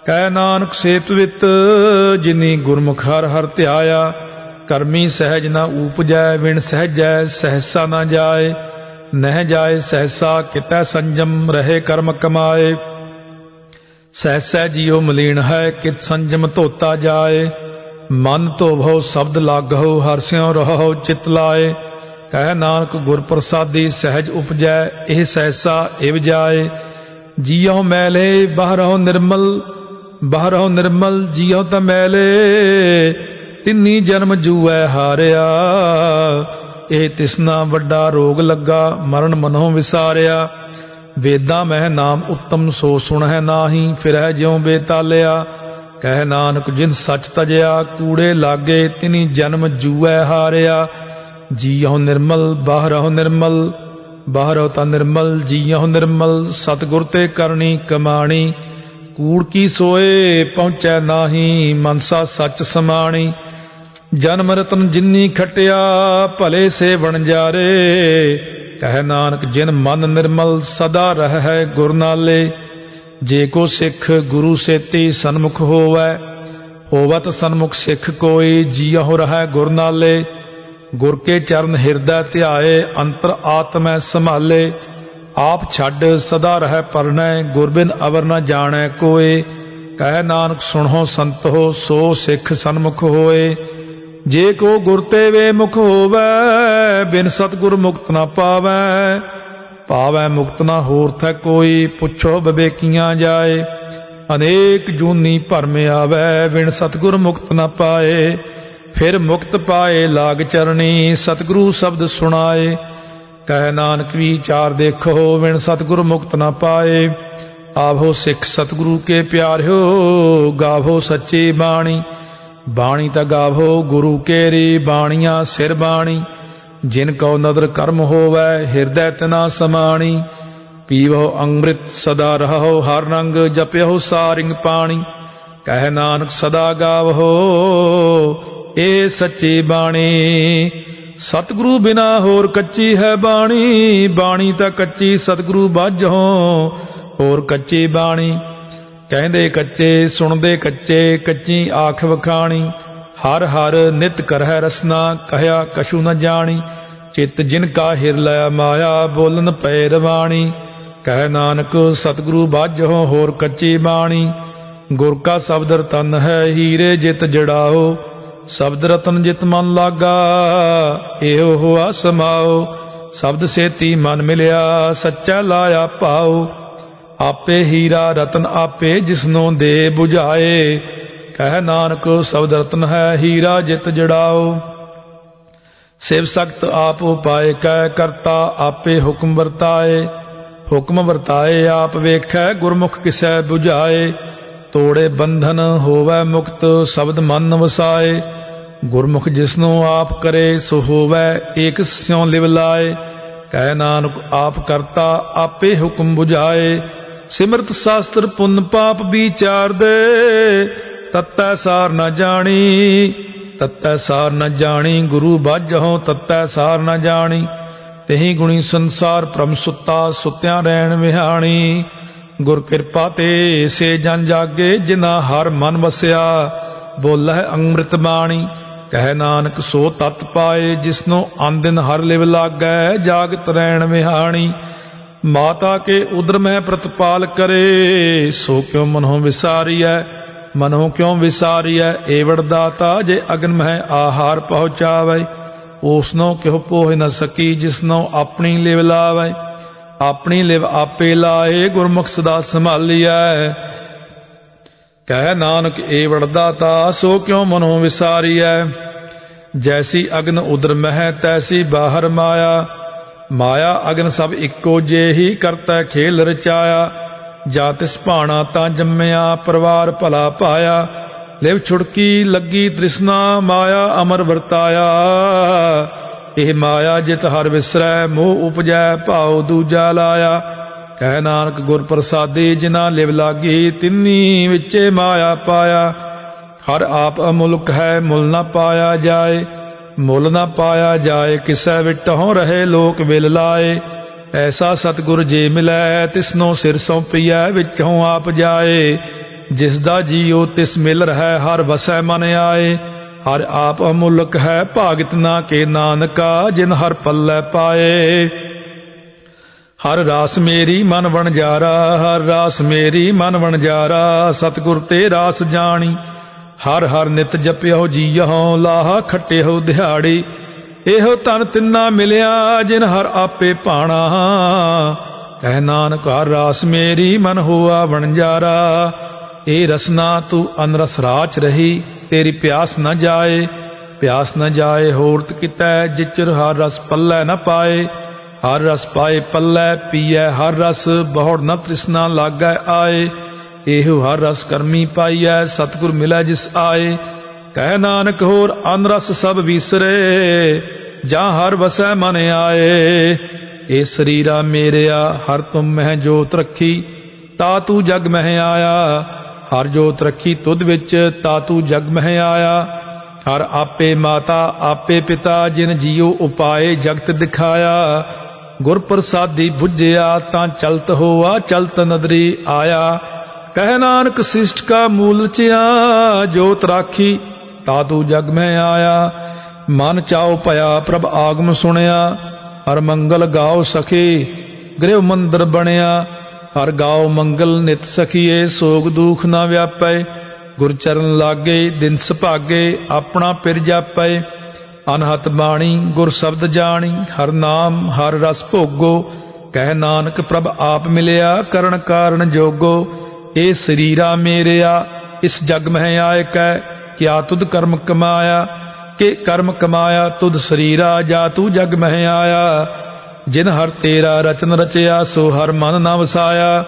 ਕਹਿ ਨਾਨਕ ਸੇ ਪਵਿੱਤ ਜਿਨੀ ਗੁਰਮੁਖ ਹਰ ਹਰ ਧਿਆਇਆ। ਕਰਮੀ ਸਹਿਜ ਨਾ ਉਪਜੈ, ਵਿਣ ਸਹਿਜੈ, ਸਹਸਾ ਨਾ ਜਾਏ। ਨਹਿ ਜਾਏ, ਸਹਸਾ ਕਿਤੈ ਸੰਜਮ, ਰਹੇ ਕਰਮ ਕਮਾਏ। ਸਹਸੈ ਜੀਉ ਮਲੀਨ ਹੈ, ਕਿਤ ਸੰਜਮ ਧੋਤਾ ਜਾਏ। ਮਨ ਧੋਵੋ, ਸ਼ਬਦ ਲਾਗੋ ਹਰ ਸਿਉ ਰਹੋ, ਚਿਤ ਲਾਏ। ਕਹਿ ਨਾਨਕ ਗੁਰ ਪ੍ਰਸਾਦੀ ਸਹਿਜ ਉਪਜੈ, ਇਹ ਸਹਿਸਾ ਇਵ ਜਾਏ। ਜੀਉ ਮੈਲੇ ਬਾਹਰੋਂ ਨਿਰਮਲ ਬਾਹਰੋਂ ਨਿਰਮਲ, ਜੀਉ ਤਾਂ ਮੈਲੇ, ਤਿੰਨੀ ਜਨਮ ਜੂਐ ਹਾਰਿਆ। ਇਹ ਤਿਸਨਾ ਵੱਡਾ ਰੋਗ ਲੱਗਾ, ਮਰਨ ਮਨੋਂ ਵਿਸਾਰਿਆ। ਵੇਦਾਂ ਮਹਿ ਨਾਮ ਉੱਤਮ ਸੋ ਸੁਣਹਿ ਨਾਹੀ, ਫਿਰਹਿ ਜਿਉ ਬੇਤਾਲਿਆ। ਕਹਿ ਨਾਨਕ ਜਿਨ ਸੱਚ ਤਜਿਆ, ਕੂੜੇ ਲਾਗੇ, ਤਿਨੀ ਜਨਮ ਜੂਐ ਹਾਰਿਆ। ਜੀਉ ਨਿਰਮਲ ਬਾਹਰਹੁ ਨਿਰਮਲ ਬਾਹਰਹੁ ਤਾਂ ਨਿਰਮਲ ਜੀਉ ਨਿਰਮਲ, ਸਤਗੁਰ ਤੇ ਕਰਨੀ ਕਮਾਣੀ, ਕੂੜ ਕੀ ਸੋਏ ਪਹੁੰਚੈ ਨਾਹੀ, ਮਨਸਾ ਸੱਚ ਸਮਾਣੀ। ਜਨਮ ਰਤਨ ਜਿੰਨੀ ਖਟਿਆ, ਭਲੇ ਸੇ ਬਣ ਜਾਰੇ। ਕਹਿ ਨਾਨਕ, ਜਿਨ ਮਨ ਨਿਰਮਲ ਸਦਾ ਰਹਿ ਗੁਰ ਨਾਲੇ। ਜੇ ਕੋ ਸਿੱਖ ਗੁਰੂ ਸੇਤੀ ਸਨਮੁਖ ਹੋਵੈ, ਹੋਵਤ ਸਨਮੁਖ ਸਿੱਖ ਕੋਈ ਜੀਉ ਰਹਿ ਗੁਰ ਨਾਲੇ। ਗੁਰ ਕੇ ਚਰਨ ਹਿਰਦੈ ਧਿਆਏ, ਅੰਤਰ ਆਤਮੈ ਸੰਭਾਲੇ। ਆਪ ਛੱਡ ਸਦਾ ਰਹਿ ਪਰਣੈ ਗੁਰਬਿਨ ਅਵਰ ਨ ਜਾਣੈ ਕੋਏ। ਕਹਿ ਨਾਨਕ ਸੁਣੋ ਸੰਤੋ ਸੋ ਸਿੱਖ ਸਨਮੁਖ ਹੋਏ। ਜੇ ਕੋ ਗੁਰ ਤੇ ਵੇ ਮੁਖ ਹੋਵੈ, ਬਿਨ ਸਤਗੁਰ ਮੁਕਤ ਨਾ ਪਾਵੈ। ਪਾਵੈ ਮੁਕਤ ਨਾ ਹੋਰ ਥੈ ਕੋਈ, ਪੁੱਛੋ ਬਵੇਕੀਆਂ ਜਾਏ। ਅਨੇਕ ਜੂਨੀ ਭਰਮ ਆਵੈ, ਬਿਨ ਸਤਗੁਰ ਮੁਕਤ ਨਾ ਪਾਏ। ਫਿਰ ਮੁਕਤ ਪਾਏ ਲਾਗ ਚਰਣੀ, ਸਤਿਗੁਰੂ ਸ਼ਬਦ ਸੁਣਾਏ। ਕਹਿ ਨਾਨਕ ਵਿਚਾਰ ਦੇਖੋ ਵਿਣ ਸਤਿਗੁਰ ਮੁਕਤ ਨਾ ਪਾਏ। ਆਵੋ ਸਿੱਖ ਸਤਿਗੁਰੂ ਕੇ ਪਿਆਰਿਓ, ਗਾਵੋ ਸੱਚੀ ਬਾਣੀ। ਬਾਣੀ ਤਾਂ ਗਾਵੋ ਗੁਰੂ ਕੇ ਕੇਰੀ, ਬਾਣੀਆਂ ਸਿਰ ਬਾਣੀ। ਜਿਨ ਕਉ ਨਦਰ ਕਰਮ ਹੋਵੈ, ਹਿਰਦੈ ਤਨਾ ਸਮਾਣੀ। ਪੀਵੋ ਅੰਮ੍ਰਿਤ ਸਦਾ ਰਹੋ ਹਰ ਰੰਗ ਜਪਿਓ ਸਾਰਿੰਗ ਪਾਣੀ। ਕਹਿ ਨਾਨਕ ਸਦਾ ਗਾਵੋ ਏ ਸੱਚੀ ਬਾਣੀ। ਸਤਿਗੁਰੂ ਬਿਨਾ ਹੋਰ ਕੱਚੀ ਹੈ ਬਾਣੀ। ਬਾਣੀ ਤਾਂ ਕੱਚੀ ਸਤਿਗੁਰੂ ਬਾਝੋਂ ਹੋਰ ਕੱਚੀ ਬਾਣੀ। ਕਹਿੰਦੇ ਕੱਚੇ, ਸੁਣਦੇ ਕੱਚੇ, ਕੱਚੀ ਆਖ ਵਖਾਣੀ। ਹਰ ਹਰ ਨਿਤ ਕਰਹਿ ਰਸਨਾ, ਕਹਿਆ ਕਸ਼ੂ ਨ ਜਾਣੀ। ਚਿਤ ਜਿਨ ਕਾ ਹਿਰ ਲਿਆ ਮਾਇਆ, ਬੋਲਨ ਪੈ ਰਵਾਣੀ। ਕਹਿ ਨਾਨਕ, ਸਤਿਗੁਰੂ ਬਾਝੋਂ ਹੋਰ ਕੱਚੀ ਬਾਣੀ। ਗੁਰ ਕਾ ਸ਼ਬਦ ਰਤਨ ਹੈ ਹੀਰੇ ਜਿਤ ਜੜਾਓ। ਸ਼ਬਦ ਰਤਨ ਜਿਤ ਮਨ ਲਾਗਾ, ਇਹੋ ਹੋਆ ਸਮਾਓ ਸ਼ਬਦ ਸੇਤੀ ਮਨ ਮਿਲਿਆ, ਸੱਚਾ ਲਾਇਆ ਭਾਉ ਆਪੇ ਹੀਰਾ ਰਤਨ ਆਪੇ ਜਿਸਨੋਂ ਦੇ 부ਝਾਏ ਕਹਿ ਨਾਨਕ, ਸ਼ਬਦ ਰਤਨ ਹੈ ਹੀਰਾ ਜਿਤ ਜੜਾਓ। ਸਿਵ ਸਖਤ ਆਪ ਉਪਾਏ, ਕਹਿ ਕਰਤਾ ਆਪੇ ਹੁਕਮ ਵਰਤਾਏ। ਹੁਕਮ ਵਰਤਾਏ, ਆਪ ਵੇਖੈ ਗੁਰਮੁਖ ਕਿਸੈ 부ਝਾਏ ਤੋੜੇ ਬੰਧਨ ਹੋਵੇ ਮੁਕਤ, ਸ਼ਬਦ ਮਨ ਵਸਾਏ। ਗੁਰਮੁਖ ਜਿਸਨੂੰ ਆਪ ਕਰੇ, ਸੋ ਹੋਵੇ ਏਕ ਸਿਉ ਲਿਵ ਲਾਏ। ਕਹਿ ਨਾਨਕ, ਆਪ ਕਰਤਾ, ਆਪੇ ਹੁਕਮ 부ਝਾਏ ਸਿਮਰਤ ਸ਼ਾਸਤਰ ਪੁੰਨ ਪਾਪ ਵਿਚਾਰ ਦੇ ਤਤੈ ਸਾਰ ਨ ਜਾਣੀ, ਤਤੈ ਸਾਰ ਨ ਜਾਣੀ। ਗੁਰੂ ਬਾਝਹੁ ਤਤੈ ਸਾਰ ਨ ਜਾਣੀ। ਤਹੀਂ ਗੁਣੀ ਸੰਸਾਰ ਪ੍ਰਮ ਸੁੱਤਾ, ਸੁੱਤਿਆਂ ਰਹਿਣ ਵਿਹਾਣੀ। ਗੁਰ ਕਿਰਪਾ ਤੇ ਸੇ ਜਨ ਜਾਗੇ ਜਿਨਾ ਹਰ ਮਨ ਵਸਿਆ। ਬੋਲਹਿ ਅੰਮ੍ਰਿਤ ਬਾਣੀ। ਕਹਿ ਨਾਨਕ, ਸੋ ਤਤ ਪਾਏ ਜਿਸਨੂੰ ਆਂਦਿਨ ਹਰ ਲਿਵ ਲਾਗੈ, ਜਾਗਤ ਰਹਿਣ ਵਿਹਾਣੀ। ਮਾਤਾ ਕੇ ਉਦਰ ਮੈਂ ਪ੍ਰਤਪਾਲ ਕਰੇ, ਸੋ ਕਿਉ ਮਨੋਂ ਵਿਸਾਰੀਐ ਮਨੋ ਕਿਉ ਵਿਸਾਰੀਐ, ਏਵੜ ਦਾਤਾ ਜੇ ਅਗਨ ਮਹਿ ਆਹਾਰ ਪਹੁੰਚਾਵੇ। ਉਸਨੋਂ ਕਿਉ ਪੋਹ ਨ ਸਕੀ ਜਿਸਨੋਂ ਆਪਣੀ ਲਿਵ ਲਾਵੇ। ਆਪਣੀ ਲਿਵ ਆਪੇ ਲਾਏ, ਗੁਰਮੁਖ ਸਦਾ ਸੰਭਾਲੀਐ। ਕਹਿ ਨਾਨਕ, ਏ ਵੜਦਾਤਾ ਸੋ ਕਿਉ ਮਨੋਂ ਵਿਸਾਰੀਐ? ਜੈਸੀ ਅਗਨ ਉਦਰ ਮਹਿ, ਤੈਸੀ ਬਾਹਰ ਮਾਇਆ। ਮਾਇਆ ਅਗਨ ਸਭ ਇੱਕੋ ਜਿਹੀ ਕਰਤਾ, ਖੇਲ ਰਚਾਇਆ। ਜਾ ਤਿਸ ਭਾਣਾ ਤਾਂ ਜੰਮਿਆ, ਪਰਿਵਾਰ ਭਲਾ ਪਾਇਆ। ਲਿਵ ਛੁੜਕੀ ਲੱਗੀ ਤ੍ਰਿਸ਼ਨਾ, ਮਾਇਆ ਅਮਰ ਵਰਤਾਇਆ। ਇਹ ਮਾਇਆ ਜਿਤ ਹਰ ਵਿਸਰੈ, ਮੋਹ ਉਪਜੈ, ਭਾਉ ਦੂਜਾ ਲਾਇਆ। ਕਹਿ ਨਾਨਕ ਗੁਰ ਪ੍ਰਸਾਦੀ ਜਿਨਾ ਲਿਵ ਲਾਗੀ, ਤਿੰਨੀ ਵਿੱਚੇ ਮਾਇਆ ਪਾਇਆ। ਹਰ ਆਪ ਅਮੁਲਕ ਹੈ, ਮੁੱਲ ਨਾ ਪਾਇਆ ਜਾਏ। ਮੁੱਲ ਨਾ ਪਾਇਆ ਜਾਏ, ਕਿਸੈ ਵਿਟਹੁ ਰਹੇ ਲੋਕ ਵਿਲ ਲਾਏ। ਐਸਾ ਸਤਗੁਰ ਜੇ ਮਿਲੈ, ਤਿਸਨੋ ਸਿਰ ਸੌਂਪੀਐ, ਵਿੱਚੋਂ ਆਪ ਜਾਏ। ਜਿਸ ਦਾ ਜੀਉ, ਤਿਸ ਮਿਲ ਰਹਿ, ਹਰ ਵਸੈ ਮਨ ਆਏ। ਹਰ ਆਪ ਅਮੁਲਕ ਹੈ, ਭਾਗਤ ਨਾ ਕੇ ਨਾਨਕਾ, ਜਿਨ ਹਰ ਪੱਲੇ ਪਾਏ। ਹਰ ਰਾਸ ਮੇਰੀ ਮਨ ਵਣਜਾਰਾ, ਹਰ ਰਾਸ ਮੇਰੀ ਮਨ ਵਣਜਾਰਾ, ਸਤਗੁਰ ਤੇ ਰਾਸ ਜਾਣੀ। ਹਰ ਹਰ ਨਿਤ ਜਪਿਓ ਜੀਓ ਲਾਹ ਖੱਟਿਓ ਦਿਹਾੜੀ। ਇਹੋ ਤਨ ਤਿੰਨਾ ਮਿਲਿਆ, ਜਿਨ ਹਰ ਆਪੇ ਪਾਣਾ। ਕਹਿ ਨਾਨਕ, ਹਰ ਰਾਸ ਮੇਰੀ ਮਨ ਹੋਆ ਵਣਜਾਰਾ। ਇਹ ਰਸਨਾ ਤੂੰ ਅਨਰਸ ਰਾਚ ਰਹੀ, ਤੇਰੀ ਪਿਆਸ ਨਾ ਜਾਏ। ਪਿਆਸ ਨਾ ਜਾਏ ਹੋਰਤ ਕੀਤਾ, ਜਿਚਰ ਹਰ ਰਸ ਪੱਲੇ ਨਾ ਪਾਏ। ਹਰ ਰਸ ਪਾਏ, ਪੱਲੇ ਪੀਐ ਹਰ ਰਸ ਬਹੁੜ ਨ ਤ੍ਰਿਸ਼ਨਾ ਲਾਗੈ ਆਏ। ਇਹੋ ਹਰ ਰਸ ਕਰਮੀ ਪਾਈਐ, ਸਤਿਗੁਰ ਮਿਲੈ ਜਿਸ ਆਏ। ਕਹਿ ਨਾਨਕ ਹੋਰ ਅਨਰਸ ਸਭ ਵਿਸਰੇ, ਜਾਂ ਹਰ ਵਸੈ ਮਨ ਆਏ। ਇਹ ਸਰੀਰਾ ਮੇਰਿਆ, ਹਰ ਤੁਮ ਮਹਿ ਜੋਤ ਰੱਖੀ, ਤਾ ਤੂੰ ਜਗ ਮਹਿ ਆਇਆ। ਹਰ ਜੋਤ ਰੱਖੀ ਤੁਧ ਵਿੱਚ, ਤਾ ਤੂੰ ਜਗ ਮਹਿ ਆਇਆ। ਹਰ ਆਪੇ ਮਾਤਾ, ਆਪੇ ਪਿਤਾ, ਜਿਨ ਜੀਉ ਉਪਾਏ ਜਗਤ ਦਿਖਾਇਆ। ਗੁਰ ਪ੍ਰਸਾਦੀ 부ਝਿਆ ਤਾਂ ਚਲਤ ਹੋਆ, ਚਲਤ ਨਦਰੀ ਆਇਆ। ਕਹਿ ਨਾਨਕ ਸਿਸ਼ਟ ਕਾ ਮੂਲ ਚਿਆ, ਜੋਤ ਰਾਖੀ ਤਾ ਤੂੰ ਜਗ ਮੈਂ ਆਇਆ। ਮਨ ਚਾਉ ਭਇਆ ਪ੍ਰਭ ਆਗਮ ਸੁਣਿਆ, ਹਰ ਮੰਗਲ ਗਾਓ ਸਖੀ ਗ੍ਰਹਿ ਮੰਦਰ ਬਣਿਆ। ਹਰ ਗਾਓ ਮੰਗਲ ਨਿਤ ਸਖੀਏ, ਸੋਗ ਦੁਖ ਨਾ ਵਿਆਪੈ। ਗੁਰ ਚਰਨ ਲਾਗੇ, ਦਿਨ ਸੁਭਾਗੇ, ਆਪਣਾ ਪਿਰ ਜਾਪੈ। ਅਨਹਤ ਬਾਣੀ, ਗੁਰ ਸ਼ਬਦ ਜਾਣੀ, ਹਰ ਨਾਮ, ਹਰ ਰਸ ਭੋਗੋ, ਕਹਿ ਨਾਨਕ ਪ੍ਰਭ ਆਪ ਮਿਲਿਆ, ਕਰਨ ਕਾਰਨ ਜੋਗੋ ਇਹ ਸਰੀਰਾ ਮੇਰਿਆ, ਇਸ ਜਗ ਮਹਿ ਆਇ ਕੈ ਕਿਆ ਤੁਧ ਕਰਮ ਕਮਾਇਆ, ਕਿ ਕਰਮ ਕਮਾਇਆ ਤੁਧ ਸਰੀਰਾ ਜਾ ਤੂੰ ਜਗ ਮਹਿ ਆਇਆ। ਜਿਨ ਹਰ ਤੇਰਾ ਰਚਨ ਰਚਿਆ, ਸੋ ਹਰ ਮਨ ਨਾ ਵਸਾਇਆ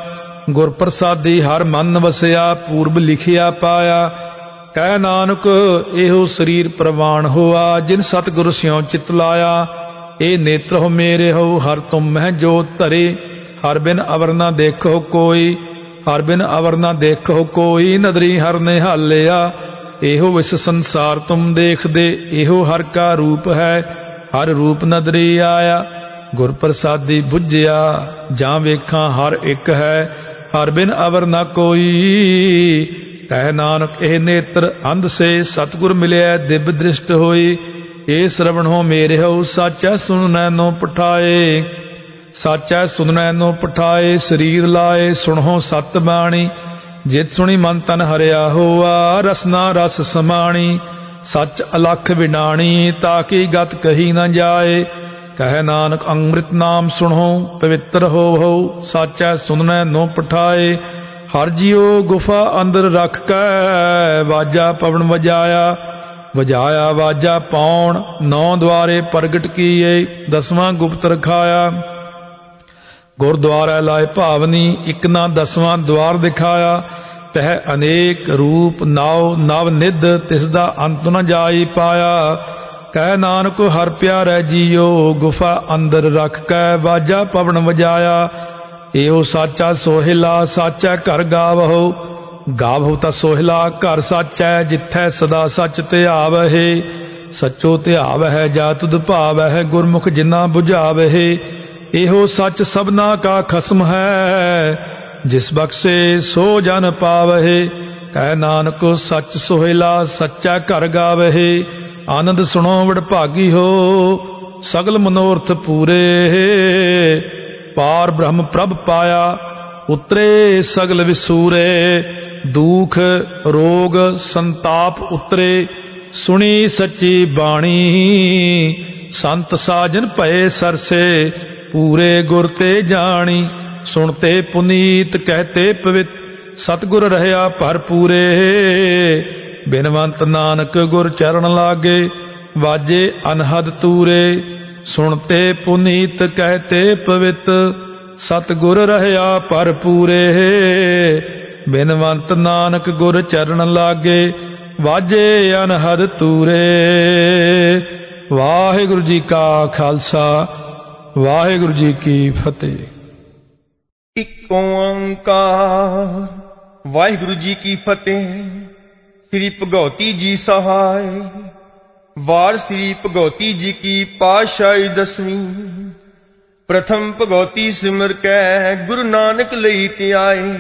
ਗੁਰ ਪ੍ਰਸਾਦੀ ਹਰ ਮਨ ਵਸਿਆ ਪੂਰਬ ਲਿਖਿਆ ਪਾਇਆ ਕਹਿ ਨਾਨਕ, ਇਹੋ ਸਰੀਰ ਪ੍ਰਵਾਨ ਹੋਆ, ਜਿਨ ਸਤਿਗੁਰ ਸਿਉ ਚਿਤ ਲਾਇਆ। ਇਹ ਨੇਤਰ ਹੋ ਮੇਰੇ ਹੋ ਹਰ ਤੁਮ ਮਹਿ ਜੋਤ ਧਰੇ। ਹਰ ਬਿਨ ਅਵਰ ਨਾ ਦੇਖੋ ਕੋਈ, ਹਰ ਬਿਨ ਅਵਰ ਨਾ ਦੇਖੋ ਕੋਈ, ਨਦਰੀ ਹਰ ਨੇ ਹਾਲਿਆ ਇਹੋ ਇਸ ਸੰਸਾਰ ਤੁਮ ਦੇਖਦੇ, ਇਹੋ ਹਰ ਕਾ ਰੂਪ ਹੈ। ਹਰ ਰੂਪ ਨਦਰੀ ਆਇਆ, ਗੁਰ ਪ੍ਰਸਾਦੀ 부ਝਿਆ ਜਾਂ ਵੇਖਾਂ ਹਰ ਇੱਕ ਹੈ, ਹਰ ਬਿਨ ਅਵਰ ਨਾ ਕੋਈ। ਕਹਿ ਨਾਨਕ, ਇਹ ਨੇਤਰ ਅੰਧ ਸੇ ਸਤਗੁਰ ਮਿਲਿਆ ਦਿਵ ਦ੍ਰਿਸ਼ਟ ਹੋਈ। ਏ ਸ਼ਰਵਣ ਹੋ ਮੇਰੇ ਹੋ ਸਾਚਾ ਸੁਣਨੈ ਨੋ ਪਠਾਏ। ਸਾਚਾ ਸੁਣਨੈ ਨੋ ਪਠਾਏ, ਸਰੀਰ ਲਾਏ, ਸੁਣੋ ਸਤ ਬਾਣੀ। ਜਿਤ ਸੁਣੀ ਮਨ ਤਨ ਹਰਿਆ ਹੋਆ ਰਸਨਾ ਰਸ ਸਮਾਣੀ। ਸੱਚ ਅਲਖ ਵਿਡਾਣੀ ਤਾਂ ਕੀ ਗਤ ਕਹੀ ਨਾ ਜਾਏ। ਕਹਿ ਨਾਨਕ ਅੰਮ੍ਰਿਤ ਨਾਮ ਸੁਣੋ, ਪਵਿੱਤਰ ਹੋ ਹੋ ਸਾਚਾ ਸੁਨਨੈ ਨੋ ਪਠਾਏ। ਹਰ ਜਿਉ ਗੁਫਾ ਅੰਦਰ ਰੱਖ ਕੈ ਵਾਜਾ ਪਵਨ ਵਜਾਇਆ ਵਜਾਇਆ ਵਾਜਾ ਪਾਉਣ, ਨੌ ਦੁਆਰੇ ਪ੍ਰਗਟ ਕੀਏ, ਦਸਵਾਂ ਗੁਪਤ ਰਖਾਇਆ ਗੁਰਦੁਆਰਾ ਲਾਇ ਭਾਵਨੀ ਇੱਕ ਨਾ ਦਸਵਾਂ ਦਵਾਰ ਦਿਖਾਇਆ। ਤਹ ਅਨੇਕ ਰੂਪ ਨਾਉ ਨਵ ਨਿਧ, ਤਿਸ ਦਾ ਅੰਤ ਨ ਜਾਈ ਪਾਇਆ। ਕਹਿ ਨਾਨਕ ਹਰ ਪਿਆਰੈ ਜੀਓ ਗੁਫਾ ਅੰਦਰ ਰੱਖ ਕੈ ਵਾਜਾ ਪਵਨ ਵਜਾਇਆ। ਇਹੋ ਸਾਚਾ ਸੋਹਿਲਾ ਸਾਚਾ ਘਰ ਗਾਵਹੁ। ਗਾਵਹੁ ਤਾਂ ਸੋਹਿਲਾ ਘਰ ਸਾਚੈ, ਜਿੱਥੈ ਸਦਾ ਸੱਚ ਧਿਆਵਹਿ। ਸੱਚੋ ਧਿਆਵਹਿ ਜਾ ਤੁਧ ਭਾਵਹਿ, ਗੁਰਮੁਖ ਜਿਨਾ 부ਝਾਵਹਿ ਇਹੋ ਸੱਚ ਸਭਨਾ ਕਾ ਖਸਮ ਹੈ, ਜਿਸ ਬਖਸ਼ੇ ਸੋ ਜਨ ਪਾਵਹਿ। ਕਹਿ ਨਾਨਕ, ਸੱਚ ਸੋਹਿਲਾ ਸੱਚਾ ਘਰ ਗਾਵਹਿ। ਆਨੰਦ ਸੁਣੋ ਵਡ ਭਾਗੀ ਹੋ, ਸਗਲ ਮਨੋਰਥ ਪੂਰੇ। ਪਾਰ ਬ੍ਰਹਮ ਪ੍ਰਭ ਪਾਇਆ, ਉਤਰੇ ਸਗਲ ਵਿਸੂਰੇ, ਦੁਖ, ਰੋਗ, ਸੰਤਾਪ ਉਤਰੇ, ਸੁਣੀ ਸੱਚੀ ਬਾਣੀ, ਸੰਤ ਸਾਜਨ ਭਏ ਸਰਸੇ, ਪੂਰੇ ਗੁਰ ਤੇ ਜਾਣੀ ਸੁਣਤੇ ਪੁਨੀਤ ਕਹਤੇ ਪਵਿੱਤ, ਸਤਗੁਰ ਰਹਿਆ ਭਰਪੂਰੇ ਬਿਨਵੰਤ ਨਾਨਕ ਗੁਰ ਚਰਨ ਲਾਗੇ, ਵਾਜੇ ਅਨਹਦ ਤੂਰੇ ਸੁਣਤੇ ਪੁਨੀਤ ਕਹਤੇ ਪਵਿੱਤ, ਸਤਗੁਰ ਰਹਿਆ ਭਰਪੂਰੇ। ਬਿਨਵੰਤ ਨਾਨਕ ਗੁਰ ਚਰਨ ਲਾਗੇ, ਵਾਜੇ ਅਨਹਦ ਤੂਰੇ। ਵਾਹਿਗੁਰੂ ਜੀ ਕਾ ਖਾਲਸਾ, ਵਾਹਿਗੁਰੂ ਜੀ ਕੀ ਫਤਿਹ। ਇੱਕ ਓੰਕਾਰ ਵਾਹਿਗੁਰੂ ਜੀ ਕੀ ਫਤਿਹ। ਸ੍ਰੀ ਭਗਉਤੀ ਜੀ ਸਹਾਇ ਵਾਰ ਸ੍ਰੀ ਭਗਉਤੀ ਜੀ ਕੀ ਪਾਸ਼ਾਈ ਦਸਵੀਂ। ਪ੍ਰਥਮ ਭਗਉਤੀ ਸਿਮਰ ਕੈ, ਗੁਰੂ ਨਾਨਕ ਲਈ ਤੇ ਆਏ।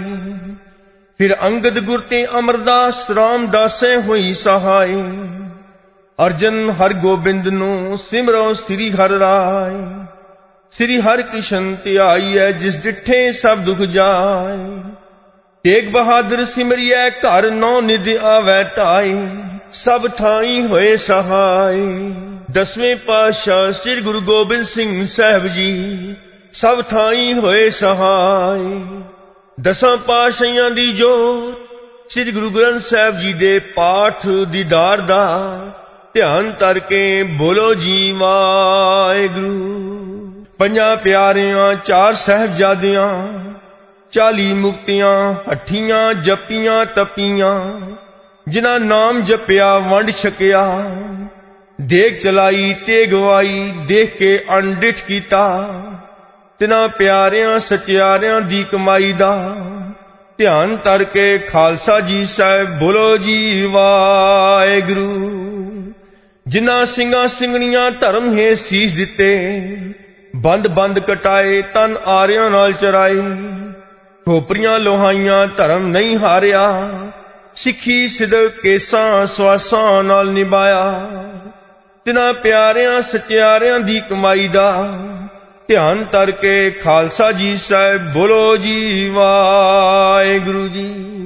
ਫਿਰ ਅੰਗਦ ਗੁਰ ਤੇ ਅਮਰਦਾਸ ਰਾਮਦਾਸੈ ਹੋਈ ਸਹਾਇ ਅਰਜਨ ਹਰ ਗੋਬਿੰਦ ਨੂੰ ਸਿਮਰੋ ਸ੍ਰੀ ਹਰਿ ਰਾਏ। ਸ੍ਰੀ ਹਰਿ ਕ੍ਰਿਸ਼ਨ ਧਿਆਈਐ ਜਿਸ ਡਿਠੇ ਸਭ ਦੁਖ ਜਾਏ। ਤੇਗ ਬਹਾਦਰ ਸਿਮਰਿਐ, ਘਰ ਨੌ ਨਿਧ ਆਵੈ ਢਾਈ, ਸਭ ਥਾਈ ਹੋਏ ਸਹਾਈ। ਦਸਵੇਂ ਪਾਤਸ਼ਾਹ ਸ੍ਰੀ ਗੁਰੂ ਗੋਬਿੰਦ ਸਿੰਘ ਸਾਹਿਬ ਜੀ, ਸਭ ਥਾਈ ਹੋਏ ਸਹਾਈ। ਦਸਾਂ ਪਾਤਸ਼ਾਹਾਂ ਦੀ ਜੋਤ, ਸ੍ਰੀ ਗੁਰੂ ਗ੍ਰੰਥ ਸਾਹਿਬ ਜੀ ਦੇ ਪਾਠ ਦੀਦਾਰ ਦਾ, ਧਿਆਨ ਧਰ ਬੋਲੋ ਜੀ ਵਾਹਿਗੁਰੂ। ਪੰਜਾਂ ਪਿਆਰਿਆਂ, ਚਾਰ ਸਹਿਬਜ਼ਾਦਿਆਂ ਚਾਲੀ ਮੁਕਤੀਆਂ ਹੱਠੀਆਂ ਜਪੀਆਂ, ਤਪੀਆਂ। ਜਿਨ੍ਹਾਂ ਨਾਮ ਜਪਿਆ, ਵੰਡ ਛਕਿਆ। ਦੇਖ ਚਲਾਈ, ਤੇ ਗਵਾਈ, ਦੇਖ ਕੇ ਅਣਡਿਠ ਕੀਤਾ। ਤਿਨਾਂ ਪਿਆਰਿਆਂ, ਸਚਿਆਰਿਆਂ ਦੀ ਕਮਾਈ ਦਾ। ਧਿਆਨ ਤਰ ਕੇ ਖਾਲਸਾ ਜੀ ਸਾਹਿਬ ਬੋਲੋ ਜੀ, ਵਾਹਿਗੁਰੂ। ਜਿਨ੍ਹਾਂ ਸਿੰਘਾਂ ਸਿੰਘਣੀਆਂ ਧਰਮ ਹੈ ਸੀਸ ਦਿੱਤੇ ਬੰਦ ਬੰਦ ਕਟਾਏ, ਤਨ ਆਰਿਆਂ ਨਾਲ ਚਰਾਏ। ਠੋਪਰੀਆਂ ਲੋਹਾਈਆਂ ਧਰਮ ਨਹੀਂ ਹਾਰਿਆ। ਸਿੱਖੀ ਸਿਦਕ ਕੇਸਾਂ ਸਵਾਸਾਂ ਨਾਲ ਨਿਭਾਇਆ। ਤਿਨਾਂ ਪਿਆਰਿਆਂ ਸਚਿਆਰਿਆਂ ਦੀ ਕਮਾਈ ਦਾ। ਧਿਆਨ ਤਰ ਕੇ ਖਾਲਸਾ ਜੀ ਸਾਹਿਬ ਬੋਲੋ ਜੀ, ਵਾਹਿਗੁਰੂ ਜੀ।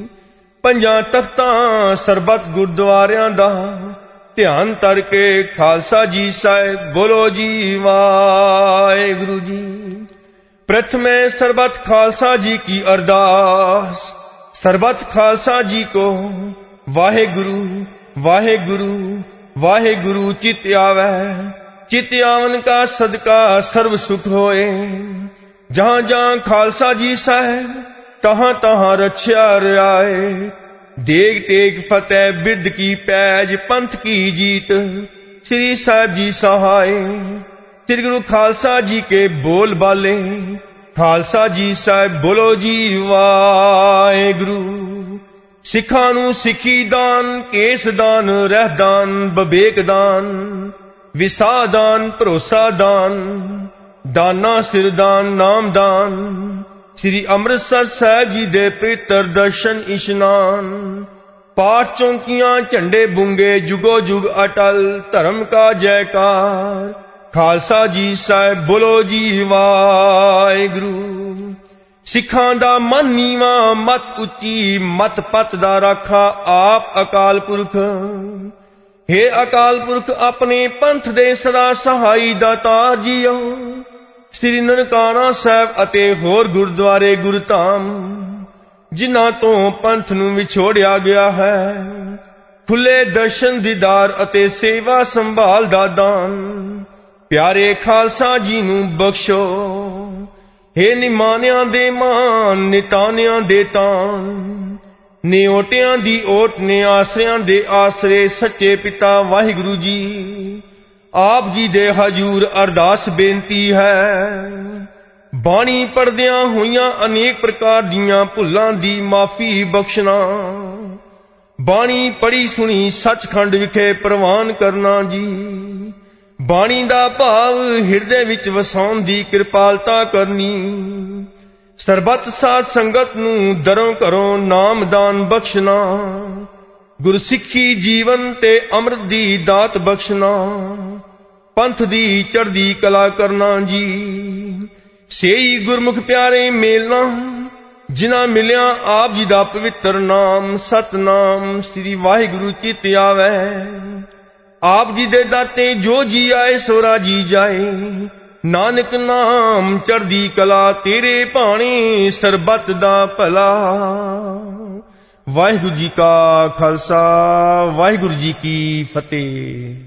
ਪੰਜਾਂ ਤਖਤਾਂ ਸਰਬਤ ਗੁਰਦੁਆਰਿਆਂ ਦਾ। ਧਿਆਨ ਤਰ ਕੇ ਖਾਲਸਾ ਜੀ ਸਾਹਿਬ ਬੋਲੋ ਜੀ, ਵਾਹਿਗੁਰੂ ਜੀ। प्रथमे सर्वत खालसा जी की अरदास सर्वत खालसा जी को वाहे गुरु वाहे गुरु वाहे गुरु चित आवे चित आवन का सदका सर्व सुख होए जहां जहां खालसा जी साहेब तहां तहां रक्षा रियाए देग तेग फतेह बिरद की पैज पंथ की जीत श्री साहब जी सहाय ਸ੍ਰੀ ਗੁਰੂ ਖਾਲਸਾ ਜੀ ਕੇ ਬੋਲ ਬਾਲੇ। ਖਾਲਸਾ ਜੀ ਸਾਹਿਬ ਬੋਲੋ ਜੀ, ਵਾਹਿਗੁਰੂ। ਸਿੱਖਾਂ ਨੂੰ ਸਿੱਖੀ ਦਾਨ, ਕੇਸ ਦਾਨ ਰਹਿਦਾਨ ਬਵੇਕ ਦਾਨ। ਵਿਸਾਦਾਨ ਭਰੋਸਾ ਦਾਨ। ਦਾਨਾ ਸਿਰਦਾਨ ਨਾਮਦਾਨ ਸ੍ਰੀ ਅੰਮ੍ਰਿਤਸਰ ਸਾਹਿਬ ਜੀ ਦੇ ਪਵਿੱਤਰ ਦਰਸ਼ਨ ਇਸ਼ਨਾਨ। ਪਾਠ ਚੌਂਕੀਆਂ, ਝੰਡੇ ਬੁੰਗੇ, ਜੁਗੋ ਜੁਗ ਅਟਲ, ਧਰਮ ਕਾ ਜੈਕਾਰ। ਖਾਲਸਾ ਜੀ ਸਾਹਿਬ ਬੋਲੋ ਜੀ ਵਾਹਿਗੁਰੂ। ਸਿੱਖਾਂ ਦਾ ਮਨ ਨੀਵਾ, ਮਤ ਉੱਚੀ, ਮਤ ਪਤ ਦਾ ਰਾਖਾ, ਆਪ ਅਕਾਲ ਪੁਰਖ। हे ਅਕਾਲ ਪੁਰਖ, ਆਪਣੇ ਪੰਥ ਦੇ ਸਦਾ ਸਹਾਈ ਦਾਤਾਰ ਜੀਓ। ਸ੍ਰੀ ਨਨਕਾਣਾ ਸਾਹਿਬ ਅਤੇ ਹੋਰ ਗੁਰਦੁਆਰੇ ਗੁਰਧਾਮ, ਜਿਨ੍ਹਾਂ ਤੋਂ ਪੰਥ ਨੂੰ ਵਿਛੋੜਿਆ ਗਿਆ ਹੈ। ਖੁੱਲੇ ਦਰਸ਼ਨ ਦੀਦਾਰ ਅਤੇ ਸੇਵਾ ਸੰਭਾਲ ਦਾ ਦਾਨ। ਪਿਆਰੇ ਖਾਲਸਾ ਜੀ ਨੂੰ ਬਖਸ਼ੋ। ਹੇ ਨਿਮਾਨਿਆਂ ਦੇ ਮਾਨ, ਨਿਤਾਨਿਆਂ ਦੇ ਤਾਨ। ਨਿਓਟਿਆਂ ਦੀ ਓਟ ਨੇ ਆਸਰਿਆਂ ਦੇ ਆਸਰੇ ਸੱਚੇ ਪਿਤਾ ਵਾਹਿਗੁਰੂ ਜੀ। ਆਪ ਜੀ ਦੇ ਹਜੂਰ ਅਰਦਾਸ ਬੇਨਤੀ ਹੈ। ਬਾਣੀ ਪੜਦਿਆਂ ਹੋਈਆਂ ਅਨੇਕ ਪ੍ਰਕਾਰ ਦੀਆਂ ਭੁੱਲਾਂ ਦੀ ਮਾਫੀ ਬਖਸ਼ਣਾ। ਬਾਣੀ ਪੜੀ ਸੁਣੀ ਸੱਚਖੰਡ ਵਿਖੇ ਪ੍ਰਵਾਨ ਕਰਨਾ ਜੀ। ਬਾਣੀ ਦਾ ਭਾਵ ਹਿਰਦੇ ਵਿੱਚ ਵਸਾਉਣ ਦੀ ਕਿਰਪਾਲਤਾ ਕਰਨੀ। ਸਰਬਤ ਸਾਧ ਸੰਗਤ ਨੂੰ ਦਰੋਂ ਘਰੋਂ ਨਾਮਦਾਨ ਬਖਸ਼ਣਾ। ਗੁਰਸਿੱਖੀ ਜੀਵਨ ਤੇ ਅੰਮ੍ਰਿਤ ਦੀ ਦਾਤ ਬਖਸ਼ਣਾ। ਪੰਥ ਦੀ ਚੜ੍ਹਦੀ ਕਲਾ ਕਰਨਾ ਜੀ। ਸੇਈ ਗੁਰਮੁਖ ਪਿਆਰੇ ਮੇਲਣਾ। ਜਿਨ੍ਹਾਂ ਮਿਲਿਆ ਆਪ ਜੀ ਦਾ ਪਵਿੱਤਰ ਨਾਮ, ਸਤਨਾਮ ਸ੍ਰੀ ਵਾਹਿਗੁਰੂ ਚਿਤ ਆਵੇ। ਆਪ ਜੀ ਦੇ ਦਾਤੇ ਜੋ ਜੀ ਆਏ ਸੋ ਰਾਜੀ ਜਾਏ। ਨਾਨਕ ਨਾਮ ਚੜਦੀ ਕਲਾ, ਤੇਰੇ ਭਾਣੇ ਸਰਬੱਤ ਦਾ ਭਲਾ। ਵਾਹਿਗੁਰੂ ਜੀ ਕਾ ਖਾਲਸਾ, ਵਾਹਿਗੁਰੂ ਜੀ ਕੀ ਫਤਿਹ।